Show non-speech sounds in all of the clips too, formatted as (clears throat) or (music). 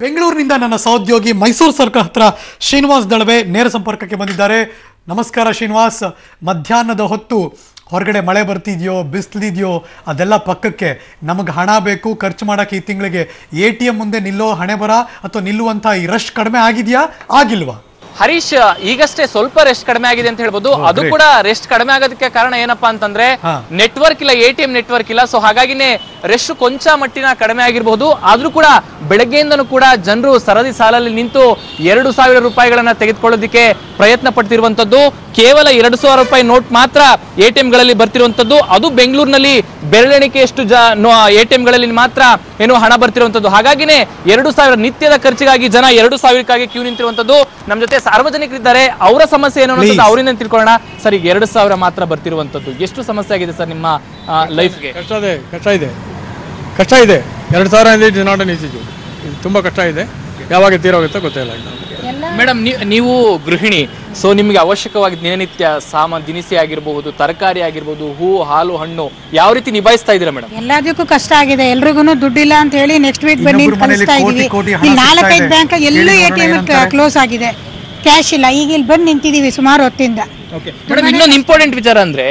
ಬೆಂಗಳೂರಿನಿಂದ ನನ್ನ ಸಹೋದ್ಯೋಗಿ ಮೈಸೂರು ಸರ್ಕಲ್ ಹತ್ರ ಶ್ರೀನಿವಾಸ್ ದಳವೆ ನೇರ ಸಂಪರ್ಕಕ್ಕೆ ಬಂದಿದ್ದಾರೆ. ನಮಸ್ಕಾರ ಶ್ರೀನಿವಾಸ್. ಮಧ್ಯಾಹ್ನದ ಹೊತ್ತು ಹೊರಗಡೆ ಮಳೆ ಬರ್ತಿದೆಯೋ, ಬಿಸಿಲಿದೆಯೋ, ಅದೆಲ್ಲ ಪಕ್ಕಕ್ಕೆ ನಮಗೆ ಹಣ ಬೇಕು, ಖರ್ಚು ಮಾಡೋಕ್ಕೆ ಈ ತಿಂಗಳಿಗೆ ಎ ಟಿ ಎಂ ಮುಂದೆ ನಿಲ್ಲೋ ಹಣೆ ಬರ, ಅಥವಾ ನಿಲ್ಲುವಂಥ ಈ ರಶ್ ಕಡಿಮೆ ಆಗಿದೆಯಾ, ಆಗಿಲ್ವಾ? ಹರೀಶ್ ಈಗಷ್ಟೇ ಸ್ವಲ್ಪ ರೆಸ್ಟ್ ಕಡಿಮೆ ಆಗಿದೆ ಅಂತ ಹೇಳ್ಬೋದು. ಅದು ಕೂಡ ರೆಸ್ಟ್ ಕಡಿಮೆ ಆಗೋದಕ್ಕೆ ಕಾರಣ ಏನಪ್ಪಾ ಅಂತಂದ್ರೆ. ನೆಟ್ವರ್ಕ್ ಇಲ್ಲ ಎ ಟಿ ಎಂ ನೆಟ್ವರ್ಕ್ ಇಲ್ಲ. ಸೊ ಹಾಗಾಗಿನೇ ರೆಸ್ಟ್ ಕೊಂಚ ಮಟ್ಟಿನ ಕಡಿಮೆ ಆಗಿರಬಹುದು ಆದ್ರೂ ಕೂಡ ಬೆಳಗ್ಗೆಯಿಂದನೂ ಕೂಡ ಜನರು ಸರದಿ ಸಾಲಲ್ಲಿ ನಿಂತು ಎರಡು ಸಾವಿರ ರೂಪಾಯಿಗಳನ್ನ ತೆಗೆದುಕೊಳ್ಳೋದಕ್ಕೆ ಪ್ರಯತ್ನ ಪಡ್ತಿರುವಂತದ್ದು ಕೇವಲ ಎರಡು ಸಾವಿರ ರೂಪಾಯಿ ನೋಟ್ ಮಾತ್ರ ಎ ಟಿ ಗಳಲ್ಲಿ ಬರ್ತಿರುವಂತದ್ದು ಅದು ಬೆಂಗಳೂರಿನಲ್ಲಿ ಬೆರಳೆಣಿಕೆಯಷ್ಟು ಜ ಎ ಟಿ ಎಂಗಳಲ್ಲಿ ಮಾತ್ರ ಏನು ಹಣ ಬರ್ತಿರುವಂತದ್ದು ಹಾಗಾಗಿನೇ ಎರಡು ಸಾವಿರ ನಿತ್ಯದ ಖರ್ಚಿಗಾಗಿ ಜನ ಎರಡು ಸಾವಿರಕ್ಕಾಗಿ ಕ್ಯೂ ನಿಂತಿರುವಂತದ್ದು ನಮ್ಮ ಜೊತೆ ಸಾರ್ವಜನಿಕರಿದ್ದಾರೆ. ಅವರ ಸಮಸ್ಯೆ ಏನು ಅನ್ನೋದು. ಅವರಿಂದ ತಿಳ್ಕೊಳ್ಳೋಣ. ಸರ್ ಈಗ ಎರಡು ಸಾವಿರ ಮಾತ್ರ ಬರ್ತಿರುವಂತದ್ದು ಎಷ್ಟು ಸಮಸ್ಯೆ ಆಗಿದೆ ಸರ್ ನಿಮ್ಮ ಲೈಫ್ಗೆ ಕಷ್ಟ ಇದೆ ಕಷ್ಟ ಇದೆ ಕಷ್ಟ ಇದೆ. ಎರಡು ಸಾವಿರ ಇಸ್ ನಾಟ್ ಅನ್ ಈಸಿ ತುಂಬ ಕಷ್ಟ ಇದೆ. ಯಾವಾಗ ತೀರೋಗುತ್ತೋ ಗೊತ್ತಿಲ್ಲ. ಮೇಡಮ್ ನೀವು ಗೃಹಿಣಿ ಸೊ ನಿಮಗೆ ಅವಶ್ಯಕವಾಗಿ ದಿನನಿತ್ಯ ಸಾಮಾನು ದಿನಸಿ ಆಗಿರಬಹುದು ತರಕಾರಿ ಆಗಿರ್ಬೋದು ಹೂ ಹಾಲು ಹಣ್ಣು ಯಾವ ರೀತಿ ನಿಭಾಯಿಸ್ತಾ ಇದ್ದೀರಾ ಮೇಡಮ್? ಎಲ್ಲದಕ್ಕೂ ಕಷ್ಟ ಆಗಿದೆ. ಎಲ್ರಿಗೂ ದುಡ್ಡಿಲ್ಲ ಅಂತ ಹೇಳಿ ನೆಕ್ಸ್ಟ್ ವೀಕ್ ಬನ್ನಿ ಕಳಿಸ್ತಾ ಇದೀವಿ ನಾಲ್ಕೈದು. ಬ್ಯಾಂಕ್ ಎಲ್ಲೂ ಹೇಳಿ ಎ ಟಿ ಎಂ ಕ್ಲೋಸ್ ಆಗಿದೆ. ಕ್ಯಾಶ್ ಇಲ್ಲ. ಈಗ ಇಲ್ಲಿ ಬಂದು ನಿಂತಿದೀವಿ ಸುಮಾರು ಹೊತ್ತಿಂದ. ಮೇಡಮ್ ಇನ್ನೊಂದು ಇಂಪಾರ್ಟೆಂಟ್ ವಿಚಾರ ಅಂದ್ರೆ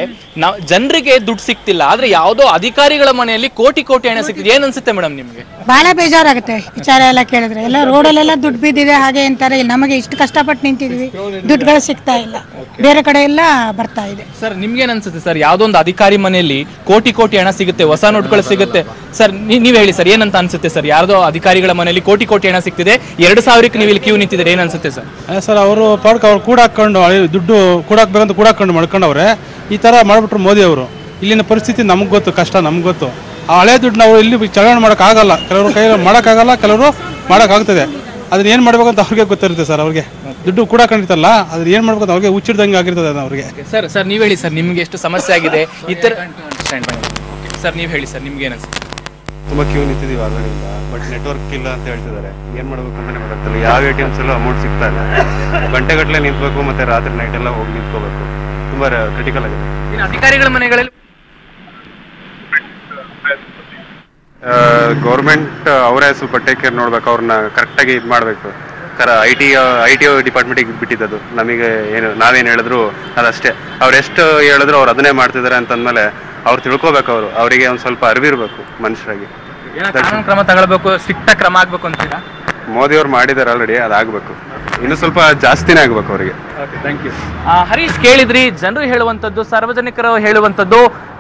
ನಾವು ಜನರಿಗೆ ದುಡ್ಡು ಸಿಗ್ತಿಲ್ಲ ಆದ್ರೆ ಯಾವ್ದೋ ಅಧಿಕಾರಿಗಳ ಮನೆಯಲ್ಲಿ ಕೋಟಿ ಕೋಟಿ ಹಣ ಸಿಕ್ತಿದೆ. ಏನ್ ಅನ್ಸುತ್ತೆ ಮೇಡಮ್ ನಿಮ್ಗೆ? ಬಹಳ ಬೇಜಾರಾಗುತ್ತೆ ವಿಚಾರ ಎಲ್ಲ ಕೇಳಿದ್ರೆ. ಎಲ್ಲ ರೋಡಲ್ಲೆಲ್ಲ ದುಡ್ಡು ಬಿದ್ದಿದೆ ಹಾಗೆ ಅಂತಾರೆ. ನಮಗೆ ಇಷ್ಟು ಕಷ್ಟಪಟ್ಟು ನಿಂತಿದ್ವಿ. ದುಡ್ಡುಗಳು ಸಿಗ್ತಾ ಇಲ್ಲ. ಬೇರೆ ಕಡೆ ಎಲ್ಲ ಬರ್ತಾ ಇದೆ. ಸರ್ ನಿಮ್ಗೇನ್ ಅನ್ಸುತ್ತೆ ಸರ್? ಯಾವ್ದೊಂದು ಅಧಿಕಾರಿ ಮನೆಯಲ್ಲಿ ಕೋಟಿ ಕೋಟಿ ಹಣ ಸಿಗುತ್ತೆ ಹೊಸ ನೋಟ್ಗಳು ಸಿಗುತ್ತೆ? ಸರ್ ನೀವ್ ಹೇಳಿ ಸರ್ ಏನಂತ ಅನ್ಸುತ್ತೆ ಸರ್? ಯಾರ್ದೋ ಅಧಿಕಾರಿಗಳ ಮನೆಯಲ್ಲಿ ಕೋಟಿ ಕೋಟಿ ಹಣ ಸಿಗ್ತಿದೆ ಎರಡು ಸಾವಿರಕ್ಕೆ ನೀವು ಇಲ್ಲಿ ಕ್ಯೂ ನಿಂತಿದ್ರೆ ಏನ್ ಅನ್ಸುತ್ತೆ ಸರ್? ಸರ್ ಅವರು ಪಾಡ್ಕ ಅವ್ರು ಕೂಡ ಹಾಕೊಂಡು ದುಡ್ಡು ಕೂಡ ಹಾಕ್ಬೇಕಂತ ಕೂಡ ಹಾಕೊಂಡು ಮಾಡ್ಕೊಂಡವ್ರೆ. ಈ ತರ ಮಾಡ್ಬಿಟ್ರು ಮೋದಿ ಅವರು. ಇಲ್ಲಿನ ಪರಿಸ್ಥಿತಿ ನಮ್ಗೆ ಗೊತ್ತು ಕಷ್ಟ ನಮ್ಗೆ ಗೊತ್ತು. ಆ ಹಳೆ ದುಡ್ಡು ನಾವು ಇಲ್ಲಿ ಚಲಾವಣೆ ಮಾಡೋಕ್ಕಾಗಲ್ಲ ಕೆಲವರು ಕೈ ಮಾಡೋಕ್ಕಾಗಲ್ಲ ಕೆಲವರು ಮಾಡೋಕ್ಕಾಗ್ತದೆ ಅದನ್ನ ಏನು ಅಂತ ಅವ್ರಿಗೆ ಗೊತ್ತಿರುತ್ತೆ ಸರ್ ಅವ್ರಿಗೆ. ದುಡ್ಡು ಕೂಡ ಕಂಡಿರ್ತಲ್ಲ ಏನ್ ಏನು ಅಂತ ಅವ್ರಿಗೆ ಹುಚ್ಚಿಡ್ದಂಗೆ ಆಗಿರ್ತದೆ ಅದನ್ನ ಅವ್ರಿಗೆ. ಸರ್ ಸರ್ ನೀವ್ ಹೇಳಿ ಸರ್ ನಿಮ್ಗೆ ಎಷ್ಟು ಸಮಸ್ಯೆ ಆಗಿದೆ? ಇತರ ಸರ್ ನೀವ್ ಹೇಳಿ ಸರ್ ನಿಮ್ಗೆ ಏನ್ ಅನ್ಸುತ್ತೆ? ತುಂಬಾ ಕ್ಯೂ ನಿಂತಿದೀವಿ ಆದ್ರಿಂದ ಬಟ್ ನೆಟ್ವರ್ಕ್ ಇಲ್ಲ ಅಂತ ಹೇಳ್ತಿದ್ದಾರೆ. ಏನ್ ಮಾಡ್ಬೇಕು ಅಂತಾನೆ ಗೊತ್ತಾಗ್ತಿಲ್ಲ ಯಾವ ಎ ಟಿ ಎಮ್ಸ್ ಎಲ್ಲ ಅಮೌಂಟ್ ಸಿಗ್ತಾ ಇಲ್ಲ. ಗಂಟೆಗಟ್ಟಲೆ ನಿಂತ್ಬೇಕು ಮತ್ತೆ ರಾತ್ರಿ ನೈಟ್ ಎಲ್ಲ ಹೋಗಿ ನಿಂತ್ಕೋಬೇಕು. ತುಂಬಾ ಕ್ರಿಟಿಕಲ್ ಆಗಿದೆ. ಅಧಿಕಾರಿಗಳ ಮನೆಗಳಲ್ಲಿ ಗೌರ್ಮೆಂಟ್ ಅವರೇ ಸ್ವಲ್ಪ ಟೇಕ್ ಕೇರ್ ನೋಡ್ಬೇಕು ಅವ್ರನ್ನ ಕರೆಕ್ಟಾಗಿ ಇದು ಮಾಡಬೇಕು. ಕರ ಐ ಟಿ ಐ ಟಿ ಡಿಪಾರ್ಟ್ಮೆಂಟಿಗೆ ಬಿಟ್ಟಿದ್ದದು. ನಮಗೆ ಏನು ನಾವೇನು ಹೇಳಿದ್ರು ಅದಷ್ಟೇ ಅವ್ರು ಎಷ್ಟು ಹೇಳಿದ್ರು ಅವ್ರು ಅದನ್ನೇ ಮಾಡ್ತಿದ್ದಾರೆ ಅಂತಂದ್ಮೇಲೆ ಅವ್ರು ತಿಳ್ಕೊಬೇಕು ಅವರು. ಅವರಿಗೆ ಒಂದು ಸ್ವಲ್ಪ ಅರಿವಿರ್ಬೇಕು ಮನುಷ್ಯರಾಗಿ. ಕ್ರಮ ತಗೊಳ್ಬೇಕು ಸ್ಟ್ರಿಕ್ಟ್ ಕ್ರಮ ಆಗ್ಬೇಕು ಅಂತೀರಾ? ಮೋದಿ ಅವ್ರು ಮಾಡಿದ್ದಾರೆ ಆಲ್ರೆಡಿ ಅದಾಗಬೇಕು. ಇನ್ನು ಸ್ವಲ್ಪ ಜಾಸ್ತಿನೇ ಆಗ್ಬೇಕು ಅವರಿಗೆ. ಹರೀಶ್ ಕೇಳಿದ್ರಿ ಜನರು ಹೇಳುವಂತದ್ದು ಸಾರ್ವಜನಿಕರು ಹೇಳುವಂತದ್ದು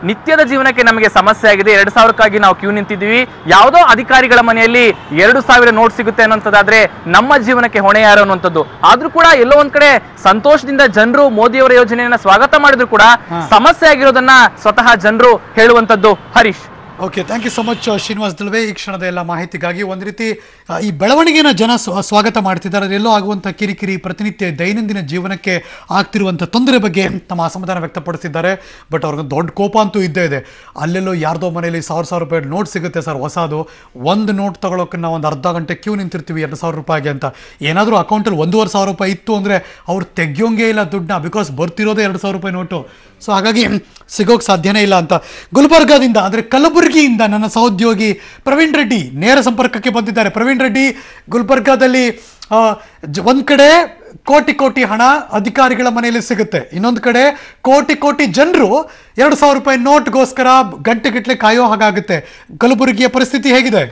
ನಿತ್ಯದ ಜೀವನಕ್ಕೆ ನಮಗೆ ಸಮಸ್ಯೆ ಆಗಿದೆ. ಎರಡು ಸಾವಿರಕ್ಕಾಗಿ ನಾವು ಕ್ಯೂ ನಿಂತಿದ್ದೀವಿ. ಯಾವುದೋ ಅಧಿಕಾರಿಗಳ ಮನೆಯಲ್ಲಿ ಎರಡು ಸಾವಿರ ನೋಟ್ ಸಿಗುತ್ತೆ ಅನ್ನೋಂಥದ್ದಾದ್ರೆ ನಮ್ಮ ಜೀವನಕ್ಕೆ ಹೊಣೆ ಯಾರು ಅನ್ನುವಂಥದ್ದು. ಆದ್ರೂ ಕೂಡ ಎಲ್ಲೋ ಒಂದ್ ಕಡೆ ಸಂತೋಷದಿಂದ ಜನರು ಮೋದಿಯವರ ಯೋಜನೆಯನ್ನ ಸ್ವಾಗತ ಮಾಡಿದ್ರು ಕೂಡ ಸಮಸ್ಯೆ ಆಗಿರೋದನ್ನ ಸ್ವತಃ ಜನರು ಹೇಳುವಂತದ್ದು Harish. Okay thank you so much Srinivas Dalve ಈ ಕ್ಷಣದ ಎಲ್ಲ ಮಾಹಿತಿಗಾಗಿ ಒಂದು ರೀತಿ ಈ ಬೆಳವಣಿಗೆನ ಜನ ಸ್ವ- ಸ್ವಾಗತ ಮಾಡ್ತಿದ್ದಾರೆ. ಅದೆಲ್ಲೋ ಆಗುವಂಥ ಕಿರಿಕಿರಿ, ಪ್ರತಿನಿತ್ಯ ದೈನಂದಿನ ಜೀವನಕ್ಕೆ ಆಗ್ತಿರುವಂಥ ತೊಂದರೆ ಬಗ್ಗೆ ತಮ್ಮ ಅಸಮಾಧಾನ ವ್ಯಕ್ತಪಡಿಸಿದ್ದಾರೆ. ಬಟ್ ಅವ್ರಿಗೆ ದೊಡ್ಡ ಕೋಪ ಅಂತೂ ಇದ್ದೇ ಇದೆ. ಅಲ್ಲೆಲ್ಲೋ ಯಾರ್ದೋ ಮನೆಯಲ್ಲಿ ಸಾವಿರ ಸಾವಿರ ರೂಪಾಯಿ ನೋಟ್ ಸಿಗುತ್ತೆ ಸರ್, ಹೊಸದು. ಒಂದು ನೋಟ್ ತಗೊಳ್ಳೋಕೆ ನಾವು ಒಂದು ಅರ್ಧ ಗಂಟೆ ಕ್ಯೂ ನಿಂತಿರ್ತೀವಿ, ಎರಡು ಸಾವಿರ ರೂಪಾಯಿಗೆ ಅಂತ. ಏನಾದರೂ ಅಕೌಂಟಲ್ಲಿ ಒಂದೂವರೆ ಸಾವಿರ ರೂಪಾಯಿ ಇತ್ತು ಅಂದರೆ ಅವ್ರು ತೆಗಿಯೋಂಗೇ ಇಲ್ಲ ದುಡ್ಡನ್ನ ಬಿಕಾಸ್ ಬರ್ತಿರೋದೇ ಎರಡು ಸಾವಿರ ರೂಪಾಯಿ ನೋಟು ಸೊ ಹಾಗಾಗಿ ಸಿಗೋಕ್ಕೆ ಸಾಧ್ಯನೇ ಇಲ್ಲ ಅಂತ ಗುಲ್ಬರ್ಗಾದಿಂದ, ಅಂದರೆ ಕಲಬುರಗಿಯಿಂದ ನನ್ನ ಸಹೋದ್ಯೋಗಿ ಪ್ರವೀಣ್ ರೆಡ್ಡಿ ನೇರ ಸಂಪರ್ಕಕ್ಕೆ ಬಂದಿದ್ದಾರೆ. ಪ್ರವೀಣ್ ರೆಡ್ಡಿ, ಗುಲ್ಬರ್ಗಾದಲ್ಲಿ ಒಂದ್ ಕಡೆ ಕೋಟಿ ಕೋಟಿ ಹಣ ಅಧಿಕಾರಿಗಳ ಮನೆಯಲ್ಲಿ ಸಿಗುತ್ತೆ. ಇನ್ನೊಂದು ಕಡೆ ಕೋಟಿ ಕೋಟಿ ಜನರು ಎರಡು ಸಾವಿರ ರೂಪಾಯಿ ನೋಟ್ಗೋಸ್ಕರ ಗಂಟೆಗಟ್ಟಲೆ ಕಾಯೋ ಹಾಗಾಗುತ್ತೆ. ಕಲಬುರಗಿಯ ಪರಿಸ್ಥಿತಿ ಹೇಗಿದೆ?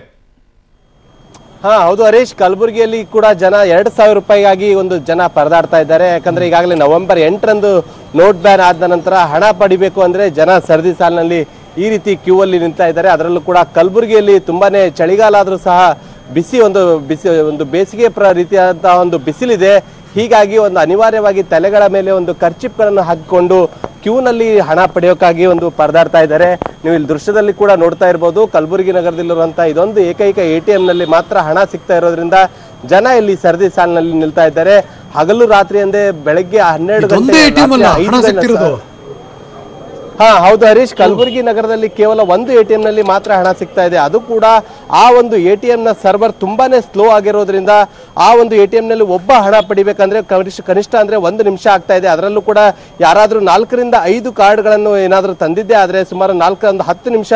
ಹಾ, ಹೌದು ಹರೀಶ್, ಕಲಬುರಗಿಯಲ್ಲಿ ಕೂಡ ಜನ ಎರಡು ಸಾವಿರ ರೂಪಾಯಿಗಾಗಿ ಒಂದು ಜನ ಪರದಾಡ್ತಾ ಇದ್ದಾರೆ. ಯಾಕಂದ್ರೆ ಈಗಾಗಲೇ ನವೆಂಬರ್ ಎಂಟರಂದು ನೋಟ್ ಬ್ಯಾನ್ ಆದ ನಂತರ ಹಣ ಪಡಿಬೇಕು ಅಂದ್ರೆ ಜನ ಸರದಿ ಸಾಲಿನಲ್ಲಿ ಈ ರೀತಿ ಕ್ಯೂ ಅಲ್ಲಿ ನಿಂತಾ ಇದ್ದಾರೆ. ಅದರಲ್ಲೂ ಕೂಡ ಕಲಬುರಗಿಯಲ್ಲಿ ತುಂಬಾನೇ ಚಳಿಗಾಲ ಆದ್ರೂ ಸಹ ಬಿಸಿ ಒಂದು ಬಿಸಿ ಒಂದು ಬೇಸಿಗೆ ಪ್ರ ರೀತಿಯಾದಂತಹ ಒಂದು ಬಿಸಿಲಿದೆ. ಹೀಗಾಗಿ ಒಂದು ಅನಿವಾರ್ಯವಾಗಿ ತಲೆಗಳ ಮೇಲೆ ಒಂದು ಖರ್ಚಿಪ್ಗಳನ್ನು ಹಾಕಿಕೊಂಡು ಕ್ಯೂನಲ್ಲಿ ಹಣ ಪಡೆಯೋಕ್ಕಾಗಿ ಒಂದು ಪರದಾಡ್ತಾ ಇದ್ದಾರೆ. ನೀವು ಇಲ್ಲಿ ದೃಶ್ಯದಲ್ಲಿ ಕೂಡ ನೋಡ್ತಾ ಇರ್ಬೋದು ಕಲಬುರಗಿ ನಗರದಲ್ಲಿರುವಂತಹ ಇದೊಂದು ಏಕೈಕ ಎ ಟಿ ನಲ್ಲಿ ಮಾತ್ರ ಹಣ ಸಿಗ್ತಾ ಇರೋದ್ರಿಂದ ಜನ ಇಲ್ಲಿ ಸರದಿ ಸಾಲಿನಲ್ಲಿ ನಿಲ್ತಾ ಇದ್ದಾರೆ. ಹಗಲು ರಾತ್ರಿ ಅಂದೇ ಬೆಳಗ್ಗೆ ಹನ್ನೆರಡು ಗಂಟೆ ಹಾ, ಹೌದು ಹರೀಶ್, ಕಲಬುರಗಿ ನಗರದಲ್ಲಿ ಕೇವಲ ಒಂದು ಎಟಿಎಂ ನಲ್ಲಿ ಮಾತ್ರ ಹಣ ಸಿಗ್ತಾ ಇದೆ. ಅದು ಕೂಡ ಆ ಒಂದು ಎಟಿಎಂ ನ ಸರ್ವರ್ ತುಂಬಾನೇ ಸ್ಲೋ ಆಗಿರೋದ್ರಿಂದ ಆ ಒಂದು ಎಟಿಎಂ ನಲ್ಲಿ ಒಬ್ಬ ಹಣ ಪಡಿಬೇಕಂದ್ರೆ ಕನಿಷ್ಠ ಕನಿಷ್ಠ ಅಂದ್ರೆ ಒಂದು ನಿಮಿಷ ಆಗ್ತಾ ಇದೆ. ಅದರಲ್ಲೂ ಕೂಡ ಯಾರಾದ್ರೂ ನಾಲ್ಕರಿಂದ ಐದು ಕಾರ್ಡ್ಗಳನ್ನು ಏನಾದರೂ ತಂದಿದ್ದೆ ಆದ್ರೆ ಸುಮಾರು ನಾಲ್ಕರಿಂದ ಹತ್ತು ನಿಮಿಷ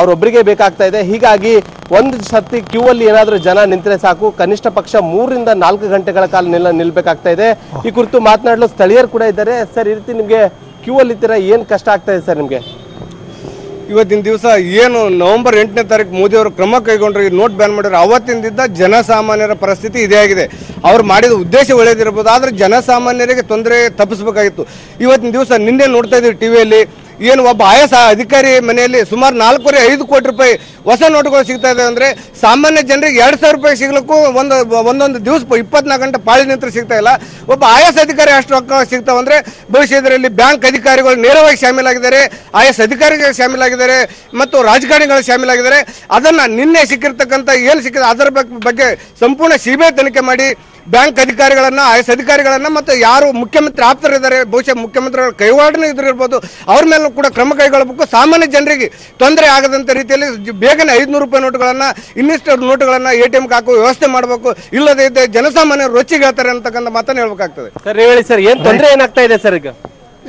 ಅವರೊಬ್ಬರಿಗೆ ಬೇಕಾಗ್ತಾ ಇದೆ. ಹೀಗಾಗಿ ಒಂದು ಸತಿ ಕ್ಯೂ ಅಲ್ಲಿ ಏನಾದರೂ ಜನ ನಿಂತರೆ ಸಾಕು. ಕನಿಷ್ಠ ಪಕ್ಷ ಮೂರರಿಂದ ನಾಲ್ಕು ಗಂಟೆಗಳ ಕಾಲ ನಿಲ್ಲ ನಿಲ್ಬೇಕಾಗ್ತಾ ಇದೆ. ಈ ಕುರಿತು ಮಾತನಾಡಲು ಸ್ಥಳೀಯರು ಕೂಡ ಇದ್ದಾರೆ. ಸರ್, ಈ ರೀತಿ ನಿಮ್ಗೆ ಕ್ಯೂ ಅಲ್ಲಿ ಇದ್ದೀರಾ? ಏನ್ ಕಷ್ಟ ಆಗ್ತಾ ಇದೆ ಸರ್ ನಿಮಗೆ? ಇವತ್ತಿನ ದಿವಸ ಏನು ನವೆಂಬರ್ ಎಂಟನೇ ತಾರೀಕು ಮೋದಿ ಅವರು ಕ್ರಮ ಕೈಗೊಂಡ್ರು ನೋಟ್ ಬ್ಯಾನ್ ಮಾಡಿದ್ರು ಅವತ್ತಿನಿಂದ ಜನಸಾಮಾನ್ಯರ ಪರಿಸ್ಥಿತಿ ಇದೇ ಆಗಿದೆ. ಅವ್ರು ಮಾಡಿದ ಉದ್ದೇಶ ಒಳ್ಳೇದಿರ್ಬೋದು, ಆದರೆ ಜನಸಾಮಾನ್ಯರಿಗೆ ತೊಂದರೆ ತಪ್ಪಿಸಬೇಕಾಗಿತ್ತು. ಇವತ್ತಿನ ದಿವಸ ನಿನ್ನೆ ನೋಡ್ತಾ ಇದ್ದೀವಿ ಟಿವಿಯಲ್ಲಿ ಏನು ಒಬ್ಬ ಎಸ್ ಅಧಿಕಾರಿ ಮನೆಯಲ್ಲಿ ಸುಮಾರು ನಾಲ್ಕೂವರೆ ಐದು ಕೋಟಿ ರೂಪಾಯಿ ಹೊಸ ನೋಟುಗಳು ಸಿಗ್ತಾ ಇದೆ ಅಂದ್ರೆ ಸಾಮಾನ್ಯ ಜನರಿಗೆ ಎರಡ್ ಸಾವಿರ ರೂಪಾಯಿ ಸಿಗ್ಲಿಕ್ಕೂ ಒಂದು, ಒಂದೊಂದು ದಿವಸ ಇಪ್ಪತ್ನಾಲ್ಕು ಗಂಟೆ ಪಾಳಿ ನಿಂತರ ಸಿಗ್ತಾ ಇಲ್ಲ. ಒಬ್ಬ ಎಸ್ ಅಧಿಕಾರಿ ಅಷ್ಟು ರೊಕ್ಕ ಸಿಗ್ತಾವಂದ್ರೆ ಭವಿಷ್ಯದಲ್ಲಿ ಬ್ಯಾಂಕ್ ಅಧಿಕಾರಿಗಳು ನೇರವಾಗಿ ಶಾಮೀಲಾಗಿದ್ದಾರೆ ಎಸ್ ಅಧಿಕಾರಿಗಳು ಶಾಮೀಲಾಗಿದ್ದಾರೆ ಮತ್ತು ರಾಜಕಾರಣಿಗಳು ಶಾಮೀಲಾಗಿದ್ದಾರೆ. ಅದನ್ನ ನಿನ್ನೆ ಸಿಕ್ಕಿರ್ತಕ್ಕಂಥ ಏನು ಸಿಕ್ಕಿದೆ ಅದರ ಬಗ್ಗೆ ಸಂಪೂರ್ಣ ಸಿಬಿಐ ತನಿಖೆ ಮಾಡಿ ಬ್ಯಾಂಕ್ ಅಧಿಕಾರಿಗಳನ್ನ ಅಧಿಕಾರಿಗಳನ್ನು ಅಧಿಕಾರಿಗಳನ್ನ ಮತ್ತು ಯಾರು ಮುಖ್ಯಮಂತ್ರಿ ಆಪ್ತರಿದ್ದಾರೆ, ಬಹುಶಃ ಮುಖ್ಯಮಂತ್ರಿಗಳ ಕೈವಾಡನೂ ಇದ್ರಿರ್ಬೋದು ಅವ್ರ ಮೇಲೂ ಕೂಡ ಕ್ರಮ ಕೈಗೊಳ್ಳಬೇಕು. ಸಾಮಾನ್ಯ ಜನರಿಗೆ ತೊಂದರೆ ಆಗದಂತ ರೀತಿಯಲ್ಲಿ ಬೇಗನೆ ಐದುನೂರು ರೂಪಾಯಿ ನೋಟುಗಳನ್ನು ಇನ್ನಿಷ್ಟು ನೋಟುಗಳನ್ನ ಎ ಟಿ ಎಂಗೆ ಹಾಕುವ ವ್ಯವಸ್ಥೆ ಮಾಡಬೇಕು. ಇಲ್ಲದೇ ಇದ್ದರೆ ಜನಸಾಮಾನ್ಯರು ರೊಚ್ಚಿಗೆ ಹೇಳ್ತಾರೆ ಅಂತಕ್ಕಂಥ ಮಾತನ್ನು ಹೇಳ್ಬೇಕಾಗ್ತದೆ. ಸರ್ ಹೇಳಿ ಸರ್ ಏನ್ ತೊಂದರೆ ಏನಾಗ್ತಾ ಇದೆ ಸರ್ ಈಗ?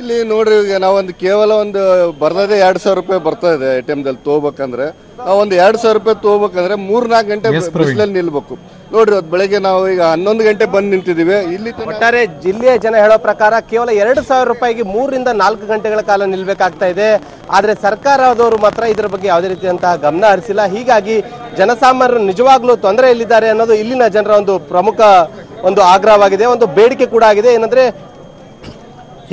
ಇಲ್ಲಿ ನೋಡ್ರಿ ಈಗ ನಾವೊಂದು ಕೇವಲ ಒಂದು ಬರ್ದದೆ ಎರಡ್ ಸಾವಿರ ರೂಪಾಯಿ ಬರ್ತಾ ಇದೆ ಎ ಟಿ ದಲ್ಲಿ ತಗೋಬೇಕಂದ್ರೆ. ನಾವೊಂದು ಒಂದು ಎರಡ್ ಸಾವಿರ ರೂಪಾಯಿ ತಗೋಬೇಕಂದ್ರೆ ಮೂರ್ ನಾಲ್ಕು ಗಂಟೆ ಬಿಸಿಲಲ್ಲಿ ನಿಲ್ಬೇಕು. ನೋಡ್ರಿ, ಅದು ಬೆಳಗ್ಗೆ ನಾವು ಈಗ ಹನ್ನೊಂದು ಗಂಟೆ ಬಂದು ನಿಂತಿದ್ದೀವಿ ಇಲ್ಲಿ ಒಟ್ಟಾರೆ ಜಿಲ್ಲೆಯ ಜನ ಹೇಳೋ ಪ್ರಕಾರ ಕೇವಲ ಎರಡು ಸಾವಿರ ರೂಪಾಯಿಗೆ ಮೂರರಿಂದ ನಾಲ್ಕು ಗಂಟೆಗಳ ಕಾಲ ನಿಲ್ಬೇಕಾಗ್ತಾ ಇದೆ. ಆದ್ರೆ ಸರ್ಕಾರದವರು ಮಾತ್ರ ಇದರ ಬಗ್ಗೆ ಯಾವುದೇ ರೀತಿಯಂತಹ ಗಮನ ಹರಿಸಿಲ್ಲ. ಹೀಗಾಗಿ ಜನಸಾಮಾನ್ಯರು ನಿಜವಾಗ್ಲೂ ತೊಂದರೆಯಲ್ಲಿದ್ದಾರೆ ಅನ್ನೋದು ಇಲ್ಲಿನ ಜನರ ಒಂದು ಪ್ರಮುಖ ಒಂದು ಆಗ್ರಹವಾಗಿದೆ, ಒಂದು ಬೇಡಿಕೆ ಕೂಡ ಆಗಿದೆ. ಏನಂದ್ರೆ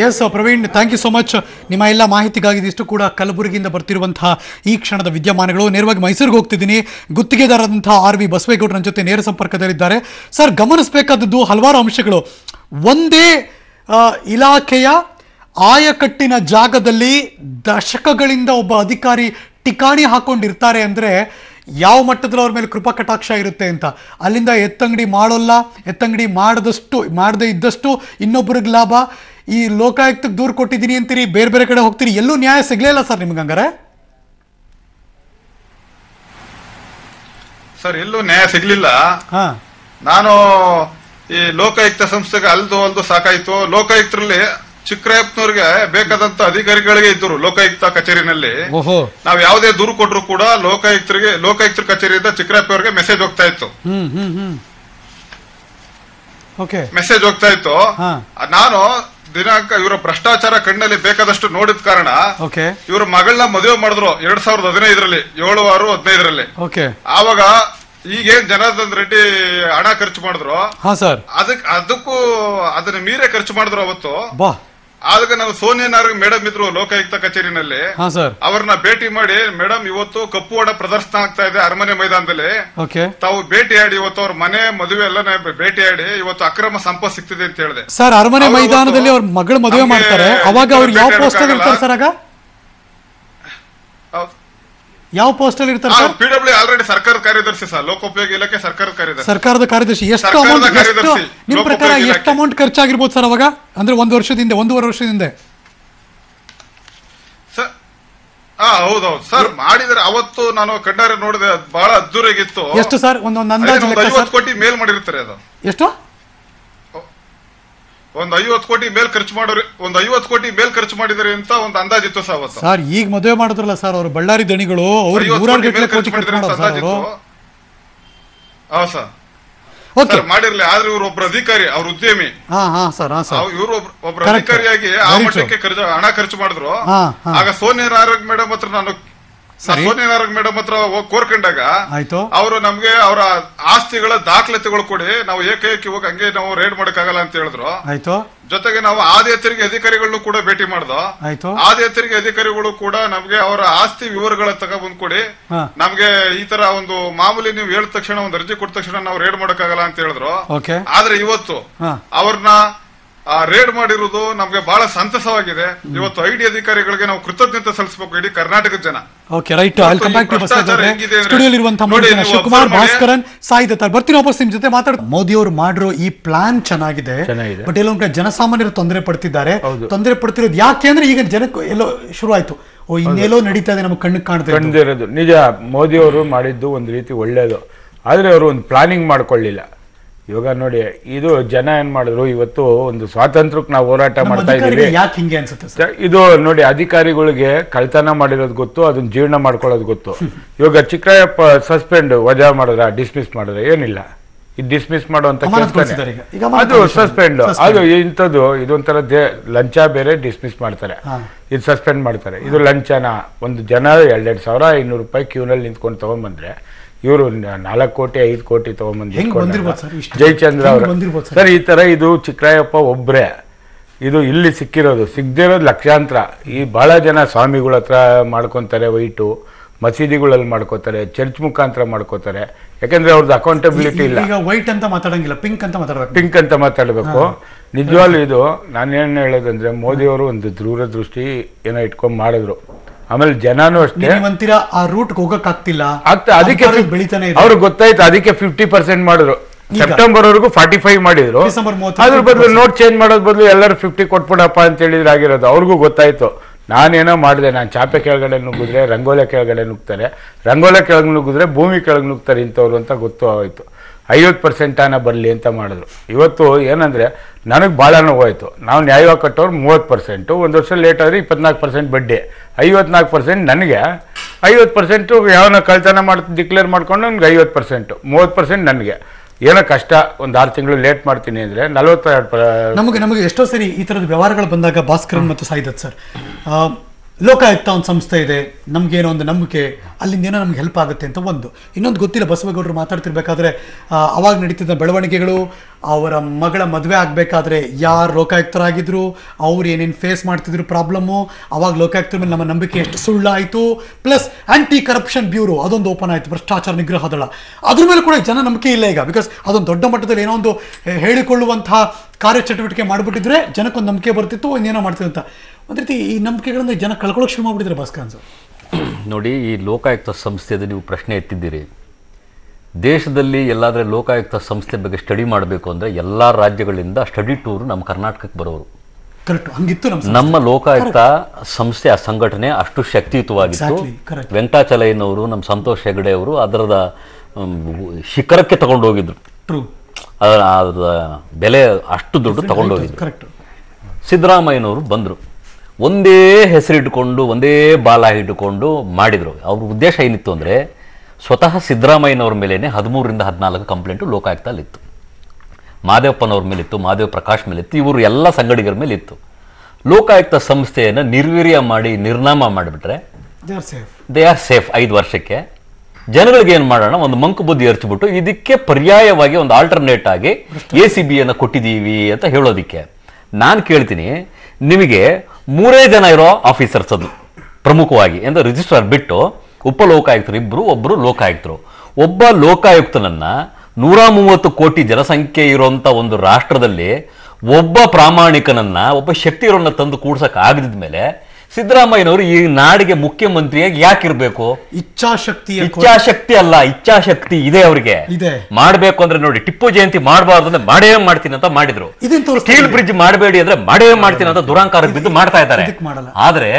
yes Praveen thank you so much ನಿಮ್ಮ ಎಲ್ಲ ಮಾಹಿತಿಗಾಗಿ ಇದಿಷ್ಟು ಕೂಡ ಕಲಬುರಗಿಯಿಂದ ಬರ್ತಿರುವಂತಹ ಈ ಕ್ಷಣದ ವಿದ್ಯಮಾನಗಳು. ನೇರವಾಗಿ ಮೈಸೂರಿಗೆ ಹೋಗ್ತಿದ್ದೀನಿ. ಗುತ್ತಿಗೆದಾರರಾದಂತಹ ಆರ್ ವಿ ಬಸವೇಗೌಡರ ಜೊತೆ ನೇರ ಸಂಪರ್ಕದಲ್ಲಿದ್ದಾರೆ. ಸರ್ ಗಮನಿಸಬೇಕಾದದ್ದು ಹಲವಾರು ಅಂಶಗಳು. ಒಂದೇ ಇಲಾಖೆಯ ಆಯಕಟ್ಟಿನ ಜಾಗದಲ್ಲಿ ದಶಕಗಳಿಂದ ಒಬ್ಬ ಅಧಿಕಾರಿ ಟಿಕಾಣಿ ಹಾಕೊಂಡಿರ್ತಾರೆ ಅಂದರೆ ಯಾವ ಮಟ್ಟದಲ್ಲಿ ಅವ್ರ ಮೇಲೆ ಕೃಪಾ ಕಟಾಕ್ಷ ಇರುತ್ತೆ ಅಂತ. ಅಲ್ಲಿಂದ ಎತ್ತಂಗಡಿ ಮಾಡೋಲ್ಲ, ಎತ್ತಂಗಡಿ ಮಾಡದಷ್ಟು, ಮಾಡದೇ ಇದ್ದಷ್ಟು ಇನ್ನೊಬ್ಬರಿಗೆ ಲಾಭ. ಈ ಲೋಕಾಯುಕ್ತಕ್ಕೆ ದೂರು ಕೊಟ್ಟಿದ್ದೀನಿ ಅಂತೀರಿ ಬೇರೆ ಬೇರೆ ಕಡೆ ಹೋಗ್ತೀರಿ ಎಲ್ಲೂ ನ್ಯಾಯ ಸಿಗಲೇ ಇಲ್ಲ ಸರ್ ನಿಮ್ಗೆ ಹಂಗಾರೆ? ಸರ್ ಎಲ್ಲೂ ನ್ಯಾಯ ಸಿಗ್ಲಿಲ್ಲ. ಹಾ. ನಾನು ಈ ಲೋಕಾಯುಕ್ತ ಸಂಸ್ಥೆಗೆ ಅಲ್ದು ಅಲ್ದು ಸಾಕಾಯ್ತು. ಲೋಕಾಯುಕ್ತರಲ್ಲಿ ಚಿಕ್ಕರಾಯಪ್ಪನವ್ರಿಗೆ ಬೇಕಾದಂತ ಅಧಿಕಾರಿಗಳಿಗೆ ಇದ್ದರು ಲೋಕಾಯುಕ್ತ ಕಚೇರಿನಲ್ಲಿ. ನಾವು ಯಾವುದೇ ದೂರು ಕೊಟ್ಟರು ಕೂಡ ಲೋಕಾಯುಕ್ತರಿಗೆ ಲೋಕಾಯುಕ್ತರ ಕಚೇರಿಯಿಂದ ಚಿಕ್ಕರಾಯಪ್ಪನವ್ರಿಗೆ ಮೆಸೇಜ್ ಹೋಗ್ತಾ ಇತ್ತು. ಮೆಸೇಜ್ ಹೋಗ್ತಾ ಇತ್ತು. ಹಾ. ನಾನು ದಿನಾಂಕ ಇವರ ಭ್ರಷ್ಟಾಚಾರ ಕಣ್ಣಲ್ಲಿ ಬೇಕಾದಷ್ಟು ನೋಡಿದ ಕಾರಣ ಇವ್ರ ಮಗಳನ್ನ ಮದುವೆ ಮಾಡಿದ್ರು ಎರಡ್ ಸಾವಿರದ ಹದಿನೈದರಲ್ಲಿ ಏಳು ಆರು ಹದಿನೈದರಲ್ಲಿ. ಓಕೆ ಆವಾಗ ಈಗೇನ್ ಜನಾರ್ದನ್ ರೆಡ್ಡಿ ಹಣ ಖರ್ಚು ಮಾಡಿದ್ರು ಹಾ ಸರ್ ಅದಕ್ ಅದಕ್ಕೂ ಅದನ್ನ ಮೀರೇ ಖರ್ಚು ಮಾಡಿದ್ರು ಅವತ್ತು. ಆಗ ನಾವು ಸೋನಿಯಾ ನಾರ್ಗ್ ಮೇಡಮ್ ಇದ್ರು ಲೋಕಾಯುಕ್ತ ಕಚೇರಿನಲ್ಲಿ. ಅವ್ರನ್ನ ಭೇಟಿ ಮಾಡಿ ಮೇಡಮ್ ಇವತ್ತು ಕಪ್ಪು ಹಣ ಪ್ರದರ್ಶನ ಆಗ್ತಾ ಇದೆ ಅರಮನೆ ಮೈದಾನದಲ್ಲಿ. ತಾವು ತಾವು ಆಡಿ ಇವತ್ತು ಅವ್ರ ಮನೆ ಮದುವೆ ಎಲ್ಲ ಆಡಿ ಇವತ್ತು ಅಕ್ರಮ ಸಂಪತ್ ಸಿಗ್ತಿದೆ ಅಂತ ಹೇಳಿದೆ. ಸರ್ ಅರಮನೆ ಮೈದಾನದಲ್ಲಿ ಅವ್ರ ಮಗಳು ಮದುವೆ ಮಾಡ್ತಾರೆ. ಅವಾಗ ಅವ್ರು ಯಾವ ಪೋಸ್ಟ್ ಸರ್ ಆಗ. ಯಾವ ಪೋಸ್ಟ್ ಅಲ್ಲಿ ಇರ್ತಾರೆ ಸರ್ ಪಿಡಬ್ಲ್ಯೂ ಆಲ್ರೆಡಿ ಸರ್ಕಾರದ ಕಾರ್ಯದರ್ಶಿ ಸರ್ ಲೋಕೋಪಯೋಗಿ ಇಲಾಖೆ ಸರ್ಕಾರದ ಕಾರ್ಯದರ್ಶಿ. ಸರ್ಕಾರದ ಕಾರ್ಯದರ್ಶಿ. ಎಷ್ಟು ಅಮೌಂಟ್ ಎಷ್ಟು ಕಾರ್ಯದರ್ಶಿ, ನಿಮ್ ಪ್ರಕಾರ ಎಷ್ಟು ಅಮೌಂಟ್ ಖರ್ಚಾಗಿರ್ಬೋದು ಸರ್ ಅವಾಗ? ಅಂದ್ರೆ ಒಂದು ವರ್ಷದಿಂದ ಒಂದೂವರೆ ವರ್ಷದ ಹಿಂದೆ. ಸರ್ ಹಾ ಹೌದೌದು ಸರ್ ಮಾಡಿದ್ರೆ ಅವತ್ತು ನಾನು ಕಣ್ಣಾರೆ ನೋಡಿದೆ ಬಹಳ ಅದ್ದೂರಿಯಾಗಿತ್ತು. ಎಷ್ಟು ಸರ್ ಒಂದೊಂದು ಅಂದಾಜು ಕೋಟಿ ಮೇಲ್ ಮಾಡಿರ್ತಾರೆ ಅದು. ಎಷ್ಟು? ಒಂದು ಐವತ್ತು ಕೋಟಿ ಮೇಲ್ ಖರ್ಚು ಮಾಡೋರು ಒಂದ್ ಐವತ್ತು ಕೋಟಿ ಮೇಲ್ ಖರ್ಚು ಮಾಡಿದ್ರೆ ಅಂತ ಒಂದು ಅಂದಾಜಿತ್ತು ಸರ್ ಈಗ ಮದುವೆ ಮಾಡಿದ್ರಲ್ಲ ಸರ್ ಅವರು ಬಳ್ಳಾರಿ ದಣಿಗಳು ಮಾಡಿರ್ಲಿ ಆದ್ರೆ ಇವ್ರು ಒಬ್ರು ಅಧಿಕಾರಿ ಅವ್ರ ಉದ್ಯಮಿ. ಹಾ ಹಾ ಸರ್ ಹಾ ಸರ್. ಇವರು ಒಬ್ರು. ಅಧಿಕಾರಿಯಾಗಿ ಆ ಮಟ್ಟಕ್ಕೆ ಹಣ ಖರ್ಚು ಮಾಡಿದ್ರು. ಆಗ ಸೋನಿಯಾ ಆರೋಗ್ಯ ಮೇಡಮ್ ಹತ್ರ ನಾನು ಸರಿ. ಸೋನಿಯಾ ನಾರಗ್ ಮೇಡಮ್ ಹತ್ರ ಹೋಗಿ ಕೋರ್ಕೊಂಡಾಗ ಆಯ್ತು. ಅವರು ನಮ್ಗೆ ಅವರ ಆಸ್ತಿಗಳ ದಾಖಲಾತಿಗಳು ಕೊಡಿ ನಾವು ಏಕೈಕ ಹೋಗಿ ಹಂಗೆ ನಾವು ರೇಡ್ ಮಾಡಕ್ಕಾಗಲ್ಲ ಅಂತ ಹೇಳಿದ್ರು. ಆಯ್ತು. ಜೊತೆಗೆ ನಾವು ಆದಾಯ ತೆರಿಗೆ ಅಧಿಕಾರಿಗಳನ್ನು ಕೂಡ ಭೇಟಿ ಮಾಡ್ದು. ಆಯ್ತು. ಆದಾಯ ತೆರಿಗೆ ಅಧಿಕಾರಿಗಳು ಕೂಡ ನಮ್ಗೆ ಅವರ ಆಸ್ತಿ ವಿವರಗಳ ತಗೊಂಡ್ಬಂದ್ ಕೊಡಿ. ನಮ್ಗೆ ಈ ತರ ಒಂದು ಮಾಮೂಲಿ ನೀವು ಹೇಳಿದ ತಕ್ಷಣ ಒಂದು ಅರ್ಜಿ ಕೊಟ್ಟ ತಕ್ಷಣ ನಾವು ರೇಡ್ ಮಾಡಕ್ಕಾಗಲ್ಲ ಅಂತ ಹೇಳಿದ್ರು. ಆದ್ರೆ ಇವತ್ತು. ಅವ್ರನ್ನ ಆ ರೇಡ್ ಮಾಡಿರೋದು ನಮ್ಗೆ ಬಹಳ ಸಂತಸವಾಗಿದೆ. ಇವತ್ತು ಐಡಿ ಅಧಿಕಾರಿಗಳಿಗೆ ನಾವು ಕೃತಜ್ಞತೆ ಸಲ್ಲಿಸಬೇಕು. ಇಡೀ ಕರ್ನಾಟಕದ ಜನ. ಓಕೆ ರೈಟ್ ಸ್ಟುಡಿಯೋಲಿ ಇರುವಂತಹ ಶಿವಕುಮಾರ್. ಭಾಸ್ಕರನ್ ಸಾಯಿ ಬರ್ತೀನಿ ವಾಪಸ್ ನಿಮ್ ಜೊತೆ ಮಾತಾಡ ಮೋದಿ ಅವರು ಮಾಡಿರೋ ಈ ಪ್ಲಾನ್ ಚೆನ್ನಾಗಿದೆ. ಚೆನ್ನಾಗಿದೆ. ಬಟ್ ಎಲ್ಲೊಂದ್ ಕಡೆ ಜನಸಾಮಾನ್ಯರು ತೊಂದರೆ ಪಡ್ತಿದ್ದಾರೆ. ತೊಂದರೆ ಪಡ್ತಿರೋದು ಯಾಕೆ ಅಂದ್ರೆ ಈಗ ಜನಕ್ಕೆ ಎಲ್ಲೋ ಶುರು ಆಯ್ತು ಓ ಇನ್ನೆಲ್ಲೋ ನಡೀತಾ ಇದೆ ನಮ್ಗೆ ಕಣ್ಣಿಗೆ ಕಾಣ್ತಾ ನಿಜ ಮೋದಿ ಅವರು ಮಾಡಿದ್ದು ಒಂದು ರೀತಿ ಒಳ್ಳೇದು. ಆದ್ರೆ ಅವರು ಒಂದು ಪ್ಲಾನಿಂಗ್ ಮಾಡ್ಕೊಳ್ಳಿಲ್ಲ. ಇವಾಗ ನೋಡಿ ಇದು ಜನ ಏನ್ ಮಾಡಿದ್ರು ಇವತ್ತು ಒಂದು ಸ್ವಾತಂತ್ರ್ಯಕ್ಕೆ ನಾವು ಹೋರಾಟ ಮಾಡ್ತಾ ಇದೀವಿ ಯಾಕೆ ಹಿಂಗೆ ಅನ್ಸುತ್ತೆ ಇದು ನೋಡಿ ಅಧಿಕಾರಿಗಳಿಗೆ ಕಳ್ತನ ಮಾಡಿರೋದು ಗೊತ್ತು ಅದನ್ನ ಜೀರ್ಣ ಮಾಡ್ಕೊಳ್ಳೋದು ಗೊತ್ತು. (laughs) ಇವಾಗ ಚಿಕ್ಕರಾಯಪ್ಪ ಸಸ್ಪೆಂಡ್ ವಜಾ ಮಾಡಿದ್ರ ಡಿಸ್ಮಿಸ್ ಮಾಡಿದ್ರೆ ಏನಿಲ್ಲ. ಇದು ಡಿಸ್ಮಿಸ್ ಮಾಡುವಂತ ಅದು. ಸಸ್ಪೆಂಡ್ ಅದು ಇಂಥದ್ದು ಇದೊಂಥರ ಲಂಚ ಬೇರೆ ಡಿಸ್ಮಿಸ್ ಮಾಡ್ತಾರೆ. ಇದು ಸಸ್ಪೆಂಡ್ ಮಾಡ್ತಾರೆ. ಇದು ಲಂಚನ. ಒಂದು ಜನ ಎರಡೆರಡು ಸಾವಿರ ಐನೂರು ರೂಪಾಯಿ ಕ್ಯೂನಲ್ಲಿ ನಿಂತ್ಕೊಂಡು ತಗೊಂಡ್ಬಂದ್ರೆ ಇವರು ನಾಲ್ಕು ಕೋಟಿ ಐದು ಕೋಟಿ ಇಷ್ಟು? ಜಯಚಂದ್ರ ಅವರು. ಸರ್? ಈ ತರ ಇದು ಚಿಕ್ಕರಾಯಪ್ಪ ಒಬ್ಬರೇ ಇದು ಇಲ್ಲಿ ಸಿಕ್ಕಿರೋದು. ಸಿಗದಿರೋದು ಲಕ್ಷಾಂತರ. ಈ ಭಾಳ ಜನ ಸ್ವಾಮಿಗಳ ಹತ್ರ ಮಾಡ್ಕೊತಾರೆ ವೈಟು ಮಸೀದಿಗಳಲ್ಲಿ ಮಾಡ್ಕೋತಾರೆ ಚರ್ಚ್ ಮುಖಾಂತರ ಮಾಡ್ಕೋತಾರೆ. ಯಾಕಂದ್ರೆ ಅವ್ರದ್ದು ಅಕೌಂಟಬಿಲಿಟಿ ಇಲ್ಲ. ಈಗ ವೈಟ್ ಅಂತ ಮಾತಾಡಂಗಿಲ್ಲ ಪಿಂಕ್ ಅಂತ ಮಾತಾಡಬೇಕು. ಪಿಂಕ್ ಅಂತ ಮಾತಾಡಬೇಕು. ನಿಜವಾಗ್ಲೂ ಇದು ನಾನೇನು ಹೇಳೋದಂದ್ರೆ ಮೋದಿಯವರು ಒಂದು ದೂರದೃಷ್ಟಿ ಏನೋ ಇಟ್ಕೊಂಡು ಮಾಡಿದ್ರು. ಆಮೇಲೆ ಜನನು ಅಷ್ಟೇ. ಅಂತೀರಾ ಆ ರೂಟ್ ಹೋಗಕ್ ಆಗ್ತಿಲ್ಲ. ಆಗ್ತಾ ಅದಕ್ಕೆ ಬೆಳಿತಾನೆ ಅವ್ರಿಗೆ ಗೊತ್ತಾಯ್ತು ಅದಕ್ಕೆ ಫಿಫ್ಟಿ ಪರ್ಸೆಂಟ್ ಮಾಡಿದ್ರು? ಸೆಪ್ಟೆಂಬರ್ ವರೆಗೂ ಫಾರ್ಟಿ ಫೈವ್ ಮಾಡಿದ್ರು ಅದ್ರ ಬದಲು ನೋಟ್ ಚೇಂಜ್ ಮಾಡೋದ್ ಬದಲು ಎಲ್ಲರೂ ಫಿಫ್ಟಿ ಕೊಟ್ಬಿಡಪ್ಪ ಅಂತ ಹೇಳಿದ್ರೆ ಆಗಿರೋದು. ಅವ್ರಿಗೂ ಗೊತ್ತಾಯ್ತು. ನಾನೇನೋ ಮಾಡಿದೆ. ನಾನು ಚಾಪೆ ಕೆಳಗಡೆ ನುಗ್ಗಿದ್ರೆ ರಂಗೋಲೆ ಕೆಳಗಡೆ ನುಗ್ತಾರೆ. ರಂಗೋಲೆ ಕೆಳಗೆ ನುಗ್ಗಿದ್ರೆ ಭೂಮಿ ಕೆಳಗೆ ನುಗ್ತಾರೆ ಇಂಥವ್ರು ಅಂತ ಗೊತ್ತು ಆಯ್ತು. ಐವತ್ತು ಪರ್ಸೆಂಟ್ ಹಣ ಬರಲಿ ಅಂತ ಮಾಡಿದ್ರು. ಇವತ್ತು ಏನಂದರೆ ನನಗೆ ಭಾಳ ಹೋಯ್ತು ನಾವು ನ್ಯಾಯವಾಗಿ ಕಟ್ಟೋರು ಮೂವತ್ತು ಪರ್ಸೆಂಟು, ಒಂದು ವರ್ಷ ಲೇಟ್ ಆದರೆ ಇಪ್ಪತ್ನಾಲ್ಕು ಪರ್ಸೆಂಟ್ ಬಡ್ಡಿ. ಐವತ್ನಾಲ್ಕು ಪರ್ಸೆಂಟ್ ನನಗೆ, ಐವತ್ತು ಪರ್ಸೆಂಟು ಯಾವನ ಕಳ್ತನ ಮಾಡಿ ಡಿಕ್ಲೇರ್ ಮಾಡ್ಕೊಂಡು ನನಗೆ ಐವತ್ತು ಪರ್ಸೆಂಟು, ಮೂವತ್ತು ಪರ್ಸೆಂಟ್ ನನಗೆ. ಏನೋ ಕಷ್ಟ, ಒಂದು ಆರು ತಿಂಗಳು ಲೇಟ್ ಮಾಡ್ತೀನಿ ಅಂದರೆ ನಲವತ್ತೆರಡು ನಮಗೆ ನಮಗೆ ಎಷ್ಟೋ ಸರಿ ಈ ಥರದ ವ್ಯವಹಾರಗಳು ಬಂದಾಗ ಭಾಸ್ಕರನ್ ಮತ್ತು ಸಾಯಿದತ್ ಸರ್. ಲೋಕಾಯುಕ್ತ ಒಂದು ಸಂಸ್ಥೆ ಇದೆ, ನಮ್ಗೇನೋ ಒಂದು ನಂಬಿಕೆ ಅಲ್ಲಿಂದ ಏನೋ ನಮ್ಗೆ ಹೆಲ್ಪ್ ಆಗುತ್ತೆ ಅಂತ ಒಂದು. ಇನ್ನೊಂದು ಗೊತ್ತಿಲ್ಲ, ಬಸವೇಗೌಡರು ಮಾತಾಡ್ತಿರ್ಬೇಕಾದ್ರೆ ಅವಾಗ ನಡೀತಿದ್ದ ಬೆಳವಣಿಗೆಗಳು, ಅವರ ಮಗಳ ಮದುವೆ ಆಗಬೇಕಾದ್ರೆ ಯಾರು ಲೋಕಾಯುಕ್ತರಾಗಿದ್ದರು ಅವ್ರು ಏನೇನು ಫೇಸ್ ಮಾಡ್ತಿದ್ರು ಪ್ರಾಬ್ಲಮ್ಮು ಅವಾಗ ಲೋಕಾಯುಕ್ತರ ಮೇಲೆ ನಮ್ಮ ನಂಬಿಕೆ ಎಷ್ಟು ಸುಳ್ಳಾಯಿತು ಪ್ಲಸ್ ಆ್ಯಂಟಿ ಕರಪ್ಷನ್ ಬ್ಯೂರೋ ಅದೊಂದು ಓಪನ್ ಆಯಿತು, ಭ್ರಷ್ಟಾಚಾರ ನಿಗ್ರಹ ದಳ. ಅದ್ರ ಮೇಲೆ ಕೂಡ ಜನ ನಂಬಿಕೆ ಇಲ್ಲ ಈಗ ಬಿಕಾಸ್ ಅದೊಂದು ದೊಡ್ಡ ಮಟ್ಟದಲ್ಲಿ ಏನೋ ಒಂದು ಹೇಳಿಕೊಳ್ಳುವಂತಹ ಕಾರ್ಯಚಟುವಟಿಕೆ ಮಾಡಿಬಿಟ್ಟಿದ್ರೆ ಜನಕ್ಕೊಂದು ನಂಬಿಕೆ ಬರ್ತಿತ್ತು, ಇನ್ನೇನೋ ಮಾಡ್ತಿದ್ದಂತ ಒಂದು ರೀತಿ ಈ ನಂಬಿಕೆಗಳಿಂದ ಜನ ಕಳ್ಕೊಳ್ಳೋಕೆ ಶುರು ಮಾಡಿಬಿಟ್ಟಿದ್ರೆ ಭಾಸ್ಕರ್ ಸರ್ (clears throat) ನೋಡಿ ಈ ಲೋಕಾಯುಕ್ತ ಸಂಸ್ಥೆದು ನೀವು ಪ್ರಶ್ನೆ ಎತ್ತಿದ್ದೀರಿ. ದೇಶದಲ್ಲಿ ಎಲ್ಲಾದರೆ ಲೋಕಾಯುಕ್ತ ಸಂಸ್ಥೆ ಬಗ್ಗೆ ಸ್ಟಡಿ ಮಾಡಬೇಕು ಅಂದರೆ ಎಲ್ಲ ರಾಜ್ಯಗಳಿಂದ ಸ್ಟಡಿ ಟೂರ್ ನಮ್ಮ ಕರ್ನಾಟಕಕ್ಕೆ ಬರೋರು. ಕರೆಕ್ಟ್ ಹಂಗಿತ್ತು ನಮ್ಮ ನಮ್ಮ ಲೋಕಾಯುಕ್ತ ಸಂಸ್ಥೆ ಆ ಸಂಘಟನೆ ಅಷ್ಟು ಶಕ್ತಿಯುತವಾಗಿತ್ತು. ವೆಂಕಟಾಚಲಯ್ಯನವರು ನಮ್ಮ ಸಂತೋಷ್ ಹೆಗಡೆ ಅವರು ಅದರದ ಶಿಖರಕ್ಕೆ ತಗೊಂಡು ಹೋಗಿದ್ರು. True. ಅದರ ಬೆಲೆ ಅಷ್ಟು ದುಡ್ಡು ತಗೊಂಡು ಹೋಗಿದ್ರು. ಕರೆಕ್ಟ್ ಸಿದ್ದರಾಮಯ್ಯನವರು ಬಂದರು. ಒಂದೇ ಹೆಸರಿಟ್ಟುಕೊಂಡು ಒಂದೇ ಬಾಲ ಇಟ್ಟುಕೊಂಡು ಮಾಡಿದರು. ಅವ್ರ ಉದ್ದೇಶ ಏನಿತ್ತು ಅಂದರೆ ಸ್ವತಃ ಸಿದ್ದರಾಮಯ್ಯನವ್ರ ಮೇಲೇ ಹದಿಮೂರರಿಂದ ಹದಿನಾಲ್ಕು ಕಂಪ್ಲೇಂಟು ಲೋಕಾಯುಕ್ತಲ್ಲಿತ್ತು ಮಾದೇವಪ್ಪನವ್ರ ಮೇಲಿತ್ತು ಮಾದೇವ್ ಪ್ರಕಾಶ್ ಮೇಲಿತ್ತು ಇವರು ಎಲ್ಲ ಸಂಗಡಿಗರ ಮೇಲಿತ್ತು. ಲೋಕಾಯುಕ್ತ ಸಂಸ್ಥೆಯನ್ನು ನಿರ್ವೀರ್ಯ ಮಾಡಿ ನಿರ್ನಾಮ ಮಾಡಿಬಿಟ್ರೆ they are safe they are safe ಐದು ವರ್ಷಕ್ಕೆ. ಜನಗಳಿಗೆ ಏನು ಮಾಡೋಣ ಒಂದು ಮಂಕು ಬುದ್ಧಿ ಎರಚಿಬಿಟ್ಟು ಇದಕ್ಕೆ ಪರ್ಯಾಯವಾಗಿ ಒಂದು ಆಲ್ಟರ್ನೇಟ್ ಆಗಿ ಎ ಸಿ ಬಿಯನ್ನು ಕೊಟ್ಟಿದ್ದೀವಿ ಅಂತ ಹೇಳೋದಿಕ್ಕೆ. ನಾನು ಕೇಳ್ತೀನಿ ನಿಮಗೆ ಮೂರೇ ಜನ ಇರೋ ಆಫೀಸರ್ಸ್ ಅದು, ಪ್ರಮುಖವಾಗಿ. ಅಂದರೆ ರಿಜಿಸ್ಟ್ರಾರ್ ಬಿಟ್ಟು ಉಪ ಲೋಕಾಯುಕ್ತರು ಇಬ್ಬರು ಒಬ್ಬರು ಲೋಕಾಯುಕ್ತರು. ಒಬ್ಬ ಲೋಕಾಯುಕ್ತನನ್ನ ನೂರ ಮೂವತ್ತು ಕೋಟಿ ಜನಸಂಖ್ಯೆ ಇರುವಂಥ ಒಂದು ರಾಷ್ಟ್ರದಲ್ಲಿ ಒಬ್ಬ ಪ್ರಾಮಾಣಿಕನನ್ನ, ಒಬ್ಬ ಶಕ್ತಿ ತಂದು ಕೂಡ್ಸಕ್ ಆಗದಿದ್ಮೇಲೆ ಸಿದ್ದರಾಮಯ್ಯನವರು ಈ ನಾಡಿಗೆ ಮುಖ್ಯಮಂತ್ರಿಯಾಗಿ ಯಾಕಿರ್ಬೇಕು? ಇಚ್ಛಾಶಕ್ತಿಯ ಇಚ್ಛಾಶಕ್ತಿ ಇಚ್ಛಾಶಕ್ತಿ ಅಲ್ಲ ಇಚ್ಛಾಶಕ್ತಿ ಇದೆ ಅವರಿಗೆ. ಇದೆ. ಮಾಡ್ಬೇಕು ಅಂದ್ರೆ ನೋಡಿ ಟಿಪ್ಪು ಜಯಂತಿ ಮಾಡಬಾರ್ದು ಅಂದ್ರೆ ಮಾಡೇ ಮಾಡ್ತೀನಿ ಅಂತ ಮಾಡಿದ್ರು. ಸ್ಟೀಲ್ ಬ್ರಿಡ್ಜ್ ಮಾಡಬೇಡಿ ಅಂದ್ರೆ ಮಾಡೇ ಮಾಡ್ತೀನಿ ಅಂತ ದುರಾಂಕಾರ ಬಿದ್ದು ಮಾಡ್ತಾ ಇದ್ದಾರೆ. ಆದ್ರೆ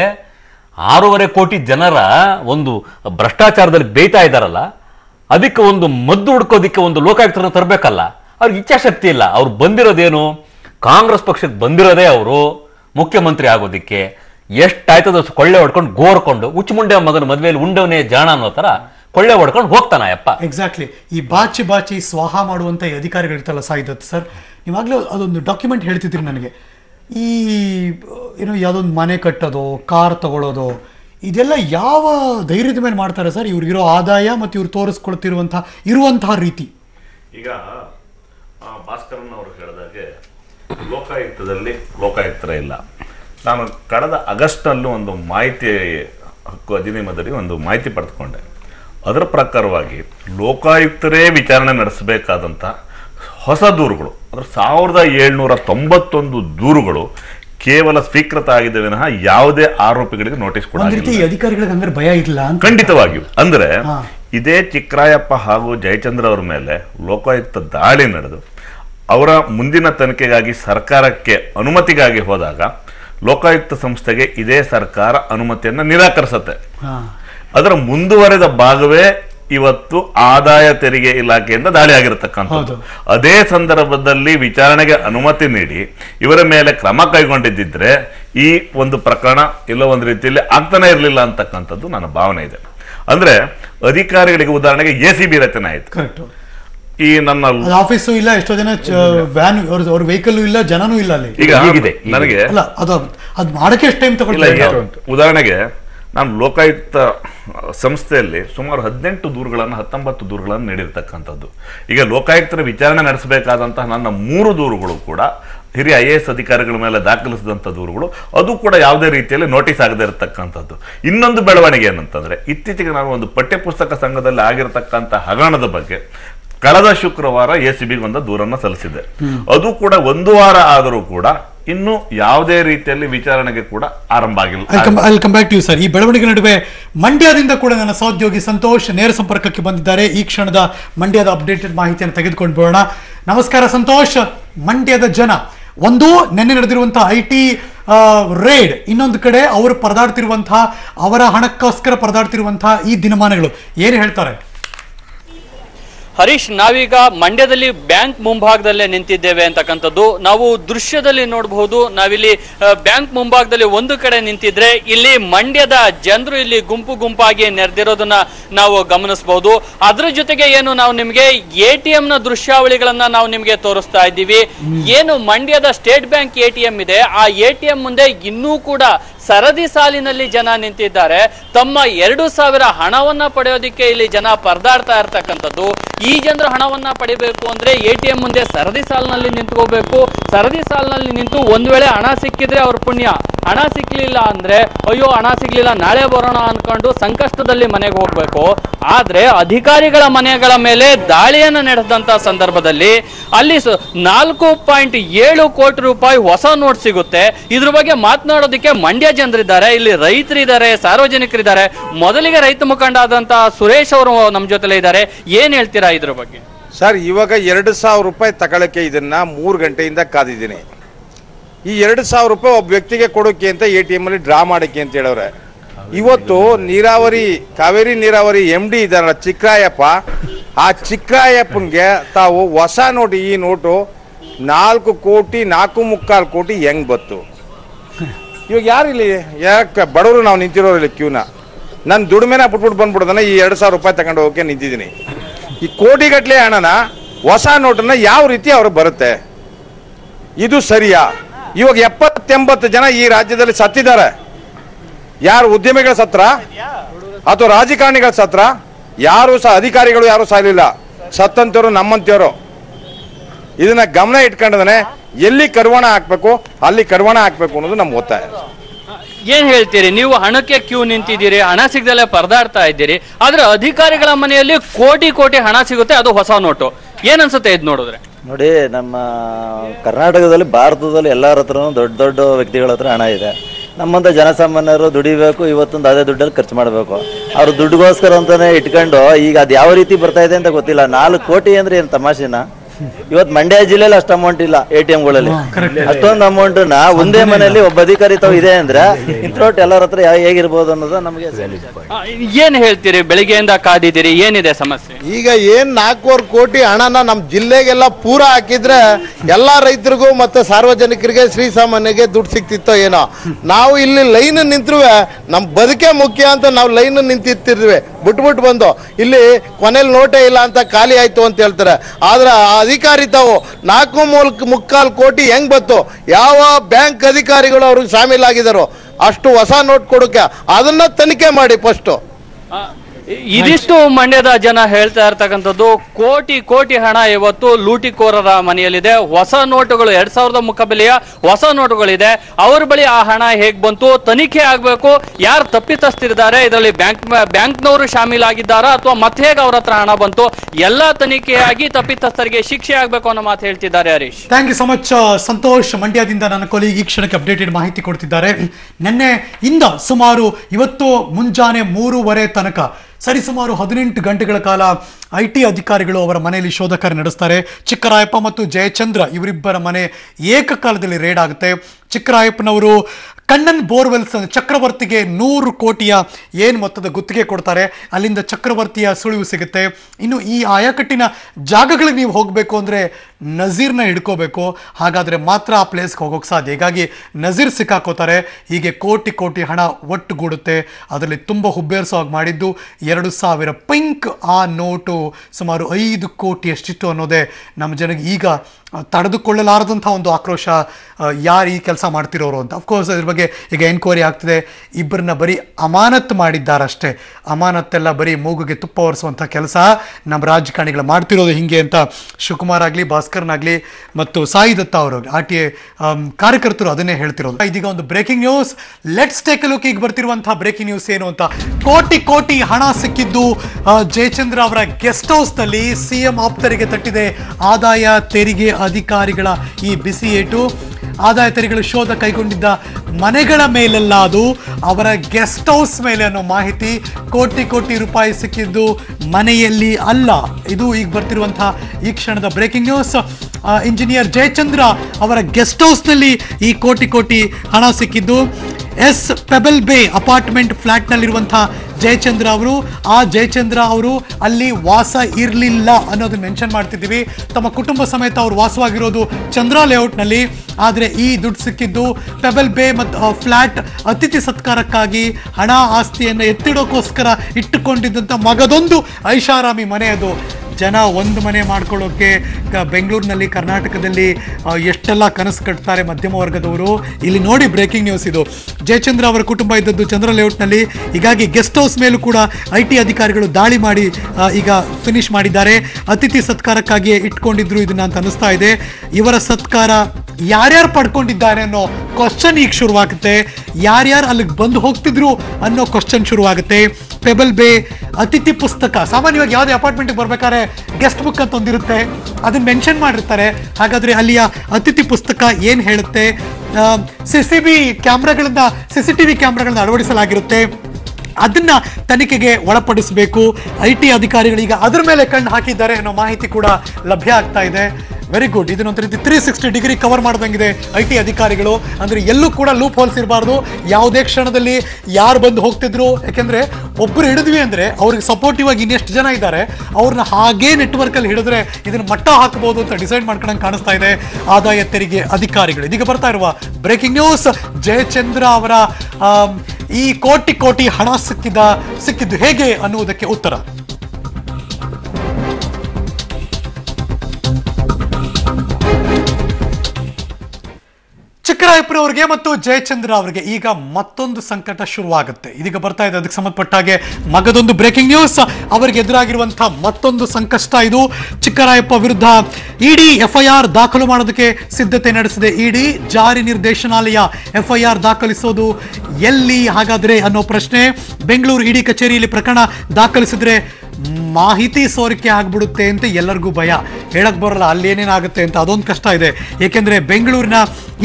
ಆರೂವರೆ ಕೋಟಿ ಜನರ ಒಂದು ಭ್ರಷ್ಟಾಚಾರದಲ್ಲಿ ಬೇಯ್ತಾ ಇದ್ದಾರಲ್ಲ ಅದಕ್ಕೆ ಒಂದು ಮದ್ದು ಹುಡ್ಕೋದಿಕ್ಕೆ ಒಂದು ಲೋಕಾಯುಕ್ತರನ್ನ ತರಬೇಕಲ್ಲ. ಅವ್ರಿಗೆ ಇಚ್ಛಾಶಕ್ತಿ ಇಲ್ಲ. ಅವ್ರು ಬಂದಿರೋದೇನು? ಕಾಂಗ್ರೆಸ್ ಪಕ್ಷಕ್ಕೆ ಬಂದಿರೋದೇ ಅವರು ಮುಖ್ಯಮಂತ್ರಿ ಆಗೋದಿಕ್ಕೆ. ಎಷ್ಟಾಯ್ತದ ಕೊಳ್ಳೆ ಹೊಡ್ಕೊಂಡು ಗೋರ್ಕೊಂಡು ಉಚ್ಚುಮುಂಡೆ ಮಗನ ಮದುವೆಯಲ್ಲಿ ಉಂಡವನೇ ಜಾಣ ಅನ್ನೋ ಥರ ಕೊಳ್ಳೆ ಹೊಡ್ಕೊಂಡು ಹೋಗ್ತಾನ ಅಪ್ಪ ಎಕ್ಸಾಕ್ಟ್ಲಿ ಈ ಬಾಚಿ ಬಾಚಿ ಸ್ವಾಹ ಮಾಡುವಂತ ಈ ಅಧಿಕಾರಿಗಳಿರ್ತಲ್ಲ ಸಾಯಿದತ್ ಸರ್ ಇವಾಗಲೂ ಅದೊಂದು ಡಾಕ್ಯುಮೆಂಟ್ ಹೇಳ್ತಿದ್ರಿ ನನಗೆ. ಈ ಏನೋ ಯಾವುದೊಂದು ಮನೆ ಕಟ್ಟೋದು ಕಾರ್ ತಗೊಳ್ಳೋದು ಇದೆಲ್ಲ ಯಾವ ಧೈರ್ಯದ ಮೇಲೆ ಮಾಡ್ತಾರೆ ಸರ್? ಇವ್ರಿಗಿರೋ ಆದಾಯ ಮತ್ತು ಇವ್ರು ತೋರಿಸ್ಕೊಳ್ತಿರುವಂತಹ ಇರುವಂತಹ ರೀತಿ. ಈಗ ಆ, ಭಾಸ್ಕರನ್ ಅವರು ಹೇಳಿದಾಗೆ ಲೋಕಾಯುಕ್ತದಲ್ಲಿ ಲೋಕಾಯುಕ್ತರ ಇಲ್ಲ. ನಾನು ಕಳೆದ ಆಗಸ್ಟ್ನಲ್ಲೂ ಒಂದು ಮಾಹಿತಿ ಹಕ್ಕು ಅಧಿನಿಯಮದಲ್ಲಿ ಒಂದು ಮಾಹಿತಿ ಪಡೆದುಕೊಂಡೆ ಅದರ ಪ್ರಕಾರವಾಗಿ ಲೋಕಾಯುಕ್ತರೇ ವಿಚಾರಣೆ ನಡೆಸಬೇಕಾದಂಥ ಹೊಸ ದೂರುಗಳು ಅಂದರೆ ಸಾವಿರದ ಏಳ್ನೂರ ತೊಂಬತ್ತೊಂದು ದೂರುಗಳು ಕೇವಲ ಸ್ವೀಕೃತ ಆಗಿದೆ ವಿನಃ ಯಾವುದೇ ಆರೋಪಿಗಳಿಗೆ ನೋಟಿಸ್ ಕೊಡ. ಅಧಿಕಾರಿಗಳಿಗೆ ಭಯ ಇಲ್ಲ ಖಂಡಿತವಾಗಿಯೂ ಅಂದರೆ. ಇದೇ ಚಿಕ್ಕರಾಯಪ್ಪ ಹಾಗೂ ಜಯಚಂದ್ರ ಅವರ ಮೇಲೆ ಲೋಕಾಯುಕ್ತ ದಾಳಿ ನಡೆದು ಅವರ ಮುಂದಿನ ತನಿಖೆಗಾಗಿ ಸರ್ಕಾರಕ್ಕೆ ಅನುಮತಿಗಾಗಿ ಹೋದಾಗ ಲೋಕಾಯುಕ್ತ ಸಂಸ್ಥೆಗೆ ಇದೇ ಸರ್ಕಾರ ಅನುಮತಿಯನ್ನ ನಿರಾಕರಿಸುತ್ತೆ. ಅದರ ಮುಂದುವರೆದ ಭಾಗವೇ ಇವತ್ತು ಆದಾಯ ತೆರಿಗೆ ಇಲಾಖೆಯಿಂದ ದಾಳಿ ಆಗಿರತಕ್ಕಂಥದ್ದು. ಅದೇ ಸಂದರ್ಭದಲ್ಲಿ ವಿಚಾರಣೆಗೆ ಅನುಮತಿ ನೀಡಿ ಇವರ ಮೇಲೆ ಕ್ರಮ ಕೈಗೊಂಡಿದ್ದಿದ್ರೆ ಈ ಒಂದು ಪ್ರಕರಣ ಇಲ್ಲ ಒಂದು ರೀತಿಯಲ್ಲಿ ಆಗ್ತಾನೆ ಇರಲಿಲ್ಲ ಅಂತಕ್ಕಂಥದ್ದು ನನ್ನ ಭಾವನೆ ಇದೆ. ಅಂದ್ರೆ ಅಧಿಕಾರಿಗಳಿಗೆ ಉದಾಹರಣೆಗೆ ಎ ಸಿ ಬಿ ರಚನೆ ಆಯಿತು. ಕರೆಕ್ಟ್ ಈ ನನ್ನ ಆಫೀಸು ಇಲ್ಲ ಎಷ್ಟೋ ಜನ ವ್ಯಾನ್ ಅವ್ರ ವೆಹಿಕಲ್ ಇಲ್ಲ ಜನನೂ ಇಲ್ಲ ಅಲ್ಲಿ. ಈಗ ನನಗೆ. ಅಲ್ಲ ಅದು ಅದು ಮಾಡಕ್ಕೆ ಎಷ್ಟು ಟೈಮ್ ಇಲ್ಲ ತಗೊಳ್ತಾರೆ ಉದಾಹರಣೆಗೆ ನಾನು ಲೋಕಾಯುಕ್ತ ಸಂಸ್ಥೆಯಲ್ಲಿ ಸುಮಾರು ಹದಿನೆಂಟು ದೂರುಗಳನ್ನು ಹತ್ತೊಂಬತ್ತು ದೂರುಗಳನ್ನು ನೀಡಿರ್ತಕ್ಕಂಥದ್ದು. ಈಗ ಲೋಕಾಯುಕ್ತರ ವಿಚಾರಣೆ ನಡೆಸಬೇಕಾದಂತಹ ನನ್ನ ಮೂರು ದೂರುಗಳು ಕೂಡ ಹಿರಿಯ ಐ ಎ ಎಸ್ ಅಧಿಕಾರಿಗಳ ಮೇಲೆ ದಾಖಲಿಸಿದಂಥ ದೂರುಗಳು ಅದು ಕೂಡ ಯಾವುದೇ ರೀತಿಯಲ್ಲಿ ನೋಟಿಸ್ ಆಗದೇ ಇರತಕ್ಕಂಥದ್ದು. ಇನ್ನೊಂದು ಬೆಳವಣಿಗೆ ಏನಂತಂದ್ರೆ ಇತ್ತೀಚೆಗೆ ನಾನು ಒಂದು ಪಠ್ಯಪುಸ್ತಕ ಸಂಘದಲ್ಲಿ ಆಗಿರತಕ್ಕಂಥ ಹಗರಣದ ಬಗ್ಗೆ ಕಳೆದ ಶುಕ್ರವಾರ ಎ ಸಿ ದೂರನ್ನು ಸಲ್ಲಿಸಿದೆ. ಅದು ಕೂಡ ಒಂದು ವಾರ ಆದರೂ ಕೂಡ ಇನ್ನು ಯಾವುದೇ ರೀತಿಯಲ್ಲಿ ವಿಚಾರಣೆಗೆ ಕೂಡ ಆರಂಭ ಆಗಿಲ್ಲ. ಸರ್ ಈ ಬೆಳವಣಿಗೆ ನಡುವೆ ಮಂಡ್ಯದಿಂದ ಕೂಡ ನನ್ನ ಸಹೋದ್ಯೋಗಿ ಸಂತೋಷ್ ನೇರ ಸಂಪರ್ಕಕ್ಕೆ ಬಂದಿದ್ದಾರೆ. ಈ ಕ್ಷಣದ ಮಂಡ್ಯದ ಅಪ್ಡೇಟೆಡ್ ಮಾಹಿತಿಯನ್ನು ತೆಗೆದುಕೊಂಡು ಬರೋಣ. ನಮಸ್ಕಾರ ಸಂತೋಷ್. ಮಂಡ್ಯದ ಜನ. ಒಂದು, ನಿನ್ನೆ ನಡೆದಿರುವಂತಹ ಐ ಟಿ ರೇಡ್ ಇನ್ನೊಂದು ಕಡೆ ಅವರು ಪರದಾಡ್ತಿರುವಂತಹ ಅವರ ಹಣಕ್ಕೋಸ್ಕರ ಪರದಾಡ್ತಿರುವಂತಹ ಈ ದಿನಮಾನಗಳು. ಏನು ಹೇಳ್ತಾರೆ? ಹರೀಶ್ ನಾವೀಗ ಮಂಡ್ಯದಲ್ಲಿ ಬ್ಯಾಂಕ್ ಮುಂಭಾಗದಲ್ಲೇ ನಿಂತಿದ್ದೇವೆ ಅಂತಕ್ಕಂಥದ್ದು. ನಾವು ದೃಶ್ಯದಲ್ಲಿ ನೋಡಬಹುದು. ನಾವಿಲ್ಲಿ ಬ್ಯಾಂಕ್ ಮುಂಭಾಗದಲ್ಲಿ ಒಂದು ಕಡೆ ನಿಂತಿದ್ರೆ ಇಲ್ಲಿ ಮಂಡ್ಯದ ಜನರು ಇಲ್ಲಿ ಗುಂಪು ಗುಂಪಾಗಿ ನೆರೆದಿರೋದನ್ನ ನಾವು ಗಮನಿಸಬಹುದು. ಅದ್ರ ಜೊತೆಗೆ ಏನು ನಾವು ನಿಮಗೆ ಎ ಟಿ ಎಂ ನ ದೃಶ್ಯಾವಳಿಗಳನ್ನ ನಾವು ನಿಮಗೆ ತೋರಿಸ್ತಾ ಇದ್ದೀವಿ. ಏನು ಮಂಡ್ಯದ state bank A T M ಇದೆ. ಆ ಎ ಟಿ ಎಂ ಮುಂದೆ ಇನ್ನೂ ಕೂಡ ಸರದಿ ಸಾಲಿನಲ್ಲಿ ಜನ ನಿಂತಿದ್ದಾರೆ. ತಮ್ಮ ಎರಡು ಸಾವಿರ ಹಣವನ್ನ ಪಡೆಯೋದಿಕ್ಕೆ ಇಲ್ಲಿ ಜನ ಪರದಾಡ್ತಾ ಇರ್ತಕ್ಕಂಥದ್ದು. ಈ ಜನರು ಹಣವನ್ನ ಪಡಿಬೇಕು ಅಂದ್ರೆ ಎ ಟಿ ಎಂ ಮುಂದೆ ಸರದಿ ಸಾಲಿನಲ್ಲಿ ನಿಂತ್ಕೋಬೇಕು. ಸರದಿ ಸಾಲಿನಲ್ಲಿ ನಿಂತು ಒಂದ್ ವೇಳೆ ಹಣ ಸಿಕ್ಕಿದ್ರೆ ಅವ್ರ ಪುಣ್ಯ. ಹಣ ಸಿಗ್ಲಿಲ್ಲ ಅಂದ್ರೆ, ಅಯ್ಯೋ, ಹಣ ಸಿಗ್ಲಿಲ್ಲ ನಾಳೆ ಬರೋಣ ಅನ್ಕೊಂಡು ಸಂಕಷ್ಟದಲ್ಲಿ ಮನೆಗೆ ಹೋಗ್ಬೇಕು. ಆದ್ರೆ ಅಧಿಕಾರಿಗಳ ಮನೆಗಳ ಮೇಲೆ ದಾಳಿಯನ್ನ ನಡೆಸಿದಂತ ಸಂದರ್ಭದಲ್ಲಿ ಅಲ್ಲಿ ನಾಲ್ಕು ಪಾಯಿಂಟ್ ಏಳು ಕೋಟಿ ರೂಪಾಯಿ ಹೊಸ ನೋಟ್ ಸಿಗುತ್ತೆ. ಇದ್ರ ಬಗ್ಗೆ ಮಾತನಾಡೋದಕ್ಕೆ ಮಂಡ್ಯ ಜನರಿದ್ದಾರೆ, ಇಲ್ಲಿ ರೈತರಿದ್ದಾರೆ, ಸಾರ್ವಜನಿಕರಿದ್ದಾರೆ. ಮೊದಲಿಗೆ ರೈತ ಮುಖಂಡ ಆದಂತ ಸುರೇಶ್ ಅವರು ನಮ್ಮ ಜೊತೆಲೇ ಇದ್ದಾರೆ. ಏನ್ ಹೇಳ್ತೀರಾ ಇದ್ರ ಬಗ್ಗೆ? ಸರ್, ಇವಾಗ ಎರಡು ಸಾವಿರ ರೂಪಾಯಿ ತಗೊಳಕ್ಕೆ ಇದನ್ನ ಮೂರು ಗಂಟೆಯಿಂದ ಕಾದಿದ್ದೀನಿ. ಈ ಎರಡು ಸಾವಿರ ರೂಪಾಯಿ ಒಬ್ಬ ವ್ಯಕ್ತಿಗೆ ಕೊಡೋಕೆ ಅಂತ ಎ ಟಿ ಎಂ ಅಲ್ಲಿ ಡ್ರಾ ಮಾಡಕ್ಕೆ ಅಂತ ಹೇಳವ್ರೆ. ಇವತ್ತು ನೀರಾವರಿ, ಕಾವೇರಿ ನೀರಾವರಿ ಎಂ ಡಿ ಇದಾರಲ್ಲ ಚಿಕ್ಕರಾಯಪ್ಪ ಆ ಚಿಕ್ಕಾಯಪ್ಪನಿಗೆ ತಾವು ಹೊಸ ನೋಟು ಈ ನೋಟು ನಾಲ್ಕು ಕೋಟಿ, ನಾಲ್ಕು ಮುಕ್ಕಾಲು ಕೋಟಿ ಹೆಂಗ್ ಬತ್ತು? ಇವಾಗ ಯಾರು ಇಲ್ಲಿ ಯಾಕೆ ಬಡವರು ನಾವು ನಿಂತಿರೋರು ಇಲ್ಲಿ ಕ್ಯೂನ? ನನ್ನ ದುಡಿಮೆನ ಬಿಟ್ಬಿಟ್ಟು ಬಂದ್ಬಿಡ್ದಾನೆ ಈ ಎರಡು ಸಾವಿರ ರೂಪಾಯಿ ತಗೊಂಡು ಹೋಗಕ್ಕೆ ನಿಂತಿದ್ದೀನಿ. ಈ ಕೋಟಿಗಟ್ಟಲೆ ಹಣನ ಹೊಸ ನೋಟನ್ನ ಯಾವ ರೀತಿ ಅವ್ರಿಗೆ ಬರುತ್ತೆ? ಇದು ಸರಿಯಾ? ಇವಾಗ ಎಪ್ಪತ್ತೆಂಬತ್ತು ಜನ ಈ ರಾಜ್ಯದಲ್ಲಿ ಸತ್ತಿದ್ದಾರೆ. ಯಾರು ಉದ್ಯಮಿಗಳ ಸತ್ರ ಅಥವಾ ರಾಜಕಾರಣಿಗಳ ಸತ್ರ ಯಾರು ಸಹ ಅಧಿಕಾರಿಗಳು ಯಾರು ಸಾಯಲಿಲ್ಲ ಸತ್ತಂತವರು ನಮ್ಮಂತವರು. ಇದನ್ನ ಗಮನ ಇಟ್ಕೊಂಡ್ರೆ ಎಲ್ಲಿ ಕರ್ವಾಣ ಹಾಕ್ಬೇಕು, ಅಲ್ಲಿ ಕರ್ವಾಣ ಹಾಕ್ಬೇಕು ಅನ್ನೋದು ನಮ್ಮ ಒತ್ತಾಯ. ಏನ್ ಹೇಳ್ತೀರಿ? ನೀವು ಹಣಕ್ಕೆ ಕ್ಯೂ ನಿಂತಿದ್ದೀರಿ, ಹಣ ಸಿಗದಲ್ಲೇ ಪರದಾಡ್ತಾ ಇದ್ದೀರಿ. ಆದ್ರೆ ಅಧಿಕಾರಿಗಳ ಮನೆಯಲ್ಲಿ ಕೋಟಿ ಕೋಟಿ ಹಣ ಸಿಗುತ್ತೆ, ಅದು ಹೊಸ ನೋಟು. ಏನ್ ಅನ್ಸುತ್ತೆ ಇದು ನೋಡಿದ್ರೆ? ನೋಡಿ, ನಮ್ಮ ಕರ್ನಾಟಕದಲ್ಲಿ, ಭಾರತದಲ್ಲಿ ಎಲ್ಲರ ಹತ್ರನೂ ದೊಡ್ಡ ದೊಡ್ಡ ವ್ಯಕ್ತಿಗಳ ಹತ್ರ ಹಣ ಇದೆ. ನಮ್ಮಂಥ ಜನಸಾಮಾನ್ಯರು ದುಡಿಬೇಕು, ಇವತ್ತೊಂದು ಅದೇ ದುಡ್ಡಲ್ಲಿ ಖರ್ಚು ಮಾಡಬೇಕು. ಅವ್ರು ದುಡ್ಡುಗೋಸ್ಕರ ಅಂತಾನೆ ಇಟ್ಕೊಂಡು, ಈಗ ಅದು ಯಾವ ರೀತಿ ಬರ್ತಾ ಇದೆ ಅಂತ ಗೊತ್ತಿಲ್ಲ. ನಾಲ್ಕು ಕೋಟಿ ಅಂದ್ರೆ ಏನು ತಮಾಷೆನಾ? ಇವತ್ತು ಮಂಡ್ಯ ಜಿಲ್ಲೆಯಲ್ಲಿ ಅಷ್ಟು ಅಮೌಂಟ್ ಇಲ್ಲ ಎ ಟಿ ಎಂಗಳಲ್ಲಿ ಅಷ್ಟೊಂದು ಅಮೌಂಟ್ನ ಒಂದೇ ಮನೆಯಲ್ಲಿ ಒಬ್ಬ ಅಧಿಕಾರಿ ತಾವು ಇದೆ ಅಂದ್ರೆ ಇಂಥೊಟ್ಟು ಎಲ್ಲರ ಹತ್ರ ಹೇಗಿರ್ಬೋದು ಅನ್ನೋದು ನಮಗೆ ಏನ್ ಹೇಳ್ತೀರಿ ಬೆಳಿಗ್ಗೆಯಿಂದ ಕಾದಿದ್ದೀರಿ ಏನಿದೆ ಸಮಸ್ಯೆ? ಈಗ ಏನ್ ನಾಲ್ಕೂವರೆ ಕೋಟಿ ಹಣನ ನಮ್ಮ ಜಿಲ್ಲೆಗೆಲ್ಲ ಪೂರ ಹಾಕಿದ್ರೆ ಎಲ್ಲಾ ರೈತರಿಗೂ ಮತ್ತೆ ಸಾರ್ವಜನಿಕರಿಗೆ ಶ್ರೀಸಾಮಾನ್ಯಗೆ ದುಡ್ಡು ಸಿಕ್ತಿತ್ತೋ ಏನೋ? ನಾವು ಇಲ್ಲಿ ಲೈನ್ ನಿಂತ್ರು ನಮ್ ಬದುಕೆ ಮುಖ್ಯ ಅಂತ ನಾವು ಲೈನ್ ನಿಂತಿರ್ತಿರ್ವಿ ಬಿಟ್ಬಿಟ್ಟು ಬಂದು ಇಲ್ಲಿ ಕೊನೆಯಲ್ಲಿ ನೋಟೇ ಇಲ್ಲ ಅಂತ ಖಾಲಿ ಆಯ್ತು ಅಂತ ಹೇಳ್ತಾರೆ. ಆದ್ರೆ ಆ ಅಧಿಕಾರಿ ತಾವು ನಾಲ್ಕು ಮೂಲ ಮುಕ್ಕಾಲು ಕೋಟಿ ಹೆಂಗ್ ಬಂತು? ಯಾವ ಬ್ಯಾಂಕ್ ಅಧಿಕಾರಿಗಳು ಅವ್ರಿಗೆ ಶಾಮೀಲಾಗಿದ್ದಾರೋ? ಅಷ್ಟು ಹೊಸ ನೋಟ್ ಕೊಡೋಕೆ. ಅದನ್ನ ತನಿಖೆ ಮಾಡಿ ಫಸ್ಟು ಇದಿಷ್ಟು ಮಂಡ್ಯದ ಜನ ಹೇಳ್ತಾ ಇರ್ತಕ್ಕಂಥದ್ದು, ಕೋಟಿ ಕೋಟಿ ಹಣ ಇವತ್ತು ಲೂಟಿಕೋರರ ಮನೆಯಲ್ಲಿದೆ. ಹೊಸ ನೋಟುಗಳು, ಎರಡ್ ಸಾವಿರದ ಮುಖಬೆಲೆಯ ಹೊಸ ನೋಟುಗಳಿದೆ. ಅವ್ರ ಬಳಿ ಆ ಹಣ ಹೇಗ್ ಬಂತು, ತನಿಖೆ ಆಗ್ಬೇಕು, ಯಾರು ತಪ್ಪಿತಸ್ಥರಿದ್ದಾರೆ, ಇದರಲ್ಲಿ ಬ್ಯಾಂಕ್, ಬ್ಯಾಂಕ್ನವರು ಶಾಮೀಲಾಗಿದ್ದಾರಾ, ಅಥವಾ ಮತ್ತೆ ಹೇಗೆ ಅವ್ರ ಹತ್ರ ಹಣ ಬಂತು, ಎಲ್ಲಾ ತನಿಖೆಯಾಗಿ ತಪ್ಪಿತಸ್ಥರಿಗೆ ಶಿಕ್ಷೆ ಆಗ್ಬೇಕು ಅನ್ನೋ ಮಾತು ಹೇಳ್ತಿದ್ದಾರೆ Harish. Thank you so much Santosh. ಮಂಡ್ಯದಿಂದ ನನ್ನ ಕೊಲೆಗೆ ಈ ಕ್ಷಣಕ್ಕೆ ಅಪ್ಡೇಟೆಡ್ ಮಾಹಿತಿ ಕೊಡ್ತಿದ್ದಾರೆ. ನಿನ್ನೆ ಇಂದ ಸುಮಾರು ಇವತ್ತು ಮುಂಜಾನೆ ಮೂರುವರೆ ತನಕ ಸರಿಸುಮಾರು ಹದಿನೆಂಟು ಗಂಟೆಗಳ ಕಾಲ ಐ ಟಿ ಅಧಿಕಾರಿಗಳು ಅವರ ಮನೆಯಲ್ಲಿ ಶೋಧ ಕಾರ್ಯ ನಡೆಸ್ತಾರೆ. ಚಿಕ್ಕರಾಯಪ್ಪ ಮತ್ತು ಜಯಚಂದ್ರ ಇವರಿಬ್ಬರ ಮನೆ ಏಕಕಾಲದಲ್ಲಿ ರೇಡ್ ಆಗುತ್ತೆ. ಚಿಕ್ಕರಾಯಪ್ಪನವರು ಕಣ್ಣನ್ ಬೋರ್ವೆಲ್ಸ್ ಚಕ್ರವರ್ತಿಗೆ ನೂರು ಕೋಟಿಯ ಏನು ಮೊತ್ತದ ಗುತ್ತಿಗೆ ಕೊಡ್ತಾರೆ, ಅಲ್ಲಿಂದ ಚಕ್ರವರ್ತಿಯ ಸುಳಿವು ಸಿಗುತ್ತೆ. ಇನ್ನು ಈ ಆಯಕಟ್ಟಿನ ಜಾಗಗಳಿಗೆ ನೀವು ಹೋಗಬೇಕು ಅಂದರೆ ನಜೀರ್ನ ಹಿಡ್ಕೋಬೇಕು. ಹಾಗಾದರೆ ಮಾತ್ರ ಆ ಪ್ಲೇಸ್ಗೆ ಹೋಗೋಕೆ ಸಾಧ್ಯ. ಹೀಗಾಗಿ ನಜೀರ್ ಸಿಕ್ಕಾಕೋತಾರೆ. ಹೀಗೆ ಕೋಟಿ ಕೋಟಿ ಹಣ ಒಟ್ಟುಗೂಡುತ್ತೆ. ಅದರಲ್ಲಿ ತುಂಬ ಹುಬ್ಬೇರಿಸೋ ಹಾಗೆ ಮಾಡಿದ್ದು ಎರಡು ಸಾವಿರ ಪಿಂಕ್ ಆ ನೋಟು ಸುಮಾರು ಐದು ಕೋಟಿ ಎಷ್ಟಿತ್ತು ಅನ್ನೋದೇ ನಮ್ಮ ಜನಗೆ ಈಗ ತಡೆದುಕೊಳ್ಳಲಾರದಂಥ ಒಂದು ಆಕ್ರೋಶ ಯಾರು ಈ ಕೆಲಸ ಮಾಡ್ತಿರೋರು ಅಂತ. ಅಫ್ಕೋರ್ಸ್ ಅದ್ರ ಬಗ್ಗೆ ಈಗ ಎನ್ಕ್ವೈರಿ ಆಗ್ತಿದೆ. ಇಬ್ಬರನ್ನ ಬರೀ ಅಮಾನತ್ ಮಾಡಿದ್ದಾರಷ್ಟೇ. ಅಮಾನತ್ತೆಲ್ಲ ಬರೀ ಮೂಗುಗೆ ತುಪ್ಪ ಒರೆಸುವಂಥ ಕೆಲಸ ನಮ್ಮ ರಾಜಕಾರಣಿಗಳು ಮಾಡ್ತಿರೋದು ಹಿಂಗೆ ಅಂತ ಶಿವಕುಮಾರ್ ಆಗಲಿ ಭಾಸ್ಕರ್ನಾಗಲಿ ಮತ್ತು ಸಾಯಿ ದತ್ತ ಅವರು ಆರ್ ಟಿ ಎ ಕಾರ್ಯಕರ್ತರು ಅದನ್ನೇ ಹೇಳ್ತಿರೋದು. ಇದೀಗ ಒಂದು breaking news let's take look ಈಗ ಬರ್ತಿರುವಂಥ ಬ್ರೇಕಿಂಗ್ ನ್ಯೂಸ್ ಏನು ಅಂತ. ಕೋಟಿ ಕೋಟಿ ಹಣ ಸಿಕ್ಕಿದ್ದು ಜಯಚಂದ್ರ ಅವರ ಗೆಸ್ಟ್ ಹೌಸ್ನಲ್ಲಿ ಸಿಎಂ ಆಪ್ತರಿಗೆ ತಟ್ಟಿದೆ. ಆದಾಯ ತೆರಿಗೆ ಅಧಿಕಾರಿಗಳ ಈ ಬಿಸಿ ಏಟು. ಆದಾಯ ತೆರಿಗೆಗಳ ಶೋಧ ಕೈಗೊಂಡಿದ್ದ ಮನೆಗಳ ಮೇಲೆಲ್ಲ ಅದು ಅವರ ಗೆಸ್ಟ್ ಹೌಸ್ ಮೇಲೆ ಅನ್ನೋ ಮಾಹಿತಿ ಕೋಟಿ ಕೋಟಿ ರೂಪಾಯಿ ಸಿಕ್ಕಿದ್ದು ಮನೆಯಲ್ಲಿ ಅಲ್ಲ. ಇದು ಈಗ ಬರ್ತಿರುವಂತಹ ಈ ಕ್ಷಣದ ಬ್ರೇಕಿಂಗ್ ನ್ಯೂಸ್. ಇಂಜಿನಿಯರ್ ಜಯಚಂದ್ರ ಅವರ ಗೆಸ್ಟ್ ಹೌಸ್ನಲ್ಲಿ ಈ ಕೋಟಿ ಕೋಟಿ ಹಣ ಸಿಕ್ಕಿದ್ದು. ಎಸ್ ಪೆಬಲ್ ಬೇ ಅಪಾರ್ಟ್ಮೆಂಟ್ ಫ್ಲ್ಯಾಟ್ನಲ್ಲಿರುವಂತಹ ಜಯಚಂದ್ರ ಅವರು, ಆ ಜಯಚಂದ್ರ ಅವರು ಅಲ್ಲಿ ವಾಸ ಇರಲಿಲ್ಲ ಅನ್ನೋದು ಮೆನ್ಷನ್ ಮಾಡ್ತಿದ್ದೀವಿ. ತಮ್ಮ ಕುಟುಂಬ ಸಮೇತ ಅವರು ವಾಸವಾಗಿರೋದು ಚಂದ್ರ ಲೇಔಟ್ನಲ್ಲಿ ಆದರೆ ಈ ದುಡ್ಡು ಸಿಕ್ಕಿದ್ದು ಪೆಬಲ್ ಬೇ ಮತ್ತು ಫ್ಲ್ಯಾಟ್ ಅತಿಥಿ ಸತ್ಕಾರಕ್ಕಾಗಿ ಹಣ ಆಸ್ತಿಯನ್ನು ಎತ್ತಿಡೋಕ್ಕೋಸ್ಕರ ಇಟ್ಟುಕೊಂಡಿದ್ದಂಥ ಮಗದೊಂದು ಐಷಾರಾಮಿ ಮನೆ ಅದು. ಜನ ಒಂದು ಮನೆ ಮಾಡ್ಕೊಳ್ಳೋಕೆ ಬೆಂಗಳೂರಿನಲ್ಲಿ, ಕರ್ನಾಟಕದಲ್ಲಿ ಎಷ್ಟೆಲ್ಲ ಕನಸು ಕಟ್ತಾರೆ ಮಧ್ಯಮ ವರ್ಗದವರು. ಇಲ್ಲಿ ನೋಡಿ ಬ್ರೇಕಿಂಗ್ ನ್ಯೂಸ್ ಇದು. ಜಯಚಂದ್ರ ಅವರ ಕುಟುಂಬ ಇದ್ದದ್ದು ಚಂದ್ರ ಲೇಔಟ್ನಲ್ಲಿ ಹೀಗಾಗಿ ಗೆಸ್ಟ್ ಹೌಸ್ ಮೇಲೂ ಕೂಡ ಐ ಟಿ ಅಧಿಕಾರಿಗಳು ದಾಳಿ ಮಾಡಿ ಈಗ ಫಿನಿಶ್ ಮಾಡಿದ್ದಾರೆ. ಅತಿಥಿ ಸತ್ಕಾರಕ್ಕಾಗಿಯೇ ಇಟ್ಕೊಂಡಿದ್ರು ಇದನ್ನ ಅಂತ ಅನಿಸ್ತಾ ಇದೆ. ಇವರ ಸತ್ಕಾರ ಯಾರ್ಯಾರು ಪಡ್ಕೊಂಡಿದ್ದಾರೆ ಅನ್ನೋ ಕ್ವಶನ್ ಈಗ ಶುರುವಾಗುತ್ತೆ. ಯಾರ್ಯಾರು ಅಲ್ಲಿಗೆ ಬಂದು ಹೋಗ್ತಿದ್ರು ಅನ್ನೋ ಕ್ವಶನ್ ಶುರುವಾಗುತ್ತೆ. ಪೆಬಲ್ ಬೇ ಅತಿಥಿ ಪುಸ್ತಕ. ಸಾಮಾನ್ಯವಾಗಿ ಯಾವುದೇ ಅಪಾರ್ಟ್ಮೆಂಟ್ಗೆ ಬರ್ಬೇಕಾದ್ರೆ ಗೆಸ್ಟ್ ಬುಕ್ ಅಂತ ಒಂದಿರುತ್ತೆ. ಅದನ್ನ ಮೆನ್ಷನ್ ಮಾಡಿರ್ತಾರೆ. ಹಾಗಾದರೆ ಅಲ್ಲಿಯ ಅತಿಥಿ ಪುಸ್ತಕ ಏನು ಹೇಳುತ್ತೆ? ಸಿ ಸಿ ಬಿ ಕ್ಯಾಮ್ರಾಗಳಿಂದ ಸಿ ಸಿ ಟಿ ವಿ ಕ್ಯಾಮ್ರಾಗಳನ್ನ ಅಳವಡಿಸಲಾಗಿರುತ್ತೆ. ಅದನ್ನ ತನಿಖೆಗೆ ಒಳಪಡಿಸಬೇಕು. ಐ ಟಿ ಅಧಿಕಾರಿಗಳು ಈಗ ಅದ್ರ ಮೇಲೆ ಕಣ್ಣು ಹಾಕಿದ್ದಾರೆ ಅನ್ನೋ ಮಾಹಿತಿ ಕೂಡ ಲಭ್ಯ ಆಗ್ತಾ ಇದೆ. ವೆರಿ ಗುಡ್ ಇದನ್ನೊಂದು ರೀತಿ ತ್ರೀ ಸಿಕ್ಸ್ಟಿ ಡಿಗ್ರಿ ಕವರ್ ಮಾಡ್ದಂಗಿದೆ ಐ ಟಿ ಅಧಿಕಾರಿಗಳು. ಅಂದ್ರೆ ಎಲ್ಲೂ ಕೂಡ ಲೂಪ್ ಹೋಲ್ಸ್ ಇರಬಾರ್ದು. ಯಾವುದೇ ಕ್ಷಣದಲ್ಲಿ ಯಾರು ಬಂದು ಹೋಗ್ತಿದ್ರು? ಯಾಕೆಂದರೆ ಒಬ್ಬರು ಹಿಡಿದ್ವಿ ಅಂದ್ರೆ ಅವ್ರಿಗೆ ಸಪೋರ್ಟಿವ್ ಆಗಿ ಇನ್ನೆಷ್ಟು ಜನ ಇದ್ದಾರೆ ಅವ್ರನ್ನ ಹಾಗೇ ನೆಟ್ವರ್ಕ್ ಅಲ್ಲಿ ಹಿಡಿದ್ರೆ ಇದನ್ನ ಮಟ್ಟ ಹಾಕಬಹುದು ಅಂತ ಡಿಸೈಡ್ ಮಾಡ್ಕೊಂಡಂಗೆ ಕಾಣಿಸ್ತಾ ಇದೆ ಆದಾಯ ತೆರಿಗೆ ಅಧಿಕಾರಿಗಳು. ಇದೀಗ ಬರ್ತಾ ಇರುವ ಬ್ರೇಕಿಂಗ್ ನ್ಯೂಸ್ ಜಯಚಂದ್ರ ಅವರ ಈ ಕೋಟಿ ಕೋಟಿ ಹಣ ಸಿಕ್ಕಿದ, ಸಿಕ್ಕಿದ್ದು ಹೇಗೆ ಅನ್ನುವುದಕ್ಕೆ ಉತ್ತರ. ಚಿಕ್ಕರಾಯಪುರವರಿಗೆ ಮತ್ತು ಜಯಚಂದ್ರ ಅವರಿಗೆ ಈಗ ಮತ್ತೊಂದು ಸಂಕಟ ಶುರುವಾಗುತ್ತೆ. ಇದೀಗ ಬರ್ತಾ ಇದೆ. ಅದಕ್ಕೆ ಸಂಬಂಧಪಟ್ಟ ಹಾಗೆ ಮಗದೊಂದು ಬ್ರೇಕಿಂಗ್ ನ್ಯೂಸ್ ಅವರಿಗೆ ಎದುರಾಗಿರುವಂತಹ ಮತ್ತೊಂದು ಸಂಕಷ್ಟ ಇದು. ಚಿಕ್ಕರಾಯಪ್ಪ ವಿರುದ್ಧ ಇಡಿ ಎಫ್ಐಆರ್ ದಾಖಲು ಮಾಡೋದಕ್ಕೆ ಸಿದ್ಧತೆ ನಡೆಸಿದೆ. ಇಡಿ ಜಾರಿ ನಿರ್ದೇಶನಾಲಯ ಎಫ್ಐಆರ್ ದಾಖಲಿಸೋದು ಎಲ್ಲಿ ಹಾಗಾದ್ರೆ ಅನ್ನೋ ಪ್ರಶ್ನೆ. ಬೆಂಗಳೂರು ಇಡಿ ಕಚೇರಿಯಲ್ಲಿ ಪ್ರಕರಣ ದಾಖಲಿಸಿದ್ರೆ ಮಾಹಿತಿ ಸೋರಿಕೆ ಆಗ್ಬಿಡುತ್ತೆ ಅಂತ ಎಲ್ಲರಿಗೂ ಭಯ. ಹೇಳಕ್ ಬರಲ್ಲ, ಅಲ್ಲಿ ಏನೇನಾಗುತ್ತೆ ಅಂತ ಅದೊಂದು ಕಷ್ಟ ಇದೆ. ಏಕೆಂದ್ರೆ ಬೆಂಗಳೂರಿನ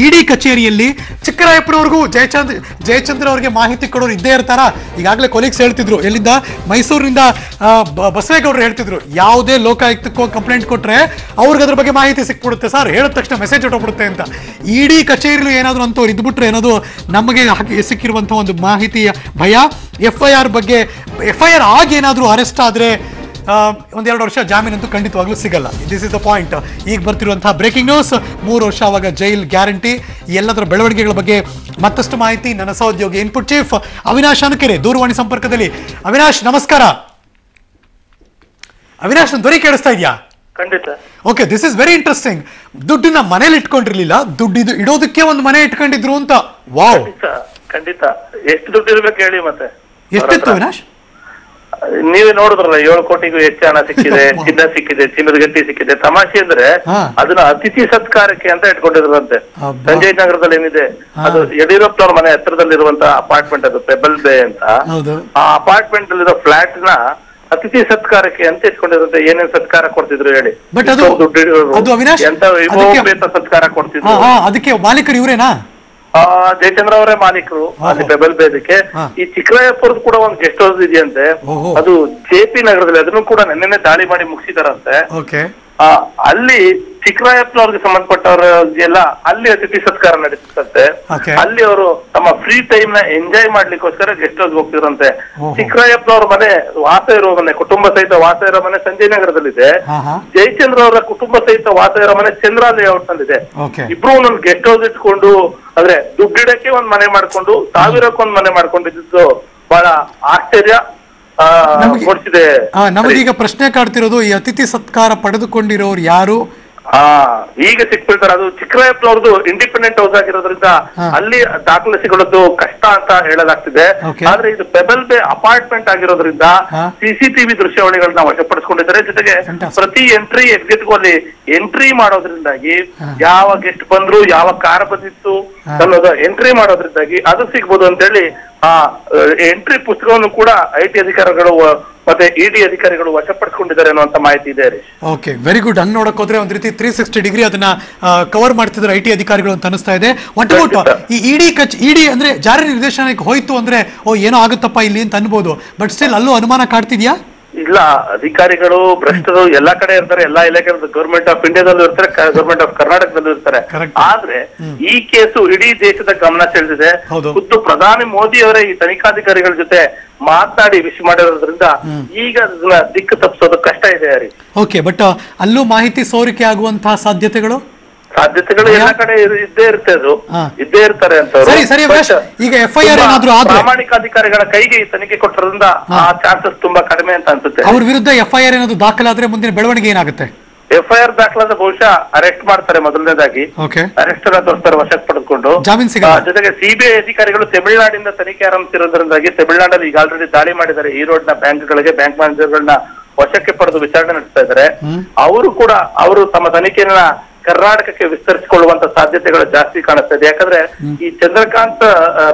ಇಡಿ ಕಚೇರಿಯಲ್ಲಿ ಚಿಕ್ಕರಾಯಪ್ಪನವ್ರಿಗೂ ಜಯಚಂದ್ರ ಜಯಚಂದ್ರ ಅವರಿಗೆ ಮಾಹಿತಿ ಕೊಡೋರು ಇದ್ದೇ ಇರ್ತಾರ? ಈಗಾಗಲೇ ಕೊಲೀಗ್ಸ್ ಹೇಳ್ತಿದ್ರು. ಎಲ್ಲಿಂದ? ಮೈಸೂರಿನಿಂದ ಬಸವೇಗೌಡರು ಹೇಳ್ತಿದ್ರು. ಯಾವುದೇ ಲೋಕಾಯುಕ್ತಕ್ಕೋ ಕಂಪ್ಲೇಂಟ್ ಕೊಟ್ಟರೆ ಅವ್ರಿಗೆ ಅದ್ರ ಬಗ್ಗೆ ಮಾಹಿತಿ ಸಿಕ್ಬಿಡುತ್ತೆ ಸರ್. ಹೇಳಿದ ತಕ್ಷಣ ಮೆಸೇಜ್ ಹೊಟ್ಟೋಗ್ಬಿಡುತ್ತೆ ಅಂತ. ಇಡಿ ಕಚೇರಿಲು ಏನಾದರೂ ಅಂತವ್ರು ಇದ್ಬಿಟ್ರೆ ಏನಾದರೂ ನಮಗೆ ಸಿಕ್ಕಿರುವಂಥ ಒಂದು ಮಾಹಿತಿಯ ಭಯ. ಎಫ್ ಐ ಆರ್ ಬಗ್ಗೆ ಎಫ್ ಐ ಆರ್ ಆಗಿ ಏನಾದರೂ ಅರೆಸ್ಟ್ ಆದರೆ ಒಂದೆರಡು ವರ್ಷ ಜಾಮೀನಂತೂ ಖಂಡಿತವಾಗ್ಲೂ ಸಿಗಲ್ಲ. ದಿಸ್ ಇಸ್ ದ ಪಾಯಿಂಟ್ ಈಗ ಬರ್ತಿರುವಂತಹ ಬ್ರೇಕಿಂಗ್ ನ್ಯೂಸ್ ಮೂರು ವರ್ಷ ಅವಾಗ ಜೈಲ್ ಗ್ಯಾರಂಟಿ ಎಲ್ಲದರ ಬೆಳವಣಿಗೆಗಳ ಬಗ್ಗೆ ಮತ್ತಷ್ಟು ಮಾಹಿತಿ ನನ್ನ ಸಹೋದ್ಯೋಗಿ ಇನ್ಪುಟ್ ಚೀಫ್ ಅವಿನಾಶ್ ಅನಕೆರೆ ದೂರವಾಣಿ ಸಂಪರ್ಕದಲ್ಲಿ. ಅವಿನಾಶ್ ನಮಸ್ಕಾರ. ಅವಿನಾಶ್ ದೊರೆ ಕೇಳಿಸ್ತಾ ಇದೆಯಾ? ಖಂಡಿತ. Okay this is very interesting ದುಡ್ಡನ್ನ ಮನೇಲಿ ಇಟ್ಕೊಂಡಿರ್ಲಿಲ್ಲ ದುಡ್ಡು ಇದು ಇಡೋದಕ್ಕೆ ಒಂದು ಮನೆ ಇಟ್ಕೊಂಡಿದ್ರು ಅಂತ. ವಾವ್ ಖಂಡಿತ ಖಂಡಿತ. ಎಷ್ಟು ದುಡ್ಡು ಇರ್ಬೇಕು ಹೇಳಿ ಮತ್ತೆ. ಎಷ್ಟಿತ್ತು ವಿನಾಶ್? ನೀವೇ ನೋಡಿದ್ರಲ್ಲ ಏಳು ಕೋಟಿಗೂ ಹೆಚ್ಚು ಹಣ ಸಿಕ್ಕಿದೆ (laughs) ಚಿನ್ನ ಸಿಕ್ಕಿದೆ ಚಿನ್ನದ ಗಟ್ಟಿ ಸಿಕ್ಕಿದೆ. ತಮಾಷೆ ಅಂದ್ರೆ ಅದನ್ನ ಅತಿಥಿ ಸತ್ಕಾರಕ್ಕೆ ಅಂತ ಇಟ್ಕೊಂಡಿದ್ರಂತೆ. ಸಂಜಯ್ ನಗರದಲ್ಲಿ ಏನಿದೆ ಅದು ಯಡಿಯೂರಪ್ಪನವ್ರ ಮನೆ ಹತ್ರದಲ್ಲಿರುವಂತಹ ಅಪಾರ್ಟ್ಮೆಂಟ್ ಅದು ಪೆಬಲ್ ಬೇ ಅಂತ. ಆ ಅಪಾರ್ಟ್ಮೆಂಟ್ ಅಲ್ಲಿರೋ ಫ್ಲಾಟ್ನ ಅತಿಥಿ ಸತ್ಕಾರಕ್ಕೆ ಅಂತ ಇಟ್ಕೊಂಡಿರಂತೆ ಏನೇನ್ ಸತ್ಕಾರ ಕೊಡ್ತಿದ್ರು ಹೇಳಿ. ಎಂತ ಸತ್ಕಾರ ಕೊಡ್ತಿದ್ರು. ಅದಕ್ಕೆ ಮಾಲೀಕರು ಇವರೇನಾ? ಜಯಚಂದ್ರ ಅವರೇ ಮಾಲೀಕರು ಅಲ್ಲಿ ಬೆಬಲ್ ಬೇದಕ್ಕೆ ಈ ಚಿಕ್ಕರಾಯಪುರದ ಕೂಡ ಒಂದು ಗೆಸ್ಟ್ ಹೌಸ್ ಇದೆಯಂತೆ. ಅದು ಜೆ ಪಿ ನಗರದಲ್ಲಿ ಅದನ್ನು ಕೂಡ ನೆನ್ನೆನೆ ದಾಳಿ ಮಾಡಿ ಮುಗಿಸಿದಾರಂತೆ. ಆ, ಅಲ್ಲಿ ಚಿಕ್ಕರಾಯಪ್ಪನವ್ರಿಗೆ ಸಂಬಂಧಪಟ್ಟವ್ರ ಎಲ್ಲ ಅಲ್ಲಿ ಅತಿಥಿ ಸತ್ಕಾರ ನಡೀತಂತೆ ಅಲ್ಲಿ ಅವರು ತಮ್ಮ ಫ್ರೀ ಟೈಮ್ನ ಎಂಜಾಯ್ ಮಾಡ್ಲಿಕ್ಕೋಸ್ಕರ ಗೆಸ್ಟ್ ಹೌಸ್ ಹೋಗ್ತಿರಂತೆ ಓಹೋ. ಚಿಕ್ಕರಾಯಪ್ಪನವ್ರ ಮನೆ ವಾಸ ಇರೋ ಮನೆ ಕುಟುಂಬ ಸಹಿತ ವಾಸ ಇರೋ ಮನೆ ಸಂಜಯ್ ನಗರದಲ್ಲಿದೆ. ಜಯಚಂದ್ರ ಅವರ ಕುಟುಂಬ ಸಹಿತ ವಾಸ ಇರೋ ಮನೆ ಚಂದ್ರ ಲೇಔಟ್ ನಲ್ಲಿದೆ ಇಬ್ರು ಒಂದೊಂದು ಗೆಸ್ಟ್ ಹೌಸ್ ಇಟ್ಕೊಂಡು ಅಂದ್ರೆ ದುಡ್ಡಿಡಕ್ಕೆ ಒಂದ್ ಮನೆ ಮಾಡ್ಕೊಂಡು ಸಾವಿರಕ್ಕೊಂದ್ ಮನೆ ಮಾಡ್ಕೊಂಡಿದ್ದು ಬಹಳ ಆಶ್ಚರ್ಯ. ಆ, ನಮಗೀಗ ಪ್ರಶ್ನೆ ಕಾಡ್ತಿರೋದು ಈ ಅತಿಥಿ ಸತ್ಕಾರ ಪಡೆದುಕೊಂಡಿರೋರು ಯಾರು? ಆ ಈಗ ಸಿಕ್ಬಿಡ್ತಾರೆ. ಅದು ಚಿಕ್ಕರಾಯಪ್ಪನವ್ರದ್ದು ಇಂಡಿಪೆಂಡೆಂಟ್ ಹೌಸ್ ಆಗಿರೋದ್ರಿಂದ ಅಲ್ಲಿ ದಾಖಲೆ ಸಿಗೋದು ಕಷ್ಟ ಅಂತ ಹೇಳಲಾಗ್ತಿದೆ. ಆದ್ರೆ ಇದು ಪೆಬಲ್ ಬೇ ಅಪಾರ್ಟ್ಮೆಂಟ್ ಆಗಿರೋದ್ರಿಂದ ಸಿಸಿಟಿವಿ ದೃಶ್ಯಾವಳಿಗಳನ್ನ ವಶಪಡಿಸಿಕೊಂಡಿದ್ದಾರೆ. ಜೊತೆಗೆ ಪ್ರತಿ ಎಂಟ್ರಿ ಎಕ್ಸಿಟ್ಗೂ ಅಲ್ಲಿ ಎಂಟ್ರಿ ಮಾಡೋದ್ರಿಂದಾಗಿ ಯಾವ ಗೆಸ್ಟ್ ಬಂದ್ರು ಯಾವ ಕಾರ್ ಬಂದಿತ್ತು ಅನ್ನೋದು ಎಂಟ್ರಿ ಮಾಡೋದ್ರಿಂದಾಗಿ ಅದು ಸಿಗ್ಬೋದು ಅಂತ ಹೇಳಿ ಆ ಎಂಟ್ರಿ ಪುಸ್ತಕವನ್ನು ಕೂಡ ಐ ಟಿ ಅಧಿಕಾರಿಗಳು ಮತ್ತೆ ಇಡಿ ಅಧಿಕಾರಿಗಳು ವಶಪಡಿಸಿಕೊಂಡಿದ್ದಾರೆ ಅನ್ನುವಂತ ಮಾಹಿತಿ ಇದೆ ಓಕೆ ವೆರಿ ಗುಡ್ ಹಂಗ್ ನೋಡಕ್ ಹೋದ್ರೆ ಒಂದ್ ರೀತಿ ತ್ರೀ ಸಿಕ್ಸ್ಟಿ ಡಿಗ್ರಿ ಅದನ್ನ ಕವರ್ ಮಾಡ್ತಿದ್ರು ಐಟಿ ಅಧಿಕಾರಿಗಳು ಅಂತ ಅನಿಸ್ತಾ ಇದೆ. ಒನ್ ಔಟ್ ಈ ಇಡಿ ಕಚ್ ಇಡಿ ಅಂದ್ರೆ ಜಾರಿ ನಿರ್ದೇಶನಕ್ಕೆ ಹೋಯ್ತು ಅಂದ್ರೆ ಓ ಏನೋ ಆಗುತ್ತಪ್ಪ ಇಲ್ಲಿ ಅಂತ ಅನ್ಬೋದು. ಬಟ್ ಸ್ಟಿಲ್ ಅಲ್ಲೂ ಅನುಮಾನ ಕಾಡ್ತಿದ್ಯಾ? ಇಲ್ಲ ಅಧಿಕಾರಿಗಳು ಭ್ರಷ್ಟರು ಎಲ್ಲಾ ಕಡೆ ಇರ್ತಾರೆ ಎಲ್ಲಾ ಇಲಾಖೆ ಗವರ್ಮೆಂಟ್ ಆಫ್ ಇಂಡಿಯಾದಲ್ಲೂ ಇರ್ತಾರೆ ಗವರ್ಮೆಂಟ್ ಆಫ್ ಕರ್ನಾಟಕದಲ್ಲೂ ಇರ್ತಾರೆ. ಆದ್ರೆ ಈ ಕೇಸು ಇಡೀ ದೇಶದ ಗಮನ ಸೆಳೆದಿದೆ. ಖುದ್ದು ಪ್ರಧಾನಿ ಮೋದಿ ಅವರೇ ಈ ತನಿಖಾಧಿಕಾರಿಗಳ ಜೊತೆ ಮಾತನಾಡಿ ವಿಶ್ ಮಾಡಿರೋದ್ರಿಂದ ಈಗ ದಿಕ್ಕು ತಪ್ಪಿಸೋದು ಕಷ್ಟ ಇದೆ ರೀ ಓಕೆ ಬಟ್ ಅಲ್ಲೂ ಮಾಹಿತಿ ಸೋರಿಕೆ ಆಗುವಂತಹ ಸಾಧ್ಯತೆಗಳು? ಸಾಧ್ಯತೆಗಳು ಎಲ್ಲಾ ಕಡೆ ಇದ್ದೇ ಇರುತ್ತೆ ಅದು. ಇದ್ದೇ ಇರ್ತಾರೆ ಅಂತ ಈಗ ಎಫ್ಐಆರ್ ಏನಾದ್ರೂ? ಪ್ರಾಮಾಣಿಕ ಅಧಿಕಾರಿಗಳ ಕೈಗೆ ಈ ತನಿಖೆ ಕೊಟ್ಟಿರೋದ್ರಿಂದ ಆ ಚಾನ್ಸಸ್ ತುಂಬಾ ಕಡಿಮೆ ಅಂತ ಅನ್ಸುತ್ತೆ. ಅವ್ರ ವಿರುದ್ಧ ಎಫ್ ಐ ಆರ್ ಏನಾದ್ರು ದಾಖಲಾದ್ರೆ ಮುಂದಿನ ಬೆಳವಣಿಗೆ ಏನಾಗುತ್ತೆ? ಎಫ್ಐಆರ್ ದಾಖಲಾದ ಬಹುಶಃ ಅರೆಸ್ಟ್ ಮಾಡ್ತಾರೆ ಮೊದಲನೇದಾಗಿ. ಅರೆಸ್ಟ್ ಅನ್ನ ತೋರಿಸ್ತಾರೆ ವಶಕ್ಕೆ ಪಡೆದುಕೊಂಡು? ಜೊತೆಗೆ ಸಿಬಿಐ ಅಧಿಕಾರಿಗಳು ತಮಿಳುನಾಡಿಂದ ತನಿಖೆ ಆರಂಭಿಸಿರೋದ್ರಿಂದಾಗಿ ತಮಿಳುನಾಡಲ್ಲಿ ಈಗ ಆಲ್ರೆಡಿ ದಾಳಿ ಮಾಡಿದ್ದಾರೆ. ಈ ರೋಡ್ನ ನ ಬ್ಯಾಂಕ್ ಮ್ಯಾನೇಜರ್ಗಳನ್ನ ವಶಕ್ಕೆ ಪಡೆದು ವಿಚಾರಣೆ ನಡೆಸ್ತಾ ಇದ್ದಾರೆ. ಅವರು ಕೂಡ ಅವರು ತಮ್ಮ ತನಿಖೆಯನ್ನ ಕರ್ನಾಟಕಕ್ಕೆ ವಿಸ್ತರಿಸಿಕೊಳ್ಳುವಂತ ಸಾಧ್ಯತೆಗಳು ಜಾಸ್ತಿ ಕಾಣಿಸ್ತಾ ಇದೆ. ಯಾಕಂದ್ರೆ ಈ ಚಂದ್ರಕಾಂತ್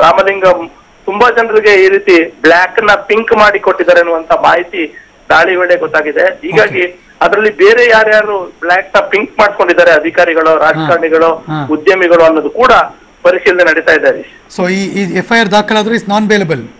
ರಾಮಲಿಂಗಂ ತುಂಬಾ ಜನರಿಗೆ ಈ ರೀತಿ ಬ್ಲಾಕ್ನ ಪಿಂಕ್ ಮಾಡಿ ಕೊಟ್ಟಿದ್ದಾರೆ ಅನ್ನುವಂತ ಮಾಹಿತಿ ದಾಳಿ ವೇಳೆ ಗೊತ್ತಾಗಿದೆ. ಹೀಗಾಗಿ ಅದರಲ್ಲಿ ಬೇರೆ ಯಾರ್ಯಾರು ಬ್ಲಾಕ್ನ ಪಿಂಕ್ ಮಾಡ್ಕೊಂಡಿದ್ದಾರೆ ಅಧಿಕಾರಿಗಳು ರಾಜಕಾರಣಿಗಳು ಉದ್ಯಮಿಗಳು ಅನ್ನೋದು ಕೂಡ ಪರಿಶೀಲನೆ ನಡೀತಾ ಇದೆ ಹರೀಶ್. ಸೊ ಈ ಎಫ್ ಐ ಆರ್ ದಾಖಲಾದ್ರೆ ಇಸ್ ನಾನ್ ಬೇಲಬಲ್ ಆ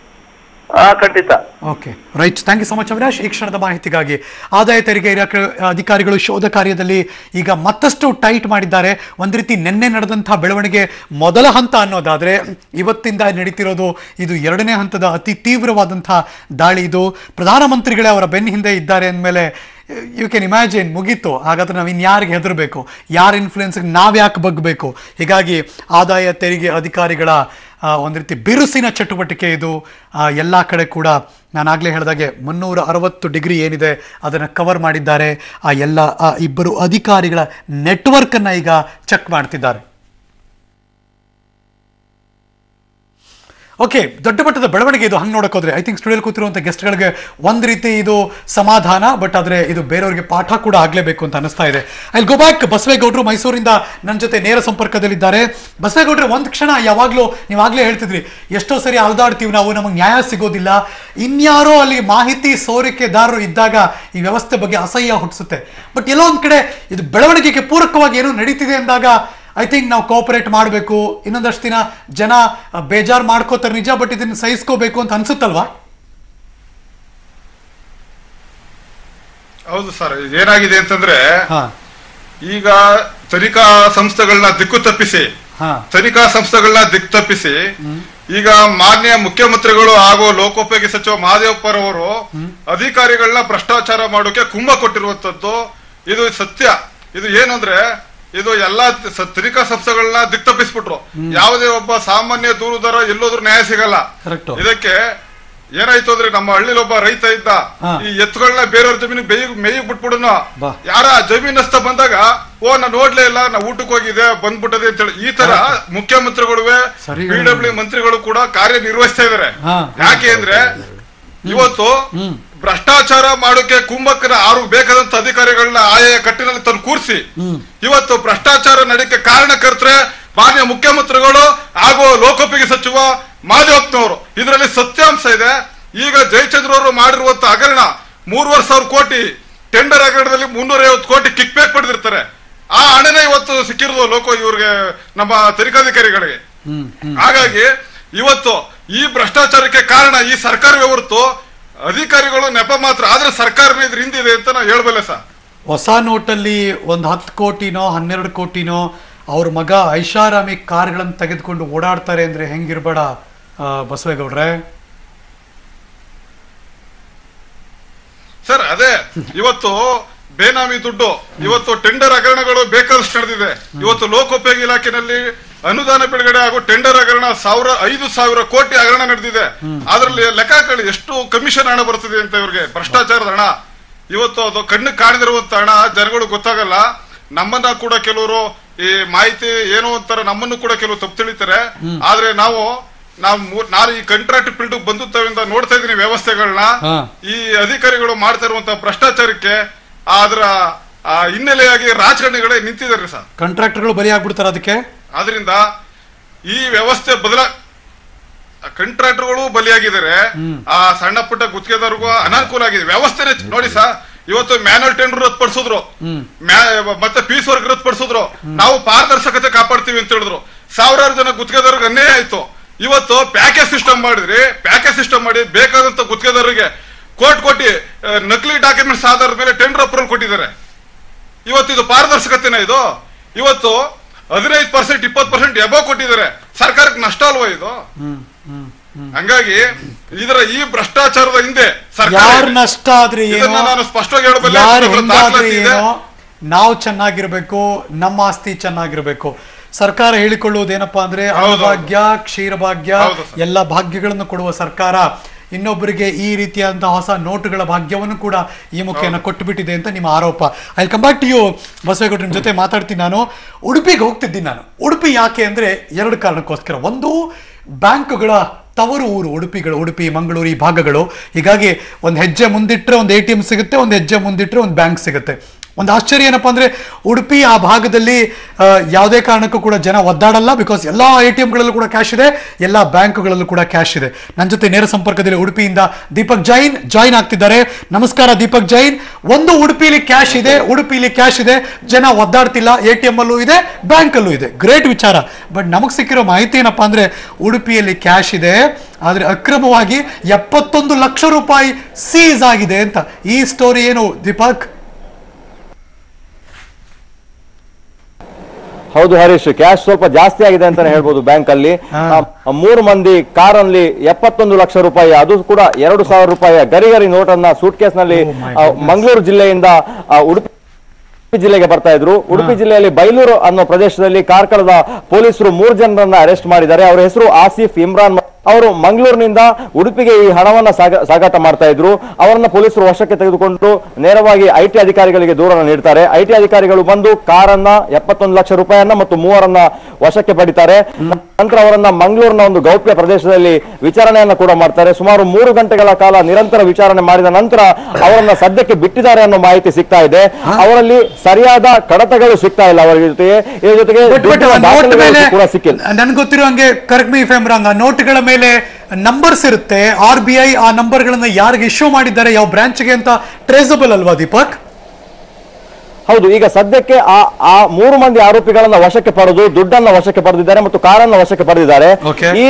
ಖಂಡಿತ. Okay. Right. Thank you so much Avinash. ಈ ಮಾಹಿತಿಗಾಗಿ ಆದಾಯ ತೆರಿಗೆ ಇಲಾಖೆ ಅಧಿಕಾರಿಗಳು ಶೋಧ ಕಾರ್ಯದಲ್ಲಿ ಈಗ ಮತ್ತಷ್ಟು ಟೈಟ್ ಮಾಡಿದ್ದಾರೆ. ಒಂದ್ ರೀತಿ ನಿನ್ನೆ ನಡೆದಂತಹ ಬೆಳವಣಿಗೆ ಮೊದಲ ಹಂತ ಅನ್ನೋದಾದ್ರೆ ಇವತ್ತಿಂದ ನಡೀತಿರೋದು ಇದು ಎರಡನೇ ಹಂತದ ಅತಿ ತೀವ್ರವಾದಂತಹ ದಾಳಿ ಇದು. ಪ್ರಧಾನಮಂತ್ರಿಗಳೇ ಅವರ ಬೆನ್ನ ಹಿಂದೆ ಇದ್ದಾರೆ ಅಂದಮೇಲೆ ಯು ಕ್ಯಾನ್ ಇಮ್ಯಾಜಿನ್ ಮುಗೀತು. ಹಾಗಾದ್ರೆ ನಾವು ಇನ್ಯಾರಿಗೆ ಹೆದರಬೇಕು? ಯಾರ ನಾವು ಯಾಕೆ ಬಗ್ಬೇಕು? ಹೀಗಾಗಿ ಆದಾಯ, ತೆರಿಗೆ, ಅಧಿಕಾರಿಗಳ ಒಂದು ರೀತಿ ಬಿರುಸಿನ ಚಟುವಟಿಕೆ ಇದು. ಎಲ್ಲ ಕಡೆ ಕೂಡ ನಾನು ಆಗಲೇ ಹೇಳಿದಾಗೆ ಮುನ್ನೂರ ಅರವತ್ತು ಡಿಗ್ರಿ ಏನಿದೆ ಅದನ್ನು ಕವರ್ ಮಾಡಿದ್ದಾರೆ. ಆ, ಎಲ್ಲ, ಆ, ಇಬ್ಬರು ಅಧಿಕಾರಿಗಳ ನೆಟ್ವರ್ಕನ್ನು ಈಗ ಚೆಕ್ ಮಾಡ್ತಿದ್ದಾರೆ. ಓಕೆ ದೊಡ್ಡ ಮಟ್ಟದ ಬೆಳವಣಿಗೆ ಇದು ಹಂಗೆ ನೋಡಕ್ ಹೋದ್ರೆ. ಐ ಥಿಂಕ್ ಸ್ಟುಡಿಯೋಲ್ ಕೂತಿರುವಂಥ ಗೆಸ್ಟ್ಗಳಿಗೆ ಒಂದು ರೀತಿ ಇದು ಸಮಾಧಾನ ಬಟ್ ಆದರೆ ಇದು ಬೇರೆಯವರಿಗೆ ಪಾಠ ಕೂಡ ಆಗಲೇಬೇಕು ಅಂತ ಅನಿಸ್ತಾ ಇದೆ. ಐ ಗೋ ಬ್ಯಾಕ್ ಬಸವೇಗೌಡರು ಮೈಸೂರಿಂದ ನನ್ನ ಜೊತೆ ನೇರ ಸಂಪರ್ಕದಲ್ಲಿದ್ದಾರೆ. ಬಸವೇಗೌಡರು, ಒಂದು ಕ್ಷಣ ಯಾವಾಗಲೂ ನೀವು ಆಗಲೇ ಹೇಳ್ತಿದ್ರಿ, ಎಷ್ಟೋ ಸರಿ ಅಲ್ದಾಡ್ತೀವಿ ನಾವು, ನಮಗೆ ನ್ಯಾಯ ಸಿಗೋದಿಲ್ಲ. ಇನ್ಯಾರೋ ಅಲ್ಲಿ ಮಾಹಿತಿ ಸೋರಿಕೆದಾರರು ಇದ್ದಾಗ ಈ ವ್ಯವಸ್ಥೆ ಬಗ್ಗೆ ಅಸಹ್ಯ ಹುಟ್ಟಿಸುತ್ತೆ. ಬಟ್ ಎಲ್ಲೋ ಒಂದು ಕಡೆ ಇದು ಬೆಳವಣಿಗೆಗೆ ಪೂರಕವಾಗಿ ಏನೋ ನಡೀತಿದೆ ಅಂದಾಗ ಐ ಥಿಂಕ್ ನಾವು ಕೋಪರೇಟ್ ಮಾಡಬೇಕು. ಇನ್ನೊಂದಷ್ಟು ದಿನ ಜನ ಬೇಜಾರು ಮಾಡ್ಕೋತಾರೆ. ನಿಜ ಬಟ್ ಇದನ್ನು ಸಹಿಸ್ಕೋಬೇಕು ಅಂತ ಅನ್ಸುತ್ತಲ್ವಾ? ಹೌದು ಸರ್ ಏನಾಗಿದೆ ಅಂತಂದ್ರೆ ಈಗ ತನಿಖಾ ಸಂಸ್ಥೆಗಳನ್ನ ದಿಕ್ಕು ತಪ್ಪಿಸಿ ತನಿಖಾ ಸಂಸ್ಥೆಗಳನ್ನ ದಿಕ್ಕು ತಪ್ಪಿಸಿ ಈಗ ಮಾನ್ಯ ಮುಖ್ಯಮಂತ್ರಿಗಳು ಹಾಗೂ ಲೋಕೋಪಯೋಗಿ ಸಚಿವ ಮಹಾದೇವಪ್ಪರವರು ಅಧಿಕಾರಿಗಳನ್ನ ಭ್ರಷ್ಟಾಚಾರ ಮಾಡೋಕೆ ಕುಂಭ ಕೊಟ್ಟಿರುವಂತದ್ದು. ಇದು ಸತ್ಯ. ಇದು ಏನಂದ್ರೆ ಇದು ಎಲ್ಲಾ ತನಿಖಾ ಸಂಸ್ಥೆಗಳನ್ನ ದಿಕ್ ತಪ್ಪಿಸ್ಬಿಟ್ರು ಯಾವುದೇ ಒಬ್ಬ ಸಾಮಾನ್ಯ ದೂರುದಾರ ಎಲ್ಲೋದ್ರೂ ನ್ಯಾಯ ಸಿಗಲ್ಲ. ಇದಕ್ಕೆ ಏನಾಯ್ತು ಅಂದ್ರೆ ನಮ್ಮ ಹಳ್ಳಿಲಿ ಒಬ್ಬ ರೈತ ಇದ್ದ ಈ ಎತ್ತುಗಳನ್ನ ಬೇರೆಯವ್ರ ಜಮೀನಿಗೆ ಬೇಯ್ ಮೇಯಕ್ ಬಿಟ್ಬಿಡೋಣ ಯಾರ ಜಮೀನಸ್ಥ ಬಂದಾಗ ಓ ನಾನು ನೋಡ್ಲೇ ಇಲ್ಲ ನಾ ಊಟಕ್ಕೆ ಹೋಗಿದೆ ಬಂದ್ಬಿಟ್ಟದೆ ಅಂತ ಹೇಳಿ ಈ ತರ ಮುಖ್ಯಮಂತ್ರಿಗಳು ಬಿಡಬ್ಲ್ಯೂ ಪಿ ಡಬ್ಲ್ಯೂ ಮಂತ್ರಿಗಳು ಕೂಡ ಕಾರ್ಯನಿರ್ವಹಿಸ್ತಾ ಇದಾರೆ. ಯಾಕೆ ಅಂದ್ರೆ ಇವತ್ತು ಭ್ರಷ್ಟಾಚಾರ ಮಾಡೋಕೆ ಕುಂಭಕರ ಆರು ಬೇಕಾದಂತ ಅಧಿಕಾರಿಗಳನ್ನ ಆಯಾ ಕಟ್ಟಿನಲ್ಲಿ ತಂದು ಕೂರಿಸಿ. ಇವತ್ತು ಭ್ರಷ್ಟಾಚಾರ ನಡೆಯಕ್ಕೆ ಕಾರಣಕರ್ತರೆ ಮಾನ್ಯ ಮುಖ್ಯಮಂತ್ರಿಗಳು ಹಾಗೂ ಲೋಕೋಪಯೋಗಿ ಸಚಿವ ಮಾದೇವಪ್ಪನವರು ಇದರಲ್ಲಿ ಸತ್ಯಾಂಶ ಇದೆ. ಈಗ ಜಯಚಂದ್ರ ಅವರು ಮಾಡಿರುವಂತ ಹಗರಣ ಮೂರುವರೆ ಸಾವಿರ ಕೋಟಿ ಟೆಂಡರ್ ಹಗರಣದಲ್ಲಿ ಮುನ್ನೂರ ಐವತ್ತು ಕೋಟಿ ಕಿಕ್ ಬ್ಯಾಕ್ ಪಡೆದಿರ್ತಾರೆ. ಆ ಹಣನೇ ಇವತ್ತು ಸಿಕ್ಕಿರೋದು ಲೋಕೋ ಇವ್ರಿಗೆ ನಮ್ಮ ತನಿಖಾಧಿಕಾರಿಗಳಿಗೆ. ಹಾಗಾಗಿ ಇವತ್ತು ಈ ಭ್ರಷ್ಟಾಚಾರಕ್ಕೆ ಕಾರಣ ಈ ಸರ್ಕಾರವೇ ಹೊರತು ಅಧಿಕಾರಿಗಳು ನೆಪ ಮಾತ್ರ. ಆದ್ರೆ ಸರ್ಕಾರನೇ ಇದ್ರ ಹಿಂದಿದೆ ಅಂತ ನಾವು ಹೇಳಬಲ್ಲ ಸರ್. ಹೊಸ ನೋಟಲ್ಲಿ ಒಂದು ಹತ್ತು ಕೋಟಿನೋ ಹನ್ನೆರಡು ಕೋಟಿನೋ ಅವ್ರ ಮಗ ಐಷಾರಾಮಿ ಕಾರ್ಗಳನ್ನು ತೆಗೆದುಕೊಂಡು ಓಡಾಡ್ತಾರೆ ಅಂದ್ರೆ ಹೆಂಗಿರ್ಬೇಡ ಬಸವೇಗೌಡ್ರೆ? ಸರ್ ಅದೇ ಇವತ್ತು ಬೇನಾಮಿ ದುಡ್ಡು ಇವತ್ತು ಟೆಂಡರ್ ಹಗರಣಗಳು ಬೇಕಾದಷ್ಟು ನಡೆದಿದೆ. ಇವತ್ತು ಲೋಕೋಪಯೋಗಿ ಇಲಾಖೆನಲ್ಲಿ ಅನುದಾನ ಬಿಡುಗಡೆ ಹಾಗೂ ಟೆಂಡರ್ ಹಗರಣ ಸಾವಿರ ಐದು ಸಾವಿರ ಕೋಟಿ ಹಗರಣ ನಡೆದಿದೆ. ಅದರಲ್ಲಿ ಲೆಕ್ಕ ಕಳಿ ಎಷ್ಟು ಕಮಿಷನ್ ಹಣ ಬರ್ತದೆ ಅಂತ ಇವ್ರಿಗೆ ಭ್ರಷ್ಟಾಚಾರದ ಹಣ. ಇವತ್ತು ಅದು ಕಣ್ಣು ಕಾಣದಿರುವಂತ ಹಣ ಜನಗಳು ಗೊತ್ತಾಗಲ್ಲ. ನಮ್ಮನ್ನ ಕೂಡ ಕೆಲವರು ಈ ಮಾಹಿತಿ ಏನು ಅಂತಾರೆ ನಮ್ಮನ್ನು ಕೂಡ ಕೆಲವು ತಪ್ಪು ತಿಳಿತಾರೆ. ಆದ್ರೆ ನಾವು ನಾವು ನಾನು ಈ ಕಂಟ್ರಾಕ್ಟ್ ಫೀಲ್ಡ್ ಬಂದುತ್ತವಿಂದ ನೋಡ್ತಾ ಇದ್ದೀನಿ ವ್ಯವಸ್ಥೆಗಳನ್ನ ಈ ಅಧಿಕಾರಿಗಳು ಮಾಡ್ತಾ ಇರುವಂತ ಭ್ರಷ್ಟಾಚಾರಕ್ಕೆ ಅದರ ಹಿನ್ನೆಲೆಯಾಗಿ ರಾಜಕಾರಣಿಗಳೇ ನಿಂತಿದ್ದಾರೆ ಸರ್. ಕಾಂಟ್ರಾಕ್ಟರ್ಗಳು ಬಲಿ ಆಗ್ಬಿಡ್ತಾರೆ ಅದಕ್ಕೆ? ಆದ್ರಿಂದ ಈ ವ್ಯವಸ್ಥೆ ಬದಲ ಕಾಂಟ್ರಾಕ್ಟರ್ಗಳು ಬಲಿಯಾಗಿದ್ದಾರೆ. ಆ ಸಣ್ಣ ಪುಟ್ಟ ಗುತ್ತಿಗೆದಾರಿಗೂ ಅನಾನುಕೂಲ ಆಗಿದೆ. ವ್ಯವಸ್ಥೆ ನೋಡಿ ಸರ್ ಇವತ್ತು ಮ್ಯಾನುವಲ್ ಟೆಂಡರ್ ರದ್ದುಪಡಿಸಿದ್ರು. ಮತ್ತೆ ಪೀಸ್ ವರ್ಕ್ ರದ್ದುಪಡಿಸಿದ್ರು. ನಾವು ಪಾರದರ್ಶಕತೆ ಕಾಪಾಡ್ತೀವಿ ಅಂತ ಹೇಳಿದ್ರು. ಸಾವಿರಾರು ಜನ ಗುತ್ತಿಗೆದಾರರಿಗೆ ಅನ್ಯಾಯ ಆಯ್ತು. ಇವತ್ತು ಪ್ಯಾಕೇಜ್ ಸಿಸ್ಟಮ್ ಮಾಡಿದ್ರಿ ಪ್ಯಾಕೇಜ್ ಸಿಸ್ಟಮ್ ಮಾಡಿ ಬೇಕಾದಂತ ಗುತ್ತಿಗೆದಾರರಿಗೆ ಕೋರ್ಟ್ ಕೊಟ್ಟಿ ನಕಲಿ ಡಾಕ್ಯುಮೆಂಟ್ಸ್ ಆಧಾರದ ಮೇಲೆ ಟೆಂಡರ್ ಅಪ್ರೂವಲ್ ಕೊಟ್ಟಿದ್ದಾರೆ. ಇವತ್ತು ಇದು ಪಾರದರ್ಶಕತೆನ ಇದು? ಇವತ್ತು ಹದಿನೈದು ಪರ್ಸೆಂಟ್ ಇಪ್ಪತ್ತು ಪರ್ಸೆಂಟ್ ಎಬೋ ಕೊಟ್ಟಿದ್ದಾರೆ. ಸರ್ಕಾರಕ್ಕೆ ನಷ್ಟ ಅಲ್ವಾ ಇದು? ಹಂಗಾಗಿ ಇದರ ಈ ಭ್ರಷ್ಟಾಚಾರದ ಹಿಂದೆ ಸರ್ಕಾರ ನಷ್ಟ ಆದ್ರೆ ನಾನು ಸ್ಪಷ್ಟವಾಗಿ ಹೇಳಬಲ್ಲೆ ನಾವು ಚೆನ್ನಾಗಿರ್ಬೇಕು ನಮ್ಮ ಆಸ್ತಿ ಚೆನ್ನಾಗಿರ್ಬೇಕು. ಸರ್ಕಾರ ಹೇಳಿಕೊಳ್ಳುವುದೇನಪ್ಪಾ ಅಂದ್ರೆ ಅನ್ನಭಾಗ್ಯ ಕ್ಷೀರಭಾಗ್ಯ ಎಲ್ಲ ಭಾಗ್ಯಗಳನ್ನು ಕೊಡುವ ಸರ್ಕಾರ. ಇನ್ನೊಬ್ಬರಿಗೆ ಈ ರೀತಿಯಾದಂತಹ ಹೊಸ ನೋಟುಗಳ ಭಾಗ್ಯವನ್ನು ಕೂಡ ಈ ಮುಖ್ಯನ ಕೊಟ್ಟುಬಿಟ್ಟಿದೆ ಅಂತ ನಿಮ್ಮ ಆರೋಪ. I come back to you Basavegowda ಜೊತೆ ಮಾತಾಡ್ತೀನಿ ನಾನು. ಉಡುಪಿಗೆ ಹೋಗ್ತಿದ್ದೀನಿ ನಾನು. ಉಡುಪಿ ಯಾಕೆ ಅಂದ್ರೆ ಎರಡು ಕಾರಣಕ್ಕೋಸ್ಕರ. ಒಂದು ಬ್ಯಾಂಕ್ಗಳ ತವರು ಊರು ಉಡುಪಿಗಳು ಉಡುಪಿ ಮಂಗಳೂರು ಈ ಭಾಗಗಳು. ಹೀಗಾಗಿ ಒಂದು ಹೆಜ್ಜೆ ಮುಂದಿಟ್ಟರೆ ಒಂದು ಎ ಟಿ ಎಂ ಸಿಗುತ್ತೆ ಒಂದು ಹೆಜ್ಜೆ ಮುಂದಿಟ್ಟರೆ ಒಂದು ಬ್ಯಾಂಕ್ ಸಿಗುತ್ತೆ. ಒಂದು ಆಶ್ಚರ್ಯ ಏನಪ್ಪಾ ಅಂದ್ರೆ ಉಡುಪಿ ಆ ಭಾಗದಲ್ಲಿ ಯಾವುದೇ ಕಾರಣಕ್ಕೂ ಕೂಡ ಜನ ಒದ್ದಾಡಲ್ಲ ಬಿಕಾಸ್ ಎಲ್ಲ ಎ ಟಿ ಎಂಗಳಲ್ಲೂ ಕೂಡ ಕ್ಯಾಶ್ ಇದೆ, ಎಲ್ಲ ಬ್ಯಾಂಕ್ಗಳಲ್ಲೂ ಕೂಡ ಕ್ಯಾಶ್ ಇದೆ. ನನ್ನ ಜೊತೆ ನೇರ ಸಂಪರ್ಕದಲ್ಲಿ ಉಡುಪಿಯಿಂದ ದೀಪಕ್ ಜೈನ್ ಜಾಯಿನ್ ಆಗ್ತಿದ್ದಾರೆ. ನಮಸ್ಕಾರ ದೀಪಕ್ ಜೈನ್. ಒಂದು ಉಡುಪಿಲಿ ಕ್ಯಾಶ್ ಇದೆ, ಉಡುಪಿಲಿ ಕ್ಯಾಶ್ ಇದೆ, ಜನ ಒದ್ದಾಡ್ತಿಲ್ಲ, ಎ ಟಿ ಎಂ ಅಲ್ಲೂ ಇದೆ ಬ್ಯಾಂಕ್ ಅಲ್ಲೂ ಇದೆ. ಗ್ರೇಟ್ ವಿಚಾರ. ಬಟ್ ನಮಗೆ ಸಿಕ್ಕಿರೋ ಮಾಹಿತಿ ಏನಪ್ಪಾ ಅಂದ್ರೆ ಉಡುಪಿಯಲ್ಲಿ ಕ್ಯಾಶ್ ಇದೆ, ಆದರೆ ಅಕ್ರಮವಾಗಿ ಎಪ್ಪತ್ತೊಂದು ಲಕ್ಷ ರೂಪಾಯಿ ಸೀಸ್ ಆಗಿದೆ ಅಂತ. ಈ ಸ್ಟೋರಿ ಏನು ದೀಪಕ್? ಹೌದು ಹರೀಶ್ ಕ್ಯಾಶ್ ಸ್ವಲ್ಪ ಜಾಸ್ತಿ ಆಗಿದೆ ಅಂತಾನೆ ಹೇಳ್ಬೋದು ಬ್ಯಾಂಕ್ ಅಲ್ಲಿ ಮೂರು ಮಂದಿ ಕಾರ್ ಅಲ್ಲಿ ಎಪ್ಪತ್ತೊಂದು ಲಕ್ಷ ರೂಪಾಯಿ ಅದು ಕೂಡ ಎರಡು ಸಾವಿರ ರೂಪಾಯಿಯ ಗರಿಗರಿ ನೋಟ್ ಅನ್ನ ಸೂಟ್ ಕೇಸ್ನಲ್ಲಿ ಮಂಗಳೂರು ಜಿಲ್ಲೆಯಿಂದ ಉಡುಪಿ ಜಿಲ್ಲೆಗೆ ಬರ್ತಾ ಇದ್ರು. ಉಡುಪಿ ಜಿಲ್ಲೆಯಲ್ಲಿ ಬೈಲೂರು ಅನ್ನೋ ಪ್ರದೇಶದಲ್ಲಿ ಕಾರ್ಕಳದ ಪೊಲೀಸರು ಮೂರು ಜನರನ್ನ ಅರೆಸ್ಟ್ ಮಾಡಿದ್ದಾರೆ. ಅವರ ಹೆಸರು ಆಸಿಫ್ ಇಮ್ರಾನ್ ಅವರು ಮಂಗಳೂರಿನಿಂದ ಉಡುಪಿಗೆ ಈ ಹಣವನ್ನ ಸಾಗ- ಸಾಗಾಟ ಮಾಡ್ತಾ ಇದ್ರು. ಅವರನ್ನ ಪೊಲೀಸರು ವಶಕ್ಕೆ ತೆಗೆದುಕೊಂಡು ನೇರವಾಗಿ ಐಟಿ ಅಧಿಕಾರಿಗಳಿಗೆ ದೂರನ್ನು ನೀಡ್ತಾರೆ. ಐಟಿ ಅಧಿಕಾರಿಗಳು ಬಂದು ಕಾರನ್ನ ಎಪ್ಪತ್ತೊಂದು ಲಕ್ಷ ರೂಪಾಯಿಯನ್ನ ಮತ್ತು ಮೂವರನ್ನ ವಶಕ್ಕೆ ಪಡಿತಾರೆ. ನಂತರ ಅವರನ್ನ ಮಂಗಳೂರಿನ ಒಂದು ಗೌಪ್ಯ ಪ್ರದೇಶದಲ್ಲಿ ವಿಚಾರಣೆಯನ್ನ ಕೂಡ ಮಾಡ್ತಾರೆ. ಸುಮಾರು ಮೂರು ಗಂಟೆಗಳ ಕಾಲ ನಿರಂತರ ವಿಚಾರಣೆ ಮಾಡಿದ ನಂತರ ಅವರನ್ನ ಸದ್ಯಕ್ಕೆ ಬಿಟ್ಟಿದ್ದಾರೆ ಅನ್ನೋ ಮಾಹಿತಿ ಸಿಗ್ತಾ ಇದೆ. ಅವರಲ್ಲಿ ಸರಿಯಾದ ಕಡತಗಳು ಸಿಗ್ತಾ ಇಲ್ಲ ಅವರ ಜೊತೆಗೆ. ಇದ್ರ ಜೊತೆಗೆ ಕೂಡ ಸಿಕ್ಕಿಲ್ಲ. ನನ್ಗೆ ಗೊತ್ತಿರೋ ಹಂಗೆ correct me if I'm wrong ನೋಟ್ಗಳ ಮೇಲೆ ನಂಬರ್ಸ್ ಇರುತ್ತೆ. ಆರ್ ಬಿ ಐ ಆ ನಂಬರ್ಗಳನ್ನ ಯಾರಿಗೆ ಇಶ್ಯೂ ಮಾಡಿದ್ದಾರೆ, ಯಾವ ಬ್ರಾಂಚ್ಗೆ ಅಂತ ಟ್ರೇಸಬಲ್ ಅಲ್ವಾ ದೀಪಕ್? ಹೌದು ಈಗ ಸದ್ಯಕ್ಕೆ ಆ ಆ ಮೂರು ಮಂದಿ ಆರೋಪಿಗಳನ್ನ ವಶಕ್ಕೆ ಪಡೆದು ದುಡ್ಡನ್ನ ವಶಕ್ಕೆ ಪಡೆದಿದ್ದಾರೆ ಮತ್ತು ಕಾರನ್ನ ವಶಕ್ಕೆ ಪಡೆದಿದ್ದಾರೆ. ಈ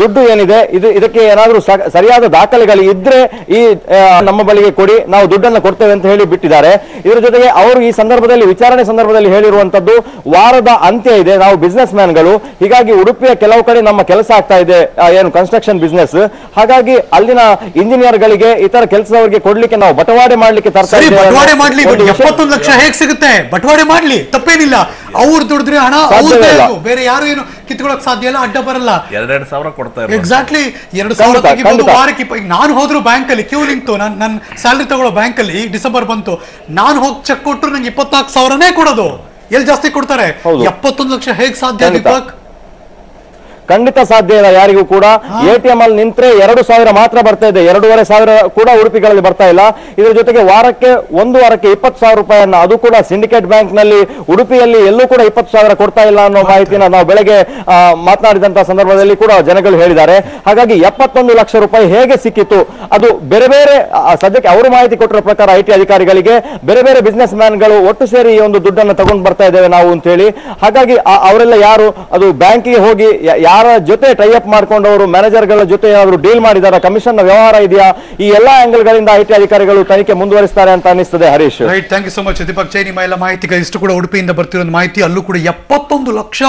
ದುಡ್ಡು ಏನಿದೆ ಇದು ಇದಕ್ಕೆ ಏನಾದರೂ ಸರಿಯಾದ ದಾಖಲೆಗಳು ಇದ್ರೆ ಈ ನಮ್ಮ ಬಳಿಗೆ ಕೊಡಿ ನಾವು ದುಡ್ಡನ್ನ ಕೊಡ್ತೇವೆ ಅಂತ ಹೇಳಿ ಬಿಟ್ಟಿದ್ದಾರೆ. ಇದರ ಜೊತೆಗೆ ಅವರು ಈ ಸಂದರ್ಭದಲ್ಲಿ ವಿಚಾರಣೆ ಸಂದರ್ಭದಲ್ಲಿ ಹೇಳಿರುವಂತದ್ದು ವಾರದ ಅಂತ್ಯ ಇದೆ ನಾವು ಬಿಸ್ನೆಸ್ ಮ್ಯಾನ್ಗಳು ಹೀಗಾಗಿ ಉಡುಪಿಯ ಕೆಲವು ಕಡೆ ನಮ್ಮ ಕೆಲಸ ಆಗ್ತಾ ಇದೆ ಏನು ಕನ್ಸ್ಟ್ರಕ್ಷನ್ ಬಿಸ್ನೆಸ್ ಹಾಗಾಗಿ ಅಲ್ಲಿನ ಇಂಜಿನಿಯರ್ಗಳಿಗೆ ಇತರ ಕೆಲಸದವರಿಗೆ ಕೊಡ್ಲಿಕ್ಕೆ ನಾವು ಬಟವಾಡೆ ಮಾಡ್ಲಿಕ್ಕೆ ತರ್ತಾ ಹೇಗ್ ಸಿಗುತ್ತೆ. ಬಟವಾಡೆ ಮಾಡ್ಲಿ ತಪ್ಪೇನಿಲ್ಲ. ಅವ್ರು ದುಡಿದ್ರೆ ಹಣ. ಬೇರೆ ಯಾರು ಏನು ಕಿತ್ಕೊಳಕ್ ಸಾಧ್ಯ ಇಲ್ಲ ಅಡ್ಡ ಬರಲ್ಲ. ಎರಡೆರಡು ಸಾವಿರ ಕೊಡ್ತಾರೆ ಎಕ್ಸಾಕ್ಟ್ಲಿ ಎರಡು ಸಾವಿರ ತೆಗಿಬೋದು. ವಾರಕ್ಕೆ ಈಗ ನಾನು ಹೋದ್ರು ಬ್ಯಾಂಕ್ ಅಲ್ಲಿ ಕ್ಯೂ ನಿಂತು ನಾನು ನನ್ನ ಸ್ಯಾಲ್ರಿ ತಗೊಳ್ಳೋ ಬ್ಯಾಂಕ್ ಅಲ್ಲಿ ಈಗ ಡಿಸೆಂಬರ್ ಬಂತು. ನಾನು ಹೋಗಿ ಚೆಕ್ ಕೊಟ್ಟರು ನಂಗೆ ಇಪ್ಪತ್ನಾಲ್ಕು ಸಾವಿರನೇ ಕೊಡೋದು. ಎಲ್ಲಿ ಜಾಸ್ತಿ ಕೊಡ್ತಾರೆ? ಎಪ್ಪತ್ತೊಂದು ಲಕ್ಷ ಹೇಗ್ ಸಾಧ್ಯ. ದೀಪಕ್? ಖಂಡಿತ ಸಾಧ್ಯ ಇಲ್ಲ ಯಾರಿಗೂ ಕೂಡ. ಎ ಟಿ ಎಂ ಅಲ್ಲಿ ನಿಂತ್ರೆ ಎರಡು ಸಾವಿರ ಮಾತ್ರ ಬರ್ತಾ ಇದೆ. ಎರಡೂವರೆ ಸಾವಿರ ಕೂಡ ಉಡುಪಿಗಳಲ್ಲಿ ಬರ್ತಾ ಇಲ್ಲ. ಇದರ ಜೊತೆಗೆ ವಾರಕ್ಕೆ ಒಂದು ವಾರಕ್ಕೆ ಇಪ್ಪತ್ತು ಸಾವಿರ ರೂಪಾಯಿಯನ್ನ ಅದು ಕೂಡ ಸಿಂಡಿಕೇಟ್ ಬ್ಯಾಂಕ್ನಲ್ಲಿ ಉಡುಪಿಯಲ್ಲಿ ಎಲ್ಲೂ ಕೂಡ ಇಪ್ಪತ್ತು ಸಾವಿರ ಕೊಡ್ತಾ ಇಲ್ಲ ಅನ್ನೋ ಮಾಹಿತಿನ ನಾವು ಬೆಳಗ್ಗೆ ಮಾತನಾಡಿದಂತಹ ಮಾತನಾಡಿದಂತ ಸಂದರ್ಭದಲ್ಲಿ ಕೂಡ ಜನಗಳು ಹೇಳಿದ್ದಾರೆ. ಹಾಗಾಗಿ ಎಪ್ಪತ್ತೊಂದು ಲಕ್ಷ ರೂಪಾಯಿ ಹೇಗೆ ಸಿಕ್ಕಿತು ಅದು ಬೇರೆ ಬೇರೆ ಸದ್ಯಕ್ಕೆ ಅವರು ಮಾಹಿತಿ ಕೊಟ್ಟಿರೋ ಪ್ರಕಾರ ಐ ಟಿ ಅಧಿಕಾರಿಗಳಿಗೆ ಬೇರೆ ಬೇರೆ ಬಿಸ್ನೆಸ್ ಮ್ಯಾನ್ಗಳು ಒಟ್ಟು ಸೇರಿ ಈ ಒಂದು ದುಡ್ಡನ್ನು ತಗೊಂಡು ಬರ್ತಾ ಇದ್ದೇವೆ ನಾವು ಅಂತ ಹೇಳಿ ಹಾಗಾಗಿ ಅವರೆಲ್ಲ ಯಾರು ಅದು ಬ್ಯಾಂಕಿಗೆ ಹೋಗಿ ಯ- ಯಾರ ಜೊತೆ ಟೈ ಅಪ್ ಮಾಡ್ಕೊಂಡವರು ಮ್ಯಾನೇಜರ್ಗಳ ಜೊತೆ ಏನಾದರೂ ಡೀಲ್ ಮಾಡಿದಾರ? ಕಮಿಷನ್ ವ್ಯವಹಾರ ಇದೆಯಾ? ಈ ಎಲ್ಲಾ ಆಂಗಲ್ ಗಳಿಂದ ಐಟಿ ಅಧಿಕಾರಿಗಳು ತನಿಖೆ ಮುಂದುವರಿಸ್ತಾರೆ ಅಂತ ಅನಿಸ್ತದೆ Harish. Right thank you so much Deepak Jai ನಿಮ್ಮ ಎಲ್ಲ ಮಾಹಿತಿಗೆ ಇಷ್ಟು ಕೂಡ ಉಡುಪಿಯಿಂದ ಬರ್ತಿರೋ ಮಾಹಿತಿ ಅಲ್ಲೂ ಕೂಡ ಎಪ್ಪತ್ತೊಂದು ಲಕ್ಷ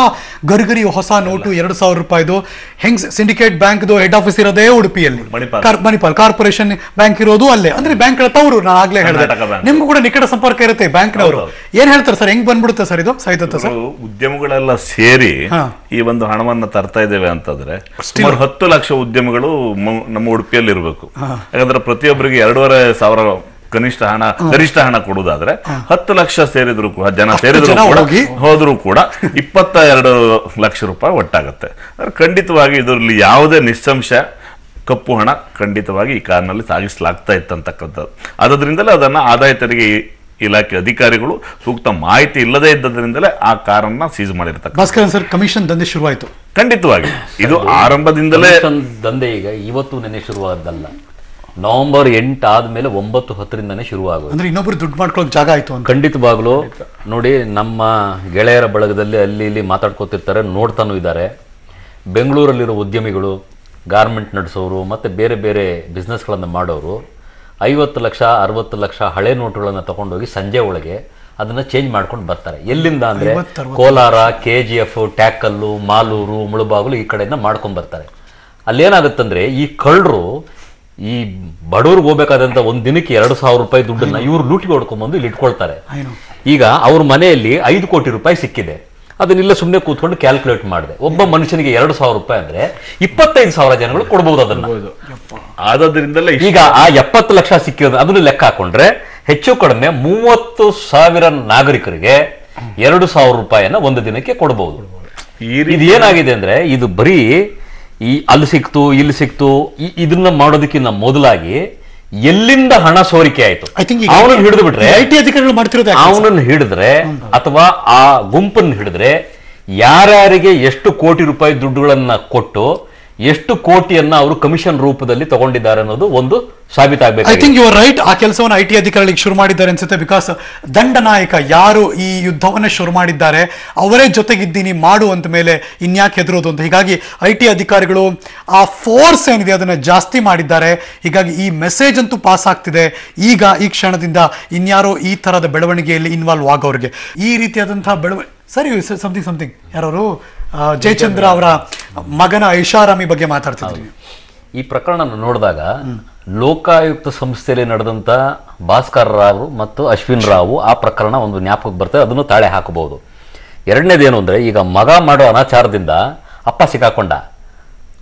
ಗರಿಗರಿ ಹೊಸ ನೋಟು ಎರಡು ಸಾವಿರ ರೂಪಾಯಿದು. ಹೆಂಗ್ ಸಿಂಡಿಕೇಟ್ ಬ್ಯಾಂಕ್ ಹೆಡ್ ಆಫೀಸ್ ಇರೋದೇ ಉಡುಪಿಯಲ್ಲಿ. ಮಣಿಪಾಲ್. ಕಾರ್ಪೊರೇಷನ್ ಬ್ಯಾಂಕ್ ಇರೋದು ಅಲ್ಲೇ. ಅಂದ್ರೆ ಬ್ಯಾಂಕ್ ತವರು ನಾನು ಆಗ್ಲೇ ಹೇಳಿದೆ. ನಿಮ್ಗೂ ಕೂಡ ನಿಕಟ ಸಂಪರ್ಕ ಇರುತ್ತೆ ಬ್ಯಾಂಕ್ನವರು. ಏನ್ ಹೇಳ್ತಾರೆ ಸರ್? ಹೆಂಗ್ ಬಂದ್ಬಿಡುತ್ತೆ ಸರ್ ಇದು? ಸಾಯ್ತತ್ತ ಸರ್? ಉದ್ಯಮಗಳೆಲ್ಲ ಸೇರಿ ಈ ಒಂದು ಹಣವನ್ನ ತರ್ತಾ ಇದ್ದೇವೆ ಅಂತಂದ್ರೆ ಸುಮಾರು ಹತ್ತು ಲಕ್ಷ ಉದ್ಯಮಗಳು ನಮ್ಮ ಉಡುಪಿಯಲ್ಲಿ ಇರಬೇಕು ಯಾಕಂದ್ರೆ ಪ್ರತಿಯೊಬ್ಬರಿಗೆ ಎರಡೂವರೆ ಸಾವಿರ ಕನಿಷ್ಠ ಹಣ ಗರಿಷ್ಠ ಹಣ ಕೊಡುವುದಾದ್ರೆ ಹತ್ತು ಲಕ್ಷ ಸೇರಿದ್ರು ಜನ ಸೇರಿದ್ರು? ಹೋದ್ರು ಕೂಡ ಇಪ್ಪತ್ತ ಎರಡು ಲಕ್ಷ ರೂಪಾಯಿ ಒಟ್ಟಾಗತ್ತೆ. ಖಂಡಿತವಾಗಿ ಇದರಲ್ಲಿ ಯಾವುದೇ ನಿಸ್ಸಂಶ ಕಪ್ಪು ಹಣ ಖಂಡಿತವಾಗಿ ಈ ಕಾರ್ನಲ್ಲಿ ಸಾಗಿಸಲಾಗ್ತಾ ಇತ್ತಂತಕ್ಕಂಥದ್ದು. ಅದರಿಂದಲೇ ಅದನ್ನ ಆದಾಯ ತೆರಿಗೆ ಇಲಾಖೆ ಅಧಿಕಾರಿಗಳು ಸೂಕ್ತ ಮಾಹಿತಿ ಇಲ್ಲದೇ ಇದ್ದದರಿಂದಲೇ ಆ ಕಾರನ್ನ ಸೀಸ್ ಮಾಡಿರ್ತಾರೆ ಭಾಸ್ಕರನ್ ಸರ್ ಕಮಿಷನ್ ದಂಧೆ ಶುರುವಾಯಿತು. ಖಂಡಿತವಾಗಿ. ಇದು ಆರಂಭದಿಂದಲೇ ದಂಧೆ ಈಗ ಇವತ್ತು ನೆನೆ ಶುರುವಾದಲ್ಲ ನವೆಂಬರ್ ಎಂಟು ಆದ್ಮೇಲೆ ಒಂಬತ್ತು ಹತ್ತರಿಂದನೇ ಶುರುವಾಗೋದು. ಅಂದ್ರೆ ಇನ್ನೊಬ್ರು ದುಡ್ಡು ಮಾಡ್ಕೊಳ್ಳೋಕೆ ಜಾಗ ಆಯ್ತು ಅಂತ. ಖಂಡಿತವಾಗ್ಲೂ ನೋಡಿ ನಮ್ಮ ಗೆಳೆಯರ ಬಳಗದಲ್ಲಿ ಅಲ್ಲಿ ಇಲ್ಲಿ ಮಾತಾಡ್ಕೋತಿರ್ತಾರೆ ನೋಡ್ತಾನೂ ಇದ್ದಾರೆ. ಬೆಂಗಳೂರಲ್ಲಿರೋ ಉದ್ಯಮಿಗಳು ಗಾರ್ಮೆಂಟ್ ನಡೆಸೋರು ಮತ್ತು ಬೇರೆ ಬೇರೆ ಬಿಸ್ನೆಸ್ಗಳನ್ನು ಮಾಡೋರು ಐವತ್ತು ಲಕ್ಷ ಅರವತ್ತು ಲಕ್ಷ ಹಳೆ ನೋಟುಗಳನ್ನು ತಗೊಂಡೋಗಿ ಸಂಜೆ ಒಳಗೆ ಅದನ್ನು ಚೇಂಜ್ ಮಾಡ್ಕೊಂಡು ಬರ್ತಾರೆ. ಎಲ್ಲಿಂದ ಅಂದರೆ Kolar K G F ಟ್ಯಾಕಲ್ಲು Malur Mulbagal ಈ ಕಡೆಯಿಂದ ಮಾಡ್ಕೊಂಡು ಬರ್ತಾರೆ. ಅಲ್ಲೇನಾಗುತ್ತಂದ್ರೆ ಈ ಕಳ್ಳರು ಈ ಬಡವ್ರಿಗೆ ಹೋಗ್ಬೇಕಾದಂತ ಒಂದ್ ದಿನಕ್ಕೆ ಎರಡು ಸಾವಿರ ರೂಪಾಯಿ ದುಡ್ಡನ್ನ ಇವ್ರು ಲೂಟಿಗೆ ಹೊಡ್ಕೊಂಡ್ಬಂದು ಇಲ್ಲಿ ಇಟ್ಕೊಳ್ತಾರೆ. ಈಗ ಅವ್ರ ಮನೆಯಲ್ಲಿ ಐದು ಕೋಟಿ ರೂಪಾಯಿ ಸಿಕ್ಕಿದೆ. ಅದನ್ನೆಲ್ಲ ಸುಮ್ಮನೆ ಕೂತ್ಕೊಂಡು ಕ್ಯಾಲ್ಕುಲೇಟ್ ಮಾಡಿದೆ. ಒಬ್ಬ ಮನುಷ್ಯನಿಗೆ ಎರಡು ಸಾವಿರ ರೂಪಾಯಿ ಅಂದ್ರೆ ಇಪ್ಪತ್ತೈದು ಸಾವಿರ ಜನಗಳು ಕೊಡ್ಬೋದು ಅದನ್ನ. ಆದ್ರಿಂದಲೇ ಈಗ ಆ ಎಪ್ಪತ್ತು ಲಕ್ಷ ಸಿಕ್ಕಿರೋದು ಅದನ್ನು ಲೆಕ್ಕ ಹಾಕೊಂಡ್ರೆ ಹೆಚ್ಚು ಕಡಿಮೆ ಮೂವತ್ತು ಸಾವಿರ ನಾಗರಿಕರಿಗೆ ಎರಡು ಸಾವಿರ ರೂಪಾಯಿಯನ್ನ ಒಂದು ದಿನಕ್ಕೆ ಕೊಡಬಹುದು ಇದು ಏನಾಗಿದೆ ಅಂದ್ರೆ ಇದು ಬರೀ ಈ ಅಲ್ಲಿ ಸಿಕ್ತು ಇಲ್ಲಿ ಸಿಕ್ತು ಇದನ್ನ ಮಾಡೋದಕ್ಕಿಂತ ಮೊದಲಾಗಿ ಎಲ್ಲಿಂದ ಹಣ ಸೋರಿಕೆ ಆಯ್ತು ಅವನನ್ನು ಹಿಡಿದು ಬಿಟ್ರೆ ಐಟಿ ಟಿ ಅಧಿಕಾರಿಗಳು ಮಾಡ್ತಿರೋದು? ಅವನನ್ನು ಹಿಡಿದ್ರೆ ಅಥವಾ ಆ ಗುಂಪನ್ನು ಹಿಡಿದ್ರೆ ಯಾರ್ಯಾರಿಗೆ ಎಷ್ಟು ಕೋಟಿ ರೂಪಾಯಿ ದುಡ್ಡುಗಳನ್ನ ಕೊಟ್ಟು ಎಷ್ಟು ಕೋಟಿಯನ್ನ ಅವರು ಕಮಿಷನ್ ರೂಪದಲ್ಲಿ ತಗೊಂಡಿದ್ದಾರೆ ಅನ್ನೋದು ಒಂದು ಐ ಸಾಬೀತಾಗಬೇಕು ಥಿಂಕ್ ಯು ರೈಟ್ ಆ ಕೆಲಸವನ್ನು ಐ ಟಿ ಅಧಿಕಾರಿಗಳಿಗೆ ಶುರು ಮಾಡಿದ್ದಾರೆ ಅನ್ಸುತ್ತೆ ಬಿಕಾಸ್ ದಂಡನಾಯಕ ಯಾರು ಈ ಯುದ್ಧವನ್ನು ಶುರು ಮಾಡಿದ್ದಾರೆ, ಅವರೇ ಜೊತೆಗಿದ್ದೀನಿ, ಮಾಡು ಅಂತ ಮೇಲೆ ಇನ್ಯಾಕೆ ಹೆದರೋದು ಅಂತ. ಹೀಗಾಗಿ ಐ ಟಿ ಅಧಿಕಾರಿಗಳು ಆ ಫೋರ್ಸ್ ಏನಿದೆ ಅದನ್ನು ಜಾಸ್ತಿ ಮಾಡಿದ್ದಾರೆ. ಹೀಗಾಗಿ ಈ ಮೆಸೇಜ್ ಅಂತೂ ಪಾಸ್ ಆಗ್ತಿದೆ. ಈಗ ಈ ಕ್ಷಣದಿಂದ ಇನ್ಯಾರೋ ಈ ತರದ ಬೆಳವಣಿಗೆಯಲ್ಲಿ ಇನ್ವಾಲ್ವ್ ಆಗೋರಿಗೆ. ಈ ರೀತಿಯಾದಂತಹ ಬೆಳವಣಿಗೆ ಸರಿ ಸಮಥಿಂಗ್ ಸಮಥಿಂಗ್ ಯಾರು ಜಯಚಂದ್ರ ಅವರ ಮಗನ ಐಷಾರಾಮಿ ಬಗ್ಗೆ ಮಾತಾಡ್ತಿದ್ರಿ ಈ ಪ್ರಕರಣ ನೋಡಿದಾಗ ಲೋಕಾಯುಕ್ತ ಸಂಸ್ಥೆಯಲ್ಲಿ ನಡೆದಂತ ಭಾಸ್ಕರ್ ರಾವ್ ಮತ್ತು ಅಶ್ವಿನ್ ರಾವ್ ಆ ಪ್ರಕರಣ ಒಂದು ಜ್ಞಾಪಕಕ್ಕೆ ಬರ್ತದೆ. ಅದನ್ನು ತಾಳೆ ಹಾಕಬಹುದು. ಎರಡನೇದೇನು ಅಂದ್ರೆ ಈಗ ಮಗ ಮಾಡೋ ಅನಾಚಾರದಿಂದ ಅಪ್ಪ ಸಿಕ್ಕಾಕೊಂಡ.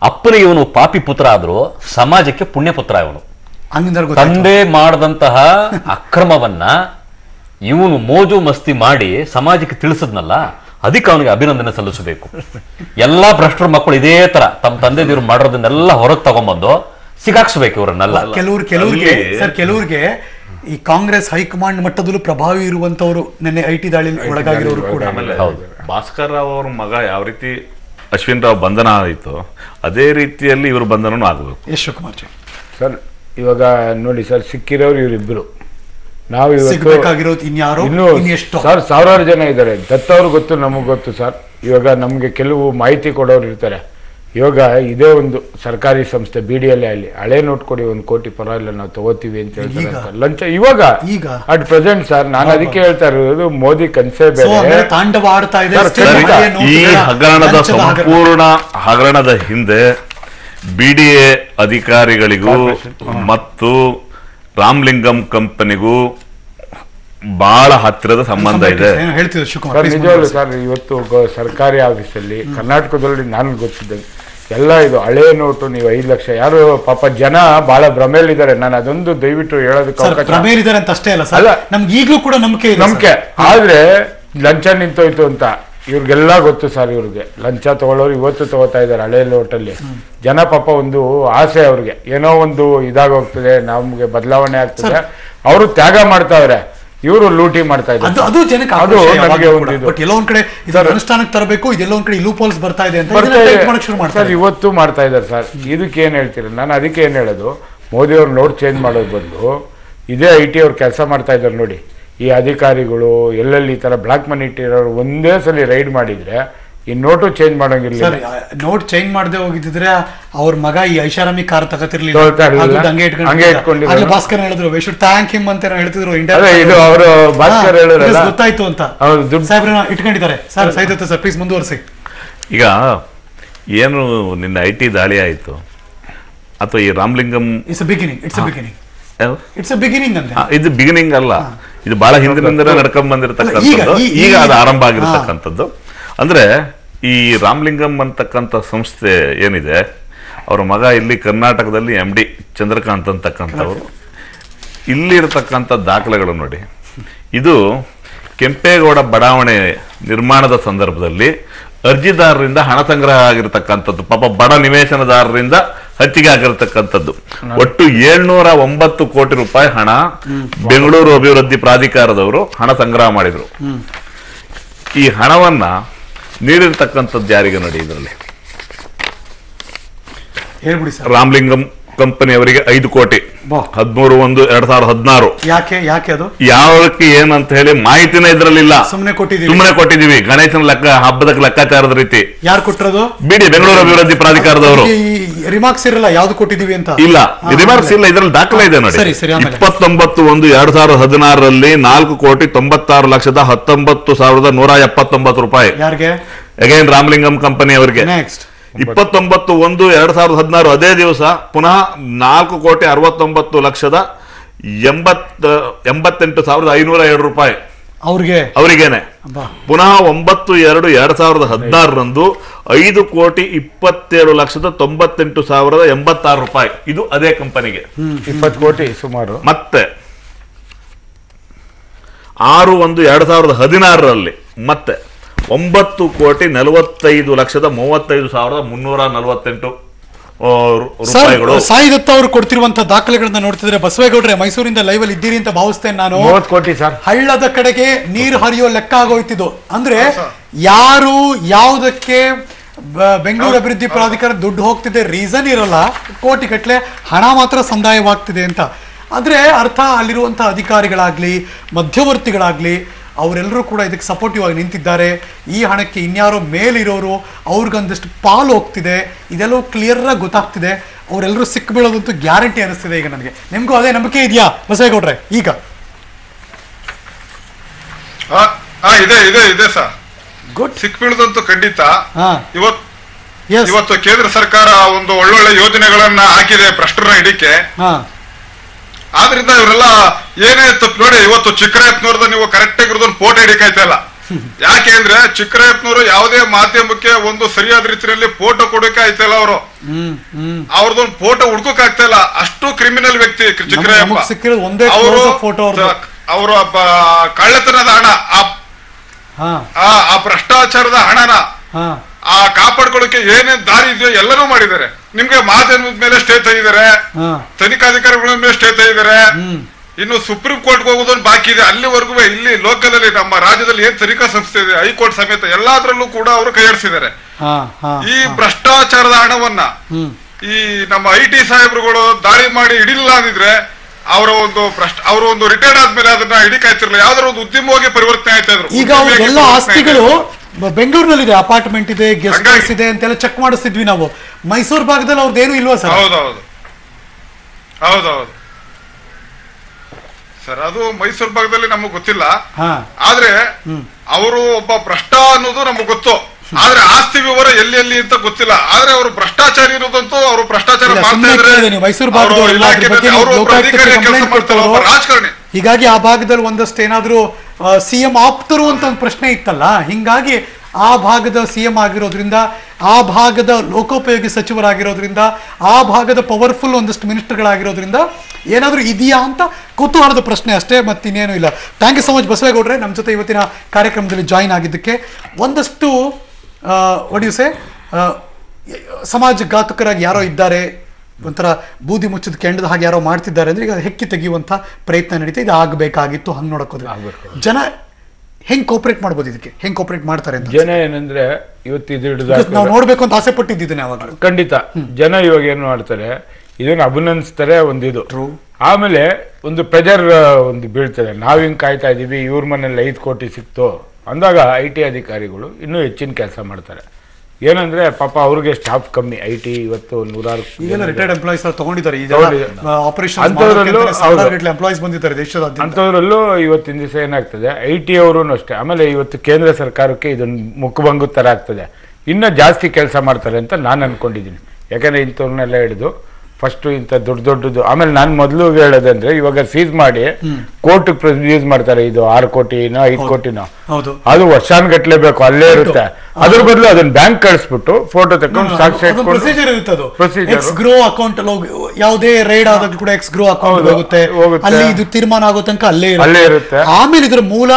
ಅಪ್ಪನ ಇವನು ಪಾಪಿ ಪುತ್ರ ಆದರೂ ಸಮಾಜಕ್ಕೆ ಪುಣ್ಯ ಪುತ್ರ ಇವನು ತಂದೆ ಮಾಡಿದಂತಹ ಅಕ್ರಮವನ್ನ ಇವನು ಮೋಜು ಮಸ್ತಿ ಮಾಡಿ ಸಮಾಜಕ್ಕೆ ತಿಳಿಸದ್ನಲ್ಲ ಅದಕ್ಕೆ ಅವನಿಗೆ ಅಭಿನಂದನೆ ಸಲ್ಲಿಸಬೇಕು. ಎಲ್ಲಾ ಭ್ರಷ್ಟರ ಮಕ್ಕಳು ಇದೇ ತರ ತಮ್ಮ ತಂದೆ ದೇವ್ರು ಮಾಡಿರೋದನ್ನೆಲ್ಲ ಹೊರಗೆ ತಗೊಂಬಂದು ಸಿಗಾಕ್ಸ್ಬೇಕು ಇವರನ್ನೆಲ್ಲ. ಕೆಲವ್ರು ಕೆಲವ್ರಿಗೆ ಸರ್ ಕೆಲವ್ರಿಗೆ ಈ ಕಾಂಗ್ರೆಸ್ ಹೈಕಮಾಂಡ್ ಮಟ್ಟದಲ್ಲೂ ಪ್ರಭಾವಿ ಇರುವಂತವರು ನಿನ್ನೆ ಐ ಟಿ ದಾಳಿ ಒಳಗಾಗಿರೋರು ಕೂಡ. ಆಮೇಲೆ ಭಾಸ್ಕರ್ ರಾವ್ ಅವ್ರ ಮಗ ಯಾವ ರೀತಿ ಅಶ್ವಿನ್ ರಾವ್ ಬಂಧನ ಆಯಿತು ಅದೇ ರೀತಿಯಲ್ಲಿ ಇವರು ಬಂಧನನೂ ಆಗಬೇಕು. ಯಶ್ ಶಿವಕುಮಾರ್ ಸರ್ ಇವಾಗ ನೋಡಿ ಸರ್ ಸಿಕ್ಕಿರೋರು ಇವರಿಬ್ಬರು ನಾವು ಸಿಗ್ಬೇಕಾಗಿರೋದು ಇನ್ಯಾರೋ? ಇನ್ನು ಎಷ್ಟು? ಸರ್ ಸಾವಿರಾರು ಜನ ಇದ್ದಾರೆ. ದತ್ತವ್ರು ಗೊತ್ತು ನಮಗೆ ಗೊತ್ತು ಸರ್. ಇವಾಗ ನಮಗೆ ಕೆಲವು ಮಾಹಿತಿ ಕೊಡೋರು ಇರ್ತಾರೆ. ಇವಾಗ ಇದೇ ಒಂದು ಸರ್ಕಾರಿ ಸಂಸ್ಥೆ ಬಿ ಡಿ ಎಲ್ ಅಲ್ಲಿ ಹಳೆ ನೋಟ್ ಕೊಡಿ ಒಂದು ಕೋಟಿ ಪರವಾಗಿಲ್ಲ ನಾವು ತಗೋತೀವಿ ಅಂತ ಹೇಳ್ತಾರೆ ಲಂಚ ಇವಾಗ? ಈಗ? ಅಟ್ ಪ್ರೆಸೆಂಟ್ ಸರ್ ನಾನು ಅದಕ್ಕೆ ಹೇಳ್ತಾ ಇರೋದು ಮೋದಿ ಕನ್ಸೇ ಸೊ ಬೇರೆ ಈ ಹಗರಣದ ಸಂಪೂರ್ಣ ಹಗರಣದ ಹಿಂದೆ ಬಿಡಿಎ ಅಧಿಕಾರಿಗಳಿಗೂ ಮತ್ತು ರಾಮ್ಲಿಂಗಂ ಕಂಪನಿಗೂ ಬಹಳ ಹತ್ತಿರದ ಸಂಬಂಧ ಇದೆ. ಶಿವಕುಮಾರ್ ಸರ್ please ನಿಜವಾಗ್ಲು ಸರ್ ಇವತ್ತು ಸರ್ಕಾರಿ ಸರ್ಕಾರಿ ಆಫೀಸಲ್ಲಿ ಕರ್ನಾಟಕದಲ್ಲಿ ನಾನು ಗೊತ್ತಿದ್ದಂಗೆ ಎಲ್ಲ ಇದು ಹಳೆ ನೋಟು ನೀವು ಐದು ಲಕ್ಷ ಯಾರು ಪಾಪ ಜನ ಬಹಳ ಭ್ರಮೆಯಲ್ಲಿದ್ದಾರೆ. ನಾನು ಅದೊಂದು ದಯವಿಟ್ಟು ಹೇಳೋದಕ್ಕೆ ಅಂತ ಅಷ್ಟೇ ಅಲ್ಲ ಸರ್. ನಮ್ಗೆ ಈಗಲೂ ಕೂಡ ನಂಬಿಕೆ ಇದೆ ನಂಬಿಕೆ. ಆದ್ರೆ ಲಂಚ ನಿಂತೋಯ್ತು ಅಂತ. ಇವ್ರಿಗೆಲ್ಲ ಗೊತ್ತು ಸರ್ ಇವ್ರಿಗೆ. ಲಂಚ ತಗೊಳ್ಳೋರು ಇವತ್ತು ತಗೋತಾ ಇದ್ದಾರೆ ಹಳೆ ಲೋಟಲ್ಲಿ. ಜನ ಪಾಪ ಒಂದು ಆಸೆ ಅವ್ರಿಗೆ. ಏನೋ ಒಂದು ಇದಾಗೋಗ್ತದೆ ನಮ್ಗೆ ಬದಲಾವಣೆ ಆಗ್ತದೆ. ಅವರು ತ್ಯಾಗ ಮಾಡ್ತಾವ್ರೆ ಇವರು ಲೂಟಿ ಮಾಡ್ತಾ ಇದ್ದಾರೆ. ಅದು ಜನಕ್ಕೆ ಅದು ನಮಗೆ ಒಂದು ಬಟ್ ಕಡೆ ಇದನ್ನ ಅನುಷ್ಠಾನಕ್ಕೆ ತರಬೇಕು ಇದೆಲ್ಲೋ ಒಂದ್ ಕಡೆ ಲೂಪೋಲ್ಸ್ ಬರ್ತಾ ಇದೆ ಅಂತ ಶುರು ಮಾಡ್ತಾರೆ. ಇವತ್ತು ಮಾಡ್ತಾ ಇದ್ದಾರೆ ಸರ್. ಇದಕ್ಕೆ ಏನ್ ಹೇಳ್ತೀರ? ನಾನು ಅದಕ್ಕೆ ಏನ್ ಹೇಳೋದು? ಮೋದಿ ಅವ್ರ ನೋಟ್ ಚೇಂಜ್ ಮಾಡೋದ್ ಬಂದು ಇದೇ ಐ ಟಿ ಅವ್ರು ಕೆಲಸ ಮಾಡ್ತಾ ಇದ್ದಾರೆ ನೋಡಿ. ಈ ಅಧಿಕಾರಿಗಳು ಎಲ್ಲೆಲ್ಲಿ ಈ ತರ ಬ್ಲಾಕ್ ಮನಿ ಇಟ್ಟಿರೋರು ಒಂದೇ ಸಲ ರೈಡ್ ಮಾಡಿದ್ರೆ ಈ ನೋಟು ಚೇಂಜ್ ಮಾಡೋಂಗಿಲ್ಲ ಸರ್ ನೋಟ್ ಚೇಂಜ್ ಮಾಡದೆ ಹೋಗಿದ್ರೆ ಅವ್ರ ಮಗ ಈ ಐಷಾರಾಮಿ ಕಾರ್ ತಗತಿರ್ಲಿಲ್ಲ ಹಂಗೆ ಇಟ್ಕೊಂಡು ಭಾಸ್ಕರ್ ಹೇಳಿದ್ರು ವಿ ಶುಡ್ ಥ್ಯಾಂಕ್ ಹಿಮ್ ಅಂತ ಏನೋ ಹೇಳ್ತಿದ್ರು ಇದು ಅವರು ಭಾಸ್ಕರ್. ಗೊತ್ತಾಯ್ತು ಅಂತ. ಹೌದು ದುಡ್ಡು. ಸಾಹೇಬ್ರನ್ನ ಇಟ್ಕೊಂಡಿದ್ದಾರೆ. ಸರ್. ಸೈದತ್ತೆ ಸರ್ ಪ್ಲೀಸ್ ಮುಂದುವರಿಸಿ. ಈಗ ಏನು ನಿನ್ನ ಐ ಟಿ ದಾಳಿ ಆಯಿತು? ಅಥವಾ ಈ Ramalingam it's beginning it's beginning it's beginning ಅಂತ ಇದು ಬಿಗಿನಿಂಗ್ ಅಲ್ಲ. ಇದು ಬಹಳ ಹಿಂದಿನಿಂದ ನಡ್ಕೊಂಡ್ ಬಂದಿರತಕ್ಕಂಥದ್ದು. ಈಗ- ಅದು ಆರಂಭ ಆಗಿರತಕ್ಕಂಥದ್ದು. ಅಂದ್ರೆ ಈ ರಾಮಲಿಂಗಂ ಅಂತಕ್ಕಂಥ ಸಂಸ್ಥೆ ಏನಿದೆ ಅವರ ಮಗ ಇಲ್ಲಿ ಕರ್ನಾಟಕದಲ್ಲಿ ಎಂ ಡಿ ಚಂದ್ರಕಾಂತ್ ಅಂತಕ್ಕಂಥವ್ರು. ಇಲ್ಲಿರತಕ್ಕಂಥ ದಾಖಲೆಗಳು ನೋಡಿ. ಇದು ಕೆಂಪೇಗೌಡ ಬಡಾವಣೆ ನಿರ್ಮಾಣದ ಸಂದರ್ಭದಲ್ಲಿ ಅರ್ಜಿದಾರರಿಂದ ಹಣ ಸಂಗ್ರಹ ಆಗಿರತಕ್ಕಂಥದ್ದು. ಪಾಪ ಬಡ ನಿವೇಶನದಾರರಿಂದ ಹಂಚಿಕೆ ಆಗಿರತಕ್ಕಂಥದ್ದು. ಒಟ್ಟು ಏಳ್ನೂರ ಒಂಬತ್ತು ಕೋಟಿ ರೂಪಾಯಿ ಹಣ ಬೆಂಗಳೂರು ಅಭಿವೃದ್ಧಿ ಪ್ರಾಧಿಕಾರದವರು ಹಣ ಸಂಗ್ರಹ ಮಾಡಿದ್ರು. ಈ ಹಣವನ್ನ ನೀಡಿರ್ತಕ್ಕಂಥದ್ದು ಯಾರಿಗೆ ನೋಡಿ ಇದರಲ್ಲಿ? ಹೇಳ್ಬಿಡಿ ಸರ್. ರಾಮಲಿಂಗಂ ಕಂಪನಿ ಅವರಿಗೆ ಐದು ಕೋಟಿ. ಹದಿಮೂರು ಒಂದು ಎರಡ್ ಸಾವಿರದ ಹದಿನಾರು. ಯಾಕೆ ಯಾಕೆ ಅದು? ಯಾವಕ್ಕೆ ಏನಂತ ಹೇಳಿ ಮಾಹಿತಿನೇ ಇದ್ರಲ್ಲಿಲ್ಲ. ಸುಮ್ಮನೆ ಕೊಟ್ಟಿದ್ದೀವಿ ಸುಮ್ಮನೆ ಕೊಟ್ಟಿದೀವಿ ಗಣೇಶನ ಲೆಕ್ಕ ಹಬ್ಬದ ಲೆಕ್ಕಾಚಾರದ ರೀತಿ. ಯಾರು ಕೊಟ್ಟಿರೋದು ಬಿಡಿ ಬೆಂಗಳೂರು ಅಭಿವೃದ್ಧಿ ಪ್ರಾಧಿಕಾರದವರು. ರಿಮಾರ್ಕ್ಸ್ ಇರಲ್ಲ ಯಾವ್ದು ಕೊಟ್ಟಿದೀವಿ ಅಂತ? ಇಲ್ಲ ರಿಮಾರ್ಕ್ಸ್ ಇಲ್ಲ ಇದ್ರಲ್ಲಿ ದಾಖಲೆ ಇದೆ ನೋಡಿ. ಸರಿ ಸರಿ ಆಮೇಲೆ. ಇಪ್ಪತ್ತೊಂಬತ್ತು ಒಂದು ಎರಡ್ ಸಾವಿರದ ಹದಿನಾರರಲ್ಲಿ ನಾಲ್ಕು ಕೋಟಿ ತೊಂಬತ್ತಾರು ಲಕ್ಷದ ಹತ್ತೊಂಬತ್ತು ಸಾವಿರದ ನೂರ ಎಪ್ಪತ್ತೊಂಬತ್ತು ರೂಪಾಯಿ. ಯಾರಿಗೆ? ಅಗೇನ್ ರಾಮಲಿಂಗಂ ಕಂಪನಿ ಅವರಿಗೆ ನೆಕ್ಸ್ಟ್ ಇಪ್ಪತ್ತೊಂಬತ್ತು ಒಂದು ಎರಡ್ ಸಾವಿರದ ಹದಿನಾರು ಅದೇ ದಿವಸ ಪುನಃ ನಾಲ್ಕು ಕೋಟಿ ಅರವತ್ತೊಂಬತ್ತು ಲಕ್ಷದ ಎಂಬತ್ತ ಎಂಬತ್ತೆಂಟು ಸಾವಿರದ ಐನೂರ ಎರಡು ರೂಪಾಯಿ. ಅವ್ರಿಗೆ? ಅವರಿಗೇನೆ. ಪುನಃ ಒಂಬತ್ತು ಎರಡು ಎರಡ್ ಸಾವಿರದ ಹದಿನಾರರಂದು ಐದು ಕೋಟಿ ಇಪ್ಪತ್ತೇಳು ಲಕ್ಷದ ತೊಂಬತ್ತೆಂಟು ಸಾವಿರದ ಎಂಬತ್ತಾರು ರೂಪಾಯಿ. ಇದು ಅದೇ ಕಂಪನಿಗೆ. ಇಪ್ಪತ್ತು ಕೋಟಿ ಸುಮಾರು. ಮತ್ತೆ ಆರು ಒಂದು ಎರಡ್ ಸಾವಿರದ ಹದಿನಾರರಲ್ಲಿ ಮತ್ತೆ ಒಂಬತ್ತು ಕೋಟಿ ನಲವತ್ತೈದು ಲಕ್ಷದ ಮೂವತ್ತೈದು ಸಾವಿರದ ಮುನ್ನೂರ ನಲವತ್ತೆಂಟು ರೂಪಾಯಿಗಳು. ಸಾಯಿ ದತ್ತ ಅವರು ಕೊಡ್ತಿರುವಂತಹ ದಾಖಲೆಗಳನ್ನ ನೋಡ್ತಿದ್ರೆ ಬಸವೇಗೌಡ್ರೆ ಮೈಸೂರಿಂದ ಲೈವ್ ಅಲ್ಲಿ ಇದ್ದೀರಿ ಅಂತ ಭಾವಿಸ್ತೇನೆ ನಾನು. ಕೋಟಿ ಸರ್ ಹಳ್ಳದ ಕಡೆಗೆ ನೀರು ಹರಿಯೋ ಲೆಕ್ಕ ಆಗೋಯ್ತಿದ್ದು. ಅಂದ್ರೆ ಯಾರು ಯಾವುದಕ್ಕೆ ಬೆಂಗಳೂರು ಅಭಿವೃದ್ಧಿ ಪ್ರಾಧಿಕಾರ ದುಡ್ಡು ಹೋಗ್ತಿದೆ ರೀಸನ್ ಇರಲ್ಲ. ಕೋಟಿ ಕಟ್ಲೆ ಹಣ ಮಾತ್ರ ಸಂದಾಯವಾಗ್ತಿದೆ ಅಂತ. ಅಂದ್ರೆ ಅರ್ಥ ಅಲ್ಲಿರುವಂತಹ ಅಧಿಕಾರಿಗಳಾಗ್ಲಿ ಮಧ್ಯವರ್ತಿಗಳಾಗ್ಲಿ ಅವರೆಲ್ಲರೂ ಕೂಡ ಇದಕ್ಕೆ ಸಪೋರ್ಟಿವ್ ಆಗಿ ನಿಂತಿದ್ದಾರೆ. ಈ ಹಣಕ್ಕೆ ಇನ್ಯಾರೋ ಮೇಲಿರೋರು ಅವ್ರಿಗೊಂದಿಷ್ಟು ಪಾಲು ಹೋಗ್ತಿದೆ. ಇದೆಲ್ಲವೂ ಕ್ಲಿಯರ್ ಆಗಿ ಗೊತ್ತಾಗ್ತಿದೆ. ಅವರೆಲ್ಲರೂ ಸಿಕ್ಬಿಡೋದಂತೂ ಗ್ಯಾರಂಟಿ ಅನಿಸ್ತಿದೆ ಈಗ ನನಗೆ. ನಿಮಗೂ ಅದೇ ನಂಬಿಕೆ ಇದೆಯಾ ಬಸವೇಗೌಡ್ರೆ? ಈಗ. ಇದೆ ಇದೆ ಇದೆ ಸರ್. ಗುಡ್ ಸಿಕ್ಬೀಳದಂತೂ ಖಂಡಿತ. ಇವತ್ ಇವತ್ತು ಕೇಂದ್ರ ಸರ್ಕಾರ ಒಂದು ಒಳ್ಳೊಳ್ಳೆ ಯೋಜನೆಗಳನ್ನ ಹಾಕಿದೆ ಭ್ರಷ್ಟರನ್ನ ಹಿಡಿಕೆ ಹಾ. ಆದ್ರಿಂದ ಇವರೆಲ್ಲ ಏನೇ ತಪ್ಪು ನೋಡಿ ಇವತ್ತು ಚಿಕ್ಕರಾಯತ್ನವ್ರದ ನೀವು ಕರೆಕ್ಟ್ ಆಗಿರೋದನ್ನ ಫೋಟೋ ಹಿಡಿಕಾಯ್ತಾ ಇಲ್ಲ. ಯಾಕೆ ಅಂದ್ರೆ ಚಿಕ್ಕರಾಯತ್ನವರು ಯಾವುದೇ ಮಾಧ್ಯಮಕ್ಕೆ ಒಂದು ಸರಿಯಾದ ರೀತಿಯಲ್ಲಿ ಫೋಟೋ ಕೊಡಕ್ಕೆ ಆಯ್ತಲ್ಲ ಅವರು. ಅವ್ರದೊಂದು ಫೋಟೋ ಹುಡ್ಕೋಕ್ ಆಗ್ತಾ ಇಲ್ಲ. ಅಷ್ಟು ಕ್ರಿಮಿನಲ್ ವ್ಯಕ್ತಿ ಚಿಕ್ಕರಾಯಪ್ಪ. ಅವರು ಅವರು ಕಳ್ಳತನದ ಹಣ ಆ ಭ್ರಷ್ಟಾಚಾರದ ಹಣನ. ಆ ಕಾಪಾಡ್ಕೊಳ್ಳೋಕೆ ಏನೇನ್ ದಾರಿ ಇದೆಯೋ ಎಲ್ಲರೂ ಮಾಡಿದ್ದಾರೆ. ನಿಮ್ಗೆ ಮಾಧ್ಯಮದ ಮೇಲೆ ಸ್ಟೇ ತೆಗಿದ್ದಾರೆ ತನಿಖಾಧಿಕಾರಿಗಳ ಮೇಲೆ ಸ್ಟೇ ತೆಗಿದ್ದಾರೆ ಇನ್ನು ಸುಪ್ರೀಂ ಕೋರ್ಟ್ ಹೋಗೋದೊಂದು ಬಾಕಿ ಇದೆ. ಅಲ್ಲಿವರೆಗೂ ಇಲ್ಲಿ ಲೋಕಲ್ ಅಲ್ಲಿ ನಮ್ಮ ರಾಜ್ಯದಲ್ಲಿ ಏನ್ ತನಿಖಾ ಸಂಸ್ಥೆ ಇದೆ ಹೈಕೋರ್ಟ್ ಸಮೇತ ಎಲ್ಲಾದ್ರಲ್ಲೂ ಕೂಡ ಅವರು ಕೈಯಾಡಿಸಿದ್ದಾರೆ ಈ ಭ್ರಷ್ಟಾಚಾರದ ಹಣವನ್ನ ಈ ನಮ್ಮ ಐ ಟಿ ಸಾಹೇಬ್ರುಗಳು ದಾಳಿ ಮಾಡಿ ಇಡಿಲ್ಲ ಅಂದಿದ್ರೆ ಅವರ ಒಂದು ಭ್ರಷ್ಟ ಅವರ ಒಂದು ರಿಟೈರ್ಡ್ ಆದ್ಮೇಲೆ ಅದನ್ನ ಹಿಡಿಕಾಯ್ತಿರ್ಲಿಲ್ಲ. ಯಾವ್ದಾರ ಒಂದು ಉದ್ಯಮವಾಗಿ ಪರಿವರ್ತನೆ ಆಯ್ತಾ ಇದ್ರು. ಈಗ ಆಸ್ತಿಗಳು ಇದ್ರು. ಇದೆ ಅಪಾರ್ಟ್ಮೆಂಟ್ ಇದೆ ಗೆಸ್ಟ್ ಹೌಸ್ ಇದೆ ಅಂತೆಲ್ಲ ಚೆಕ್ ಮಾಡಿಸ್ತಿದ್ವಿ ನಾವು. ಮೈಸೂರು ಭಾಗದಲ್ಲಿ ಅವ್ರದ್ದೇನು ಇಲ್ವಾ ಸರ್? ಹೌದೌದು ಹೌದೌದು ಸರ್ ಅದು ಮೈಸೂರು ಭಾಗದಲ್ಲಿ ನಮಗೆ ಗೊತ್ತಿಲ್ಲ. ಆದ್ರೆ ಅವರು ಒಬ್ಬ ಭ್ರಷ್ಟ ಅನ್ನೋದು ನಮಗೆ ಗೊತ್ತು. ಆದ್ರೆ ಆಸ್ತಿ ವಿವರ ಎಲ್ಲಿ ಎಲ್ಲಿ ಅಂತ ಗೊತ್ತಿಲ್ಲ. ಆದ್ರೆ ಅವರು ಭ್ರಷ್ಟಾಚಾರಿ ಇರೋದಂತೂ ಅವರು ಭ್ರಷ್ಟಾಚಾರ ಮಾಡ್ತಾ ಇದ್ರೆ ಮೈಸೂರು ಭಾಗದವ್ರು ಇಲಾಖೆ ಅವರು ಅಧಿಕಾರಿ ಕೆಲಸ ಮಾಡ್ತಾರೆ ಒಬ್ಬ ರಾಜಕಾರಣಿ. ಹೀಗಾಗಿ ಆ ಭಾಗದಲ್ಲಿ ಒಂದಷ್ಟು ಏನಾದರೂ ಸಿ ಎಂ ಆಪ್ತರು ಅಂತ ಒಂದು ಪ್ರಶ್ನೆ ಇತ್ತಲ್ಲ, ಹಿಂಗಾಗಿ ಆ ಭಾಗದ ಸಿ ಎಂ ಆಗಿರೋದ್ರಿಂದ, ಆ ಭಾಗದ ಲೋಕೋಪಯೋಗಿ ಸಚಿವರಾಗಿರೋದ್ರಿಂದ, ಆ ಭಾಗದ ಪವರ್ಫುಲ್ ಒಂದಷ್ಟು ಮಿನಿಸ್ಟರ್ಗಳಾಗಿರೋದ್ರಿಂದ ಏನಾದರೂ ಇದೆಯಾ ಅಂತ ಕುತೂಹಲದ ಪ್ರಶ್ನೆ ಅಷ್ಟೇ, ಮತ್ತಿನ್ನೇನೂ ಇಲ್ಲ. ಥ್ಯಾಂಕ್ ಯು ಸೊ ಮಚ್ ಬಸವೇಗೌಡ್ರೆ. ನಮ್ಮ ಜೊತೆ ಇವತ್ತಿನ ಕಾರ್ಯಕ್ರಮದಲ್ಲಿ ಜಾಯಿನ್ ಆಗಿದ್ದಕ್ಕೆ ಒಂದಷ್ಟು ಒಡಿಯುಸೆ ಸಮಾಜ ಘಾತಕರಾಗಿ ಯಾರೋ ಇದ್ದಾರೆ ಒಂಥರ ಬೂದಿ ಮುಚ್ಚಿದ ಕೆಂಡದ ಹಾಗೆ ಯಾರೋ ಮಾಡ್ತಿದ್ದಾರೆ ಅಂದ್ರೆ ಈಗ ಹೆಕ್ಕಿ ತೆಗೆಯುವಂಥ ಪ್ರಯತ್ನ ನಡೀತಾ ಇದು. ಆಗಬೇಕಾಗಿತ್ತು ಹಂಗೆ ನೋಡಕ್ ಹೋದ್ರೆ ಜನ ಹೆಂಗ್ ಕೋಪರೇಟ್ ಮಾಡ್ಬೋದು ಇದಕ್ಕೆ? ಹೆಂಗ್ ಕೋಪರೇಟ್ ಮಾಡ್ತಾರೆ ಅಂತ? ಜನ ಏನಂದ್ರೆ ಇವತ್ತು ಇದು ಹಿಡಿದು ನಾವು ನೋಡ್ಬೇಕು ಅಂತ ಆಸೆ ಪಟ್ಟಿದ್ದೀನಿ ಅವಾಗ. ಖಂಡಿತ. ಜನ ಇವಾಗ ಏನು ಮಾಡ್ತಾರೆ ಇದನ್ನ ಅಭಿನಂದಿಸ್ತಾರೆ ಒಂದಿದು. ಆಮೇಲೆ ಒಂದು ಪ್ರೆಜರ್ ಒಂದು ಬೀಳ್ತದೆ. ನಾವ್ ಹಿಂಗ್ ಕಾಯ್ತಾ ಇದೀವಿ ಇವ್ರ ಮನೇಲಿ ಐದು ಕೋಟಿ ಸಿಕ್ತು. ಅಂದಾಗ ಐ ಟಿ ಅಧಿಕಾರಿಗಳು ಇನ್ನೂ ಹೆಚ್ಚಿನ ಕೆಲಸ ಮಾಡ್ತಾರೆ. ಏನಂದ್ರೆ ಪಾಪ ಅವ್ರಿಗೆ ಸ್ಟಾಫ್ ಕಮ್ಮಿ ಐ ಟಿ ಇವತ್ತು ನೂರಾರು ಈಗೆಲ್ಲ ರಿಟೈರ್ಡ್ ಎಂಪ್ಲಾಯೀಸ್ ತಗೊಂಡಿದ್ದಾರೆ. ಆಪರೇಷನ್. ಎಂಪ್ಲಾಯೀಸ್ ಬಂದಿದ್ದಾರೆ ದೇಶದ ಅಂಥದ್ರಲ್ಲೂ ಇವತ್ತಿನ ದಿವಸ ಏನಾಗ್ತದೆ ಐ ಟಿ ಅವರು ಅಷ್ಟೇ. ಆಮೇಲೆ ಇವತ್ತು ಕೇಂದ್ರ ಸರ್ಕಾರಕ್ಕೆ ಇದೊಂದು ಮುಖಭಂಗು ತರ ಆಗ್ತದೆ. ಇನ್ನ ಜಾಸ್ತಿ ಕೆಲಸ ಮಾಡ್ತಾರೆ ಅಂತ ನಾನು ಅನ್ಕೊಂಡಿದ್ದೀನಿ. ಯಾಕಂದ್ರೆ ಇಂಥವ್ರನ್ನೆಲ್ಲ ಹಿಡಿದು ಫಸ್ಟ್ ಇಂಥ ದೊಡ್ಡ ದೊಡ್ಡದು ಆಮೇಲೆ ನಾನು ಮೊದಲು ಹೇಳೋದಂದ್ರೆ ಇವಾಗ ಸೀಸ್ ಮಾಡಿ ಕೋರ್ಟ್ ಯೂಸ್ ಮಾಡ್ತಾರೆ ಇದು ಆರು ಕೋಟಿನೋ ಐದು ಕೋಟಿನೋ. ಅದು ವರ್ಷಾನ್ಗಟ್ಲೆ ಬೇಕು ಅಲ್ಲೇ ಇರುತ್ತೆ. ಅದ್ರ ಬದಲು ಅದನ್ನ ಬ್ಯಾಂಕ್ ಕಳಿಸ್ಬಿಟ್ಟು ಫೋಟೋ ತಕೊಂಡು ಸಾಕ್ಷಿ ಪ್ರೊಸೀಜರ್ ಇರುತ್ತೆ ಅದು. ಎಕ್ಸ್ ಗ್ರೋ ಅಕೌಂಟ್ ಅಲ್ಲಿ ಯಾವುದೇ ರೈಡ್ ಆದಾಗ ಕೂಡ ಎಕ್ಸ್ ಗ್ರೋ ಅಕೌಂಟ್ ಹೋಗುತ್ತೆ. ಅಲ್ಲಿ ಇದು ತೀರ್ಮಾನ ಆಗೋ ತನಕ ಅಲ್ಲೇ ಅಲ್ಲೇ ಇರುತ್ತೆ. ಆಮೇಲೆ ಇದ್ರ ಮೂಲ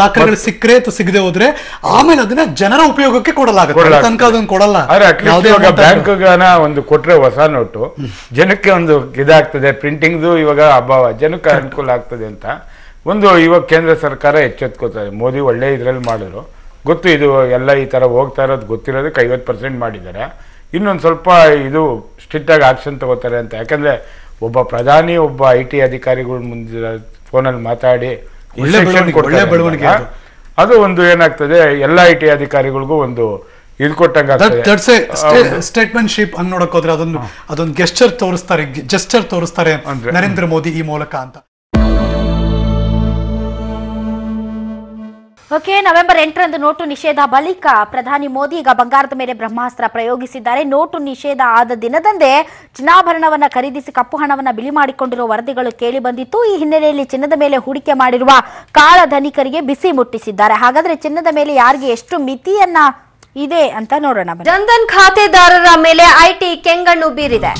ದಾಖಲೆಗಳು ಸಿಕ್ಕರೆ ಅಥವಾ ಸಿಗದೆ ಹೋದ್ರೆ ಆಮೇಲೆ ಅದನ್ನ ಜನರ ಉಪಯೋಗಕ್ಕೆ ಕೊಡಲಾಗುತ್ತೆ. ತನಕ ಅದನ್ನ ಕೊಡಲ್ಲ. ಇವಾಗ ಬ್ಯಾಂಕ್ ಒಂದು ಕೊಟ್ರೆ ಹೊಸ ನೋಟು. ಜನಕ್ಕೆ ಒಂದು ಇದಾಗ್ತದೆ. ಪ್ರಿಂಟಿಂಗ್ದು ಇವಾಗ ಅಭಾವ. ಜನಕ್ಕೆ ಅನುಕೂಲ ಆಗ್ತದೆ ಅಂತ. ಒಂದು ಇವಾಗ ಕೇಂದ್ರ ಸರ್ಕಾರ ಎಚ್ಚೆತ್ಕೋತಾರೆ ಮೋದಿ ಒಳ್ಳೆ ಇದ್ರಲ್ಲಿ ಮಾಡಿದ್ರು. ಗೊತ್ತು ಇದು ಎಲ್ಲ ಈ ತರ ಹೋಗ್ತಾ ಇರೋದು ಗೊತ್ತಿರೋದಕ್ಕೆ ಐವತ್ತು ಪರ್ಸೆಂಟ್ ಮಾಡಿದ್ದಾರೆ. ಇನ್ನೊಂದು ಸ್ವಲ್ಪ ಇದು ಸ್ಟ್ರಿಕ್ಟಾಗಿ ಆಗಿ ಆಕ್ಷನ್ ತಗೋತಾರೆ ಅಂತ. ಯಾಕಂದ್ರೆ ಒಬ್ಬ ಪ್ರಧಾನಿ ಒಬ್ಬ ಐ ಟಿ ಅಧಿಕಾರಿಗಳು ಮುಂದೆ ಫೋನಲ್ಲಿ ಮಾತಾಡಿ ಒಳ್ಳೆ ಬೆಳವಣಿಗೆ, ಅದು. ಒಂದು ಏನಾಗ್ತದೆ ಎಲ್ಲ ಐ ಟಿ ಅಧಿಕಾರಿಗಳಿಗೂ ಒಂದು ಇದು ಕೊಟ್ಟಂಗೆ ಸ್ಟೇಟ್ಮೆಂಟ್ ಶಿಪ್ ಅನ್ನ ನೋಡಕ್ ಹೋದ್ರೆ ಅದೊಂದು ಅದೊಂದು ಗೆಸ್ಟರ್ ತೋರಿಸ್ತಾರೆ ಜೆಸ್ಟರ್ ತೋರಿಸ್ತಾರೆ ನರೇಂದ್ರ ಮೋದಿ ಈ ಮೂಲಕ ಅಂತ. ಓಕೆ ನವೆಂಬರ್ ಎಂಟರಂದು ನೋಟು ನಿಷೇಧ ಬಳಿಕ ಪ್ರಧಾನಿ ಮೋದಿ ಈಗ ಬಂಗಾರದ ಮೇಲೆ ಬ್ರಹ್ಮಾಸ್ತ್ರ ಪ್ರಯೋಗಿಸಿದ್ದಾರೆ. ನೋಟು ನಿಷೇಧ ಆದ ದಿನದಂದೇ ಚಿನ್ನಾಭರಣವನ್ನು ಖರೀದಿಸಿ ಕಪ್ಪು ಹಣವನ್ನ ಬಿಳಿ ಮಾಡಿಕೊಂಡಿರುವ ವರದಿಗಳು ಕೇಳಿ ಬಂದಿತ್ತು. ಈ ಹಿನ್ನೆಲೆಯಲ್ಲಿ ಚಿನ್ನದ ಮೇಲೆ ಹೂಡಿಕೆ ಮಾಡಿರುವ ಕಾಳ ಧನಿಕರಿಗೆ ಬಿಸಿ ಮುಟ್ಟಿಸಿದ್ದಾರೆ. ಹಾಗಾದ್ರೆ ಚಿನ್ನದ ಮೇಲೆ ಯಾರಿಗೆ ಎಷ್ಟು ಮಿತಿಯನ್ನ ಇದೆ ಅಂತ ನೋಡೋಣ. ಜನ್ಧನ್ ಖಾತೆದಾರರ ಮೇಲೆ ಐಟಿ ಕೆಂಗಣ್ಣು ಬೀರಿದೆ.